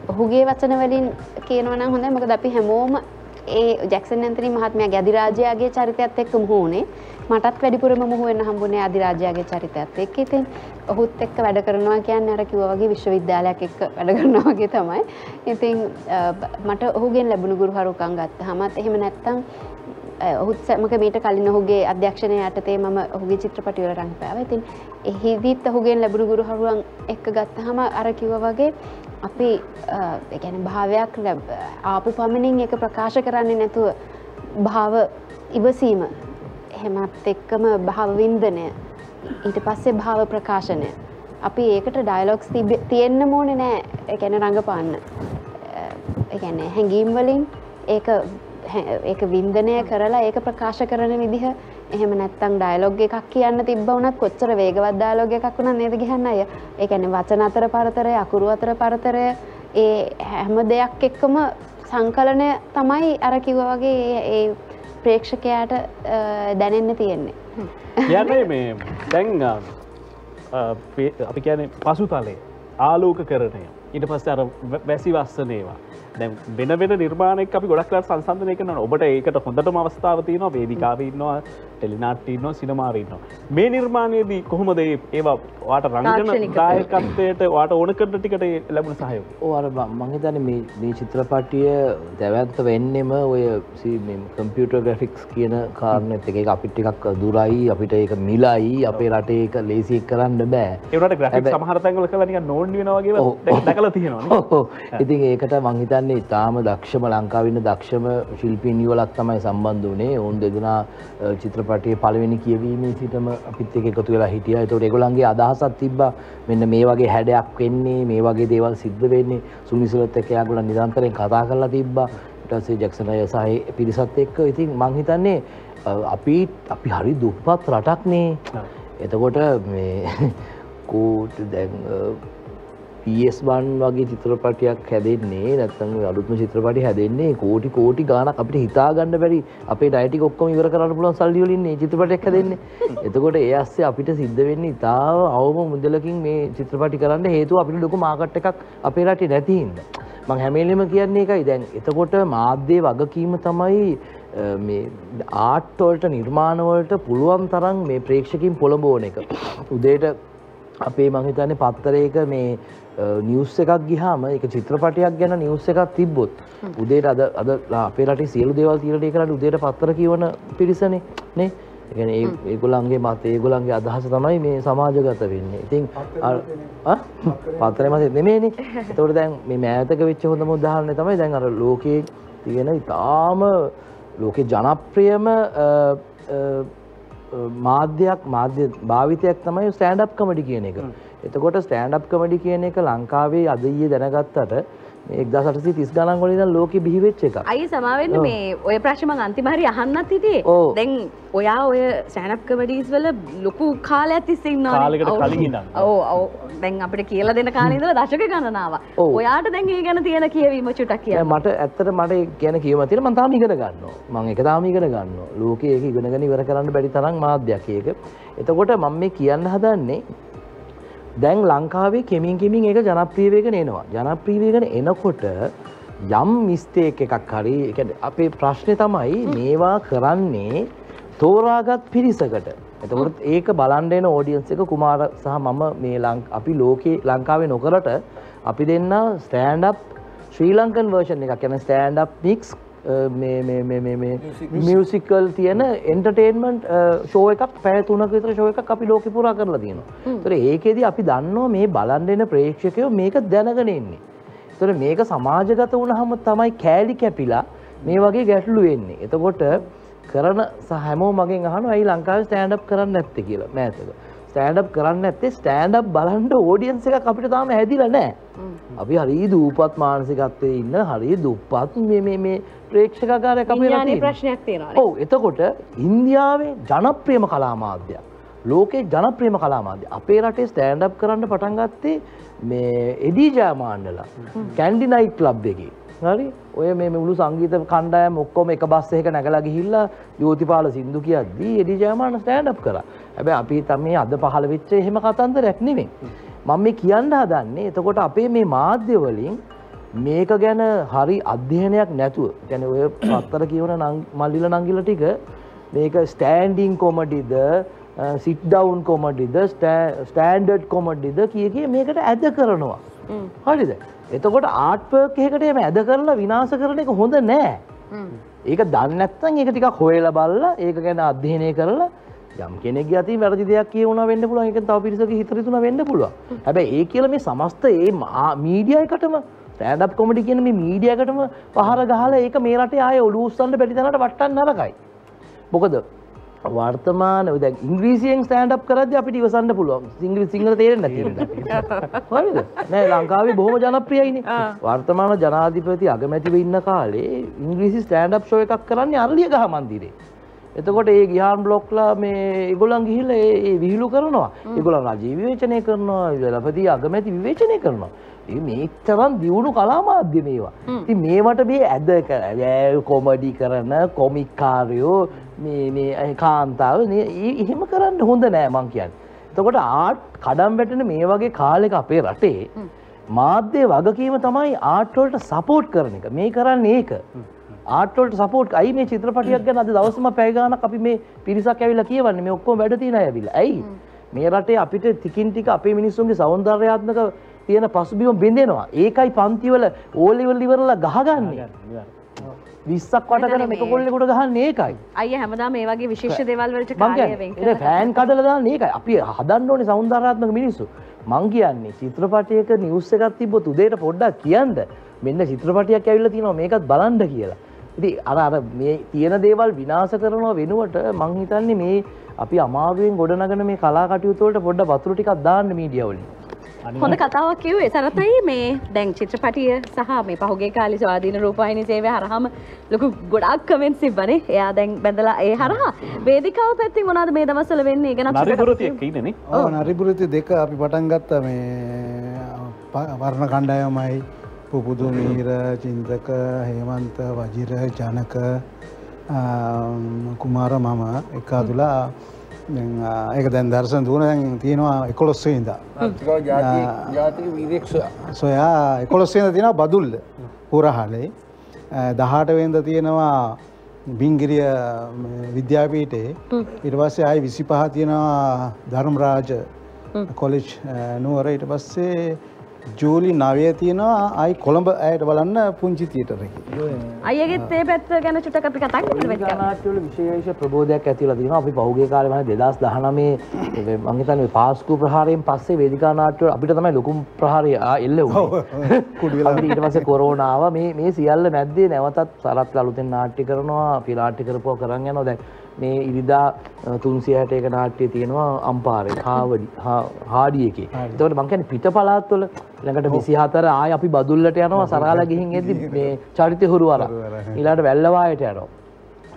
ඔහුගේ වචන වලින් කියනවා නම් හොඳයි. මොකද අපි හැමෝම ඒ ජැක්සන් ඇන්තනි මහත්මයාගේ අධිරාජයාගේ චරිතයත් එක්ක මුහු වුණේ. මටත් වැඩිපුරම මුහු වෙන්න හම්බුනේ අධිරාජයාගේ චරිතයත් එක්ක. ඉතින් ඔහුත් එක්ක වැඩ කරනවා කියන්නේ අර කිව්වා වගේ විශ්වවිද්‍යාලයක් එක්ක වැඩ කරනවා වගේ තමයි. ඉතින් අ, මට ඔහුගෙන් ලැබුණු ගුරුහරුකම් ගත්තාමත් එහෙම නැත්තම් ඔහුත් සැමක මීට කලින් ඔහුගේ අධ්‍යක්ෂණය යටතේ මම ඔහුගේ චිත්‍රපටිවල රඟපෑවා. ඉතින් එහිදීත් ඔහුගෙන් ලැබුණු ගුරුහරුවන් එක්ක ගත්තාම අර කිව්වා වගේ අපි අ, ඒ කියන්නේ භාවයක් ලැබ- ආපු පමණින් ඒක ප්‍රකාශ කරන්නේ නැතුව භාව ඉවසීම. එහෙමත් එක්කම භාව වින්දනය. ඊට පස්සේ භාව ප්‍රකාශනය. අපි ඒකට ඩයලොග්ස් තියෙන්න ඕනේ නෑ. ඒ කියන්නේ රඟපාන්න. ඒ කියන්නේ හැඟීම් වලින් ඒක හැ- ඒක වින්දනය කරලා ඒක ප්‍රකාශ කරන විදිහ එහෙම නැත්තම් ඩයලොග් එකක් කියන්න තිබ්බ වුණත් කොච්චර වේගවත් ඩයලොග් එකක් වුණත් නේද කියන්න අය. ඒ කියන්නේ වචන අතර පරතරය, අකුරු අතර පරතරය ඒ හැම දෙයක් එක්කම සංකලනය තමයි අර කිව්වා වගේ ඒ- ඒ ප්‍රේක්ෂකයාට අ, දැනෙන්න තියෙන්නේ. කියන්නේ මේ දැන් අ, අ, පේ- අපි කියන්නේ පසුතලේ ආලෝක කරණය ඊට පස්ස අර වැසි වස්සනේවා දැ වෙන වෙන නිර්මාණයක් අපි ගොඩක්ලට සංසන්ධනය කරන ඔබට ඒකට හොඳටම අවස්ථාව තියනවා වේදිකාවන්නවා ටෙලිනාට්ටීනවා සිනමාරීන්නවා මේ නිර්මාණයේදී කොහොමද ඒවා වාට රංගන දායකත්වයට වාට ඕන කරන ටිකට ලැබුණ සහය ඕර මහිතන මේ චිත්‍රපටිය දැවන්ත වෙන්නෙම ඔය කම්පියුටර් ග්‍රෆික්ස් කියන කාරණත් එක. අපිට එකක් දුරයි අපිට ඒක මිලයි අපේ රටේ එක ලේසි කරන්න බෑ. ඒට ග්‍රෆික් සමහරතැන්ගල කලනික නෝන් වනවාගේ දැකල තියෙනවා ඉතින් ඒකට මංහිතන්නේ ඉතාම දක්ෂම ලංකාවන්න දක්ෂම ශිල්පීන් නිවලක් තමයි සම්බන්ධ වනේ ඔවුන් දෙදෙනා චිත්‍රපටයේ පළවෙනි කියවීමේ සිටම අපිත් එක එකතු වෙලා හිටිය. තොට එගොලන්ගේ අදහසත් තිබ්බ මෙන්න මේ වගේ හැඩයක් වෙන්නේ මේ වගේ දේවල් සිද්ධ වෙන්නේ. සුනිසුලත් එක යාගුල නිරන්තරයෙන් කතා කරලා තිබ්බා. ටසේ ජක්ෂණය සහ පිරිසත් එක්ක ඉතින් මංහිතන්නේ අපි අපි හරි දුප්පත් රටක්නේ. එතකොට මේ කෝට දැන් පස්බන් වගේ චිත්‍රපටයක් හැදෙන්නේ නැත්තම අලුත්ම චිත්‍රපටි හැදෙන්නේ කෝටි කෝටි ගානක් අපිට හිතාගන්න බැරි අපේ ඩයිටි ඔක්කොම ඉවර කරන්න පුළුවන් සල්ලි වලින් මේ චිත්‍රපටයක් හැදෙන්නේ. එතකොට ඒ ඇස්සේ අපිට සිද්ධ වෙන්නේ ඉතාව අවම මුදලකින් මේ චිත්‍රපටි කරන්න හේතුව අපිට ලොකු මාකට් එකක් අපේ රටේ නැති හින්දා. මං හැමෙලෙම කියන්නේ එකයි දැන් එතකොට මාධ්‍යයේ වගකීම තමයි මේ ආට්ටවලට නිර්මාණවලට පුළුවන් තරම් මේ ප්‍රේක්ෂකින් පොළඹෝන එක. උදේට අපේ මහිතන්නේ පත්තරයක මේ නිවස් එකක් ගිහාම එක චිත්‍රපටයක් ගැන නිවස් එකක් තිබ්බොත් උදේට අද අද අපේ රටේ සියලු දේවල් තීරණය කරන්න උදේට පත්තර කියවන පිරිසනේ නේ? එකන ඒගොලන්ගේ මත ඒගොලන්ගේ අදහස තමයි මේ සමාජගත වෙන්නේ. ඉතින් පත්තරය මත නෙමේනි තොට දැන් මේ මෑතක වෙච්ච හොඳම උදාහරණය තමයි දැන් අර ලෝකයේ තියෙන ඉතාම ලෝකෙ ජනප්‍රියම මාධ්‍යයක් මාධ්‍ය භාවිතයක් තමයි ස්ටෑන්ඩ් කමඩි කියන එක. එතකොට ස්ටෑන්ඩ් කමඩි කියන එක ලංකාවේ අද ඊයේ දැනගත්තට එක්දා සටසි තිස් ගණන් වලින් ලෝකෙ බිහිවෙච්ච එක. අයි සමාවෙන්න මේ ඔය ප්‍රශ්ම අන්තිමහරි අහන්නත් හිටියේ. දැන් ඔයා ඔය සෑනප් කමඩීස් වල ලොකු කාලයක් තිස්සේ ඉන්නවා. කාලෙකට කලින් ඉඳන්. ඔව් ඔව් දැන් අපිට කියලා දෙන කාලේ ඉඳලා දශක ගණනාව. ඔයාට දැන් ඒ ගැන තියෙන කියවීම චුට්ටක් කියන්න. මට ඇත්තට මට ගැන කියව තියෙන මම තාම ඉගෙන ගන්නවා. මම ඒක තාම ඉගෙන ගන්නවා. ලෝකේ ඒක ඉගෙනගෙන ඉවර කරන්න බැරි තරම් මාධ්‍යයක් ඒක. එතකොට මම මේ කියන්න හදන්නේ දැන් ලංකාවේ කෙමින් කෙමින් ඒක ජනප්‍රිය වෙගෙන එනවා. ජනප්‍රිය වෙගෙන එනකොට යම් මිස්ටේක් එකක් හරි අපේ ප්‍රශ්නේ තමයි මේවා කරන්නේ තෝරාගත් පිරිසකට. එතකොට ඒක බලන්න එන ඕඩියන්ස් එක කුමාර සහ මම මේ අපි ලෝකේ ලංකාවේ නොකරට අපි දෙන්න ස්ටෑන්ඩ් ශ්‍රී ලංකන් වර්ෂන් එකක් කියන ස්ටෑන්ඩ් මික්ස් මියසිකල් තියෙන එන්ටර්ටේන්මන්ට් ෂෝ එකක් පැය තුනක විතර ෂෝ එකක් අපි ලෝකෙ පුරා කරලා තියෙනවා. ඒතර ඒකෙදි අපි දන්නවා මේ බලන් දෙන ප්‍රේක්ෂකයෝ මේක දැනගෙන ඉන්නේ. ඒතර මේක සමාජගත වුණාම තමයි කෑලි කැපිලා මේ වගේ ගැටලු වෙන්නේ. එතකොට කරන හැමෝ මගෙන් අහනවා ඇයි ලංකාවේ ස්ටෑන්ඩ් අප් කරන්නේ නැත්තේ කියලා මෑතක. ස්ටෑන්ඩ් කරන්නේ නැත්තේ ස්ටෑන්ඩ් අප් බලන්න ඔඩියන්ස් එකක් අපිට තාම හැදිලා නැහැ. අපි හරි දූපත් මානසිකත්වයේ ඉන්න හරි දුප්පත් මේ රටේ ප්‍රශ්නයක්. ඔව් එතකොට ඉන්දියාවේ ජනප්‍රියම කලා මාධ්‍යයක්. ලෝකේ ජනප්‍රියම කලා මාධ්‍ය. අපේ රටේ ස්ටෑන්ඩ් කරන්න පටන් ගත්තේ මේ එඩී ජයමාන්නලා කැන්ඩි නයිට් ක්ලබ් එකේ. හරි ඔය මේ මුළු සංගීත කණ්ඩායම ඔක්කොම එක බස් එකක නැගලා ගිහිල්ලා ජෝතිපාල සින්දු කියද්දී එඩි ජයමාන ස්ටෑන්ඩ් අප් කරා. හැබැයි අපි තමයි අද පහළ වෙච්ච එහෙම කතන්දරයක් නෙමෙයි. මම මේ කියන්න හදන්නේ එතකොට අපේ මේ මාධ්‍ය වලින් මේක ගැන හරි අධ්‍යයනයක් නැතුව ගැන ඔය පත්තර කියවන මල්ලිල නංගිල ටික මේක ස්ටෑන්ඩිං කොමඩිද සිට් ඩවුන් කොමඩිද ස්ටෑන්ඩඩ් කොමඩ්ඩිද කිය කිය මේකට ඇද කරනවා. හරිද එතකොට ආට්පර්ක් එකට එම ඇද කරලා විනාස කරන එක හොඳ නෑ. ඒක දන්නත්තන් ඒක ටික හොයල බල්ල ඒක ගැන අධ්‍යයනය කරලා යම් කෙනෙක් අති වැරදි දෙයක් කියවන වෙන්න පුළුවන්. එක තව පිරිසක හිතරිතුන වෙන්න පුළුවන්. හැබැයි ඒ කියල මේ සමස්ත ඒ මීඩියයකටම තෑඩප් කොමටි කියන මේ මීඩියකටම පහර ගහල ඒක මේ රට ආය ඔලුස්සන්ට බැටිතනට වට්ටන්න නරකයි. මොකද වර්තමාන ද ඉංග්‍රීසියෙන් ස්ටෑන්ඩ් කරද අපිට ඉවසන්න පුළුවන්. සිංග්‍රි සිංහල තේරෙන් නැති නෑ ලංකාවේ බොහොම ජනප්‍රියයින. වර්තමාන ජනාධිපති අගමැතිව ඉන්න කාලේ ඉංග්‍රීසි ස්ටෑන්ඩ් ෂෝ එකක් කරන්නේ අරලිය ගහ මන්දිරේ. එතකොට ඒ ගිහාන් බ්ලොක්ලා මේ ඒගොලන් ගිහිල්ල ඒ විහිලු කරනවා. ඒගොලන් රජී විවේචනය කරනවා. ලපති අගමැති විවේචනය කරනවා මේතරන් දියුණු කලා මාධ්‍ය මේවා. ති මේවට මේ ඇද කර කොමඩි කරන කොමික්කාරයෝ කාන්තාව එහෙම කරන්න හොඳ නෑ මං කියන්න. තකොට ආට් කඩම් වැටෙන මේ වගේ කාලෙක අපේ රටේ මාධ්‍ය වගකීම තමයි ආට්වලට සපෝට් කරන එක. මේ කරන්න ඒක. ආට්වලට සපෝට් අයි මේ චිත්‍රපටියක් ගැන අද දවසම පැයගානක් අපි මේ පිරිසක් ඇවිල්ලා කියවන්නේ. මේ ඔක්කොම වැඩ තියෙන අය ඇවිල්ලා. ඇයි? මේ රටේ අපිට ටිකින් ටික අපේ මිනිස්සුන්ගේ සෞන්දර්යාත්මක තියෙන පසුබිම බිඳෙනවා. ඒකයි පන්තිවල ඕලෙවල් ඉවරලා ගහගන්නේ. විස්සක් වට කරන එක කොල්ලෙකුට ගහන්න ඒකයි. අයියා හැමදාම මේ වගේ විශේෂ දේවල් වලට කාර්යය වෙන් කරනවා. ෆෑන් කඩලා දාන්න ඒකයි. අපි හදන්න ඕනේ సౌందర్యාත්මක මිනිස්සු. මං කියන්නේ චිත්‍රපටයක නිවුස් එකක් තිබ්බොත් උදේට පොඩ්ඩක් කියන්න. මෙන්න චිත්‍රපටයක් ඇවිල්ලා තියෙනවා මේකත් බලන්න කියලා. ඉති අර අර මේ තියෙන දේවල් විනාස කරනවා වෙනුවට මං හිතන්නේ මේ අපි අමාරුවෙන් ගොඩනගන මේ කලා කටයුතුවලට පොඩ්ඩ වතුර ටිකක් දාන්න මීඩියවලින් හොඳ කතාවක් කිව්වේ සරතයි මේ දැන් චිත්‍රපටිය සහ මේ පහුගේ කාලේ ස්වාධීන රූපවාහිනී සේවය හරහාම ලොකු ගොඩාක් කමෙන්ට්ස් තිබ්බනේ. එයා දැන් බැඳලා ඒ හරහා වේදිකාව පැත්තෙන් මොනවද මේ දවස්වල වෙන්නේ? ගැන නරිපුරතියක් ඉන්නනේ. ඔව් නරිපුරති දෙක අපි පටන් ගත්තා මේ වර්ණ කණ්ඩායමයි පුපුදු මීර චින්තක හේමන්ත වජිර ජනක කුමාර මම එක අතුලා දැන්, ආ, ඒක දැන් දර්ශන දුවන දැන් තියෙනවා වීරෙක් සොයා එකොළොස්වේද තියෙනවා බදුල්ල පුරහලේ දහටවෙන්ද තියෙනවා බිංගිරිය විද්‍යාපීටේ ඉට පස්සේ අයි විසි පහ තියෙනවා ධර්මරාජ කොලෙජ් නුවර. ඊට පස්සේ ජූලි නවය තියෙනවා අයි කොළඹ ඇයට බලන්න පුංචි තියටරකි අයියගෙත් ඒ පැත්ත ගැන චුට්ටක් අපි කතා. නාට්‍යවල විශේෂ ප්‍රබෝධයක් ඇතිවලා තියෙනවා. අපි පහුගිය කාලේ මම 2019 මම හිතන්නේ පාස්කු ප්‍රහාරයෙන් පස්සේ වේදිකා නාට්‍ය අපිට තමයි ලොකුම ප්‍රහාරය එල්ල වුණේ. අපිට ඊට පස්සේ කොරෝනා ආවා. මේ මේ සියල්ල මැද්දේ නැවතත් සරත් අලුතෙන් නාට්‍ය කරනවා. අපි නාට්‍ය කරපුවා කරන් යනවා. දැන් මේ ඉරිදා 361 නාට්‍ය තියෙනවා අම්පාරේ හාවඩි හා- හාඩි එකේ. එතකොට මම කියන්නේ පිට පළාත්වල ළඟට 24 ආය අපි බදුල්ලට යනවා සරාලා ගිහින් එද්දි මේ චරිත හුරු අරන්. ඊළඟට වැල්ලවායට යනවා.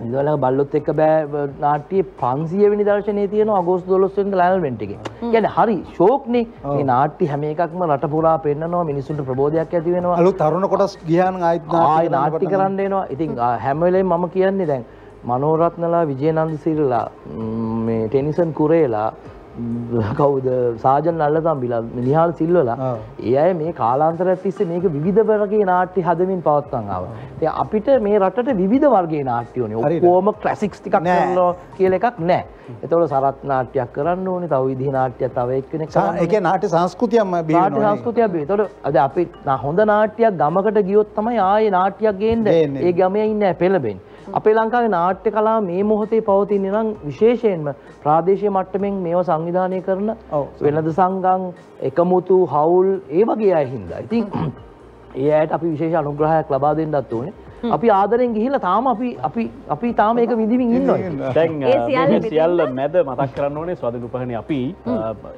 ඉඳවල බල්ලොත් එක්ක බෑ නාට්‍යයේ 500 වෙනි දර්ශනයේ තියෙන අගෝස්තු 12 වෙනිදා ලයනල්මන්ට් එකේ. කියන්නේ හරි ෂෝක්නේ. මේ නාට්‍ය හැම එකක්ම රට පුරා පෙන්නනවා මිනිසුන්ට ප්‍රබෝධයක් ඇති වෙනවා. අලුත් තරුණ කොටස් ගියාන ආයිත් ආයි නාට්‍ය කරන්න එනවා. ඉතින් ආ, හැම වෙලේම මම කියන්නේ දැන් මනෝරත්නලා විජේනන්ද සිරිලා ම්, ටෙනිසන් කුරේලා කවුද සාජන් නල්ලතම්බිලා නිහාල් සිල්වලා ඒ අය මේ කාලාන්තරයක් තිස්සේ මේක විවිධ වර්ගයේ නාට්‍ය හදමින් පවත්වන්න ආවා. ඉතින් අපිට මේ රටට විවිධ වර්ගයේ නාට්‍ය ඕනේ. ඔක්කොම ක්ලාසික්ස් ටිකක් කරනවා කියලා එකක් නැහැ. ඒතකොට සරත් නාට්‍යයක් කරන්න ඕනේ. තව විදිහ නාට්‍යයක් තව එක්කෙනෙක් කරන්න. ඒක නාට්‍ය සංස්කෘතියම නාට්‍ය සංස්කෘතියක් බේ. ඒතකොට අද අපි හොඳ නාට්‍යයක් ගමකට ගියොත් තමයි ආයේ නාට්‍යයක් ගේන්න ඒ ගමේ ඉන්න පෙළඹෙන්නේ. අපේ ලංකාවේ නාට්‍ය කලාව මේ මොහොතේ පවතින්නේ නම් විශේෂයෙන්ම ප්‍රාදේශීය මට්ටමින් මේව සංවිධානය කරන වෙළඳ සංඝම් එකමුතු හවුල් ඒ වගේ අය හින්දා. ඉතින් ඒ අයට අපි විශේෂ අනුග්‍රහයක් ලබා දෙන්නත් ඕනේ. අපි ආදරෙන් ගිහිල්ලා තාම අපි අපි අපි තාම ඒක විඳින්මින් ඉන්නවා. දැන් ඒ සියල්ල මැද මතක් කරන්න ඕනේ ස්වාධීන උපහරණේ අපි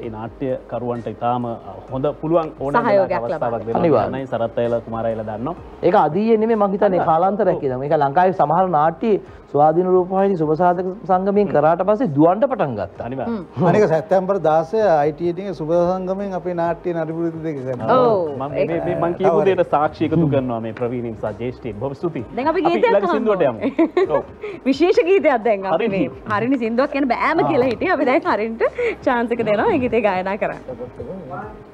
ඒ නාට්‍ය කරුවන්ට ඉතාම හොඳ පුළුවන් ඕන අවස්ථාවක්. දෙනවා. අනිවාර්යයෙන් සරත් අයලා කුමාරයලා දන්නවා. ඒක අදීයේ නෙමෙයි මං හිතන්නේ කාලාන්තරයක් කියලා. මේක ලංකාවේ සමහර නාට්‍ය ස්වාධීන රූපවාහිනී සුබසාධක සංගමයෙන් කරාට පස්සේ දුවන්න පටන් ගත්තා. අනිවාර්යෙන්. අනික සැත්තැම්බර් 16 ITT එකේ සුබ සංගමයෙන් අපේ නාට්‍ය නරිපුරුදු දෙක කරනවා. මම මේ- මේ මං කියපු දේට සාක්ෂි එකතු කරනවා මේ ප්‍රවීණින් සහ ජේෂ්ඨීන්. බොහොම ස්තුතියි. දැන් අපි ගීතයක් ඊළඟ සින්දුවට යමු. ඔව්. විශේෂ ගීතයක් දැන් අපි හරිනි. මේ හරිනි සින්දුවක් කියන බෑම කියලා හිටියේ. අපි දැන් හරින්ට chance එක දෙනවා ඒ ගීතේ ගායනා කරන්න.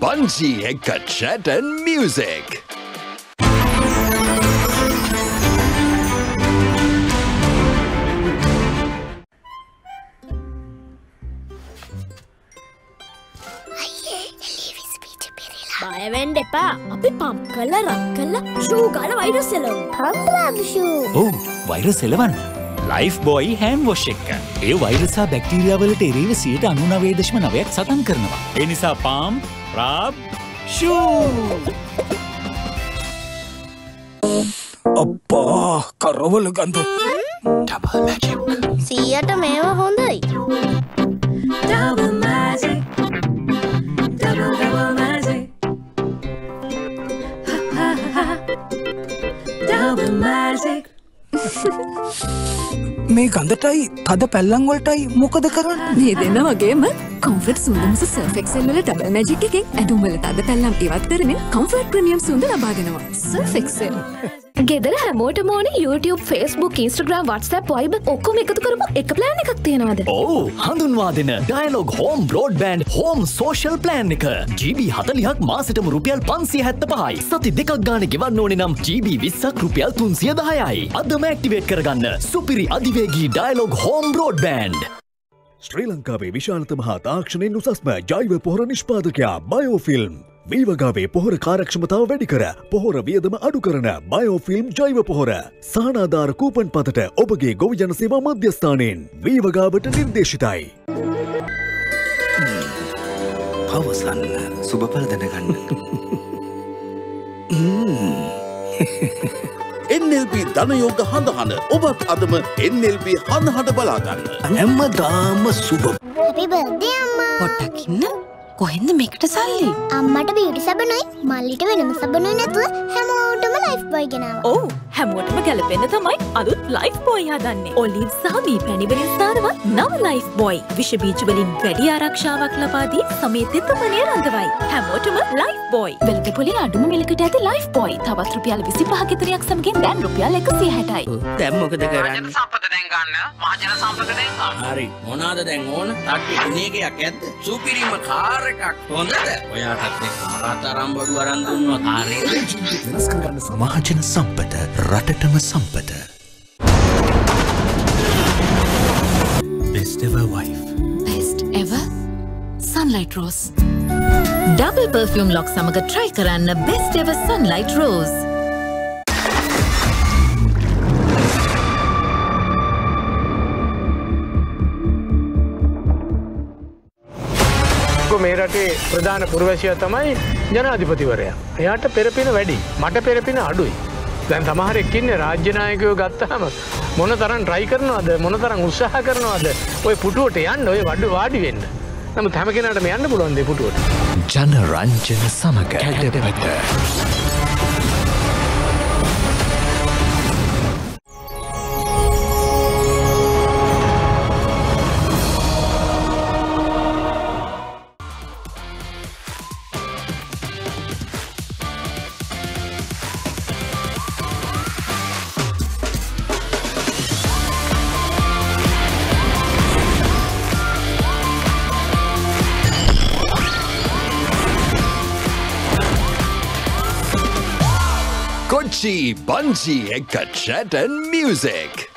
Kochi Banji Ekka Chat and Music. බයවෙන්ඩ එපා අපි පම් කල්ල රක් කල්ල ශූගල වෛරස් එලව පම්ලාෂූ ඕ වෛරස් එලවන්න ලයිෆ් බොයි හෑම් වොෂ් එක්ක ඒ වෛරසා බැක්ටීරියාවලට එරේව සියට අනුනවේදශම නවයක් සතන් කරනවා එනිසා පාම් Rab Shoo! ಅಪ್ಪ ಕರವಲು ಕಂದು ಡಬಲ್ ಮ್ಯಾಜಿಕ್ ගඳටයි තද පැල්ලංවලටයි මොකද කරන්න? මේ දෙන්න වගේම කොම්ෆර්ට් සුන්දමස සර්ෆෙක්සෙල්වල ඩබල් මැජික් එකෙන් ඇඩුම්වල තද පැල්ලම් ඉවත් කරමින් කොම්ෆර්ට් ප්‍රමියම් සුන්ද ලබාගෙනවා සර්ෆෙක්සෙල් ගෙදර හැමෝට මෝන YouTube Facebook Instagram WhatsApp වයිබ ඔක්කොම එකතු කරපු එක ප්ලෑන් එකක් තියෙනවාද? ඕ හඳුන්වා දෙන Dialog home broadband home social plan එක. ජීබ හතලිහක් මාසටම රුපියල් පන්සිය හැත්ත පහයි සති දෙකක් ගාන ගෙවන්න ඕනෙ නම් ජීබ විස්සක් රුපියල් තුන්සිය දහයයි අදම ඇක්ටිවේට් කරගන්න සුපිරි අධිවේගී ඩයිලොග් හෝම් බ්‍රෝඩ් බෑන්් ශ්‍රී ලංකාවේ විශාලතම හා තාක්ෂණයෙන් උසස්ම ජෛව පොහොර නිෂ්පාදකයා බයෝෆිල්ම් වීවගාවේ පොහොර කාරක්ෂමතාව වැඩි කර පොහොර වියදම අඩු කරන බයෝෆිල්ම් ජෛව පොහොර සානාධාර කූපන් පතට ඔබගේ ගොවි ජනසේවා මධ්‍යස්ථානයෙන් වීවගාවට නිර්දේශිතයි. පවසන්න සුභපල දැනගන්න NLB ධනයෝග හඳහන ඔබත් අදම NLB හඳහට බලාගන්න. හැමදාම සුබ හැපි බර්ත්ඩේ අම්මා. පොට්ටක් ඉන්න කොහෙන්ද මේකට සල්ලි? අම්මට බියුටි සබනුයි මල්ලිට වෙනම සබනුයි නැතුව හැමෝටම ලයිෆ් බොයි ගෙනාවා. ඕ හැමෝටම ගැලපෙන්න තමයි අලුත් ලයිෆ් බොයි හදන්නේ. ඔලිව් සහමී පැණිවලින් ස්ථානවත් නව ලයිෆ් බොයි විෂබීජවලින් වැඩි ආරක්ෂාවක් ලබාදී සමේ තෙතමනය රඳවයි හැමෝටම ලයිෆ් බොයි වෙළඳ පොලේ අඩුම මිලකට ඇති ලයිෆ් බොයි තවත් රුපියල් විසි පහගෙතරයක් සමගින් දැන් රුපියල් එකසිය හැටයි දැන් මොකද කරන්න? සම්පත දැන් ගන්න. මහජන සම්පත දැන් ගන්න. හරි මොනවාද දැන් ඕන? තට්ටි තුනේකයක් ඇද්ද? සුපිරිම කාර් එකක්. හොඳද? ඔයාටත් එක්ක මරාත අරම්බඩු අරන් දුන්නොත් හරියද මහජන සම්පත රටටම සම්පත. Best ever wife. Best ever Sunlight rose double perfume lock සමඟ ට්‍රයි කරන්න බෙස්ට් එව සන්ලයිට් රෝස් මේ රටේ ප්‍රධාන පුරවැසිය තමයි ජනාධිපතිවරයා. එයාට පෙරපින වැඩි මට පෙරපින අඩුයි. දැන් සමහරෙක්කින්න රාජ්‍යනායකයෝ ගත්තහම මොන තරන් ට්‍රයි කරනවාද මොන තරම් උත්සාහ කරනවාද ඔය පුටුවට යන්න ඔය වඩ වාඩි වෙන්න. නම තැම කෙනට යන්න පුළුවන්ද පුටුවට. ජනරංජන සමඟ කැඩපත. Angie, Gadget and Music.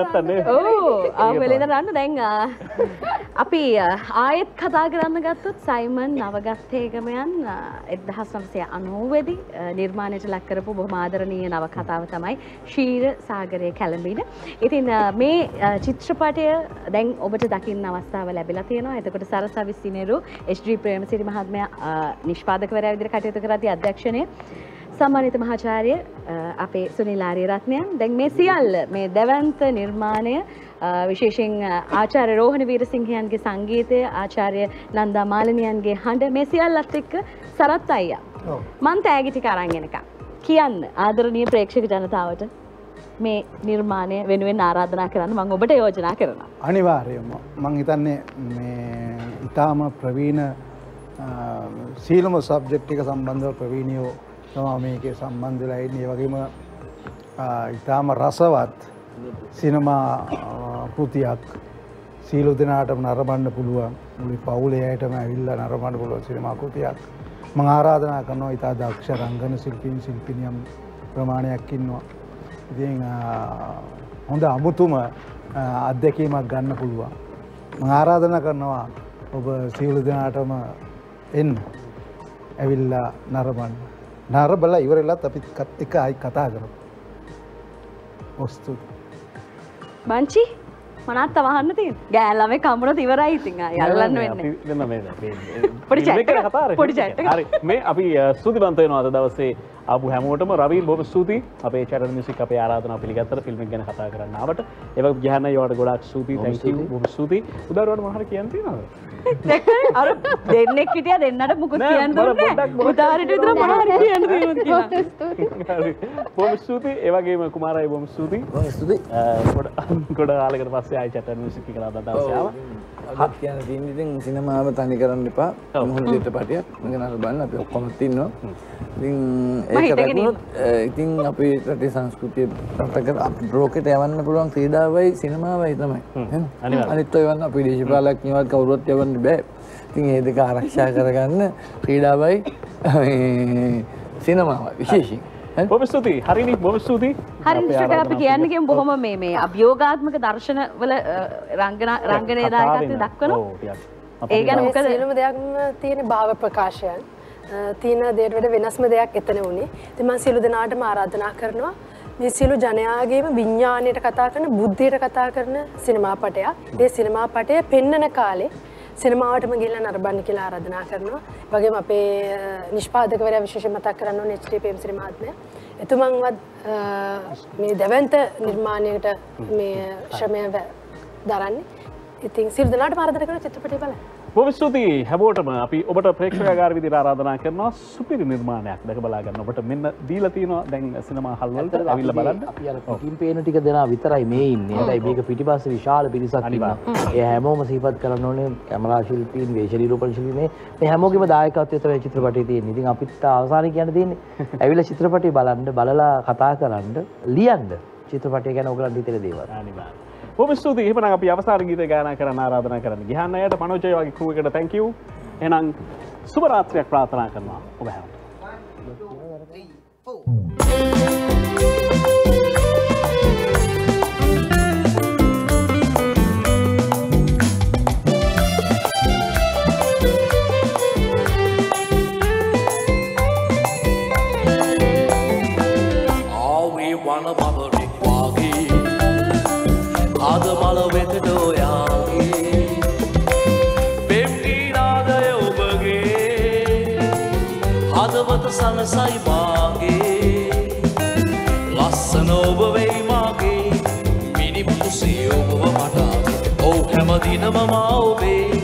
නැත්තන්නේ ආවෙලද රන්න දැන් ආ, අපි ආයෙත් කතා කරන්න ගත්තොත් සයිමන් නවගත්තේකමයන් එදහස් නම්සය අනුවවෙදි නිර්මාණයට ලක්කරපු බොහොම ආදරණීය නව කතාව තමයි ශීර සාගරය කැළඹීන. ඉතින් මේ චිත්‍රපටය දැන් ඔබට දකින්න අවස්ථාව ලැබිලා තියෙනවා. එතකොට සරසවි සිනේරු එච්.ඩී. ප්‍රේමසිරි මහත්මයා නිෂ්පාදකවරයා විදිහට කටයුතු කරද්දී අධ්‍යක්ෂණය සම්මානිත මහාචාර්ය අපේ සුනිල් ආරියරත්නයන් දැන් මේ සියල්ල මේ දැවන්ත නිර්මාණය අ, ආචාර්ය රෝහණ වීරසිංහයන්ගේ සංගීතය ආචාර්ය නන්දා මාලිනියන්ගේ හඬ මේ සියල්ලත් එක්ක සරත් අයියා. මං තෑගි ටික අරන් එනකම්. කියන්න ආදරණීය ප්‍රේක්ෂක ජනතාවට මේ නිර්මාණය වෙනුවෙන් ආරාධනා කරන්න මම ඔබට යෝජනා කරනවා. අනිවාර්යම මං හිතන්නේ මේ ඉතාම ප්‍රවීණ සීලම සබ්ජෙක්්ටික සම්බන්ධව ප්‍රවීණියෝ තමා මේකේ සම්බන්ධලා ඉන්නේ. ඒ වගේම ආ, ඉතාම රසවත් සිනමා ආ, කෘතියක් සීලු දෙනාටම නරබන්න පුළුවන්. මුළි පවුලේ අයටම ඇවිල්ලා නරබන්න පුළුවන් සිනමා කෘතියක්. මං ආරාධනා කරනවා ඉතා දක්ෂ රංගන ශිල්පීන් ශිල්පිනියම් ප්‍රමාණයක් ඉන්නවා. ඉතින් ආ, හොඳ අමුතුම ආ, අත්දැකීමක් ගන්න පුළුවන්. මං ආරාධනා කරනවා ඔබ සියලු දෙනාටම එන්න ඇවිල්ලා නරබන්න නරබල ඉවරලත් අපි කත් එක අයි කතා කරමු. ඔස්තු බංචි මනත් අවහන්න තිය ගෑල්ලම කම්බුණ ඉවරයි ඉතිං යල්ලන්න වෙන්න. පොඩි පොඩි මේ අපි ස්තුතිබන්තයනවා අද දවසේ අප හැමෝටම රවීල් බොම ස්තුති. අපේ චට මිසික් අපේ ආරාධන පිළිගත්තර ෆිල්ම් ගැන කතා කරන්නාවට එව ගහන යවට ගොඩක් ස්තුති තැ බොම ස්තුති. උදරුවට මහර කියන්තිනද අර දෙන්නෙක් හිටිය දෙන්නට මුකුත් නෑ, කියන්න. උදාහරණයට විතර මොනවද කියන්න. බොම ස්තුති. ඒවගේම කුමාරයි බොම ස්තුති. ගොඩ ආලකට පස්සේ ආයි චට මිසික් කලා දවසයාව අත් කියන තිීන්ඉතින් සිනමාව තනි කරන්න එපා. මුහුණ චිත්‍රපටයක්. මග නර බන්න අපි ඔක්කොමත් ඉන්නවා. ඉතින් ඒක රැකුණොත් ඉතින් අපි රටේ සංස්කෘතිය රටක බ්‍රෝකට යවන්න පුළුවන් ක්‍රීඩාවයි සිනමාවයි තමයි. අනිත් යවන්න. අපි දේශපාලක්ඥවත් කවුරුත් යවන්න බෑ. ඉතින් ඒ දෙක ආරක්ෂා කරගන්න ක්‍රීඩාවයි සිනමාව විශේෂී බොම ස්තුති හරිනි බොම ස්තුති හරි ඉස්සරට අපි කියන්නගෙන් බොහොම මේ මේ අභියෝගාත්මක දර්ශන වල රංගන රංගනය දායකත්වය දක්වන ඒ ගැන මොකද? සියලුම දෙයක්ම තියෙන භාව ප්‍රකාශයන්. තියෙන දේට වැඩ වෙනස්ම දෙයක් එතන වුණේ. තිමන් සියලු දෙනාටම ආරාධනා කරනවා. මේ සියලු ජනයාගේම විඤ්ඥානයට කතා කරන බුද්ධයට කතා කරන සිනමාපටයක්. ඒ සිනමාපටය පෙන්නන කාලේ සිනමාවටම ගිල්ල නරබන්න කියලා ආරාධනා කරනවා. වගේම අපේ නිෂ්පාදකවරයා විශේෂ මතක් කරන්න නෙච්ටේ පේම් සිනමාත්මය. එතුමන්වත් අ, මේ දැවන්ත නිර්මාණයට මේ ශ්‍රමය වැ- දරන්නේ. ඉතින් සිල් දනාට මාරධන කර චිත්‍රපටි බල බොම ස්තුතියි හැමෝටම අපි ඔබට ප්‍රේක්ෂකාර විදි ආරාධනා කරනවා සුපිරි නිර්මාණයක් දැක බලාගන්න ඔබට මෙන්න දීල තියෙනවා දැන් සිනමා හල්වලට ඇවිල්ල බලන්න පිටින් පේන ටික දෙනා විතරයි මේ ඉන්නේ. හැබැයි මේක පිටිපස්සේ විශාල පිරිසක් ඉන්නවා. ඒ හැමෝම සිහිපත් කරන්න ඕනේ කැමරා ශිල්පීන්, වේශ නිරූපණ ශිල්පී මේ හැමෝගෙම දායකත්වය තමයි චිත්‍රපටයේ තියෙන්නේ. ඉතින් අපිත් අවසානයේ කියන්න තියෙන්නේ ඇවිල්ලා චිත්‍රපටය බලන්න, බලලා කතා කරන්න, ලියන්න. චිත්‍රපටය ගැන ඔයගලන්ට හිතෙන දේවල්. අනිවාර්යයෙන්. බොම ස්තුතියි එහෙනම් අපි අවසාන ගීතය ගායනා කරන්න ආරාධනා කරන්න. ගිහන්න අයට මනෝජය වගේ ක්‍රූ එකට thank you. එහෙනම් සුබ රාත්‍රියක් ප්‍රාර්ථනා කරනවා ඔබ හැමෝට. ආවේ ලස්සන ඔබ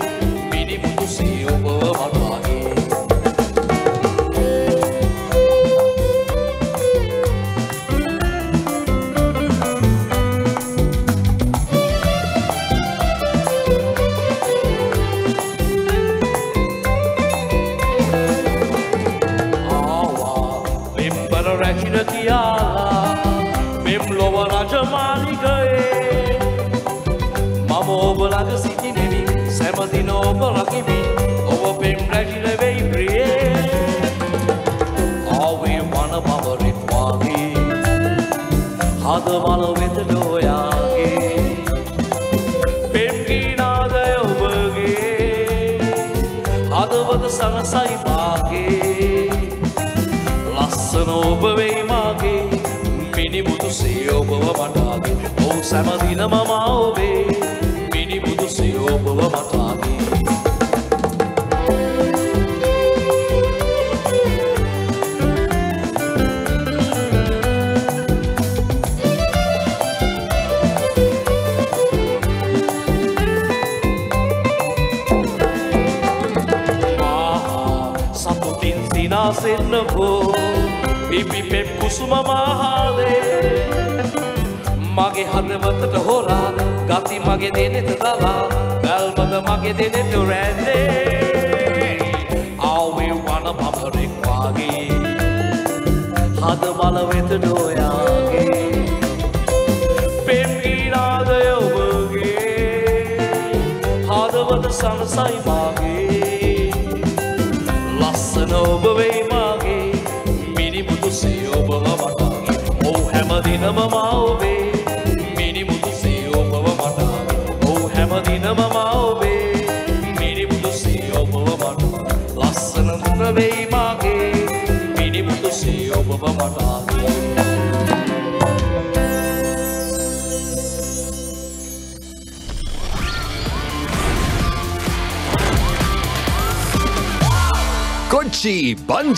හද මල වෙත ඩෝයාගේ පෙම් ගීනාදය ඔබගේ. හදවත සනසයි මාගේ. ලස්සන ඔබ වෙයි මාගේ. මිනිමුතු සේ ඔබව මටාගේ ඔවු සැමදින මම ඔබේ. පිපි පෙප් කුසුම මහාදේ මගේ හදවතට හොරා ගති මගේ දෙනෙත දලා ගල්මද මගේ දෙනෙට රැන්දේ ආවේ වන පමරෙක් වාගේ හද මල වෙත ඩෝයාගේ. පෙම්ගීනාදය ඔබගේ හදවත සනසයි හැමදිනම මා ඔබේ මිනිමුතු සේ ඔබව වටාගේ ඔව් හැමදිනම මා ඔබේ මිනිමුතු සේ ඔබව වටාගේ ලස්සන මුණ වෙයි මාගේ මිනිමුතු සේ ඔබව වටාගේ Kochi Bungee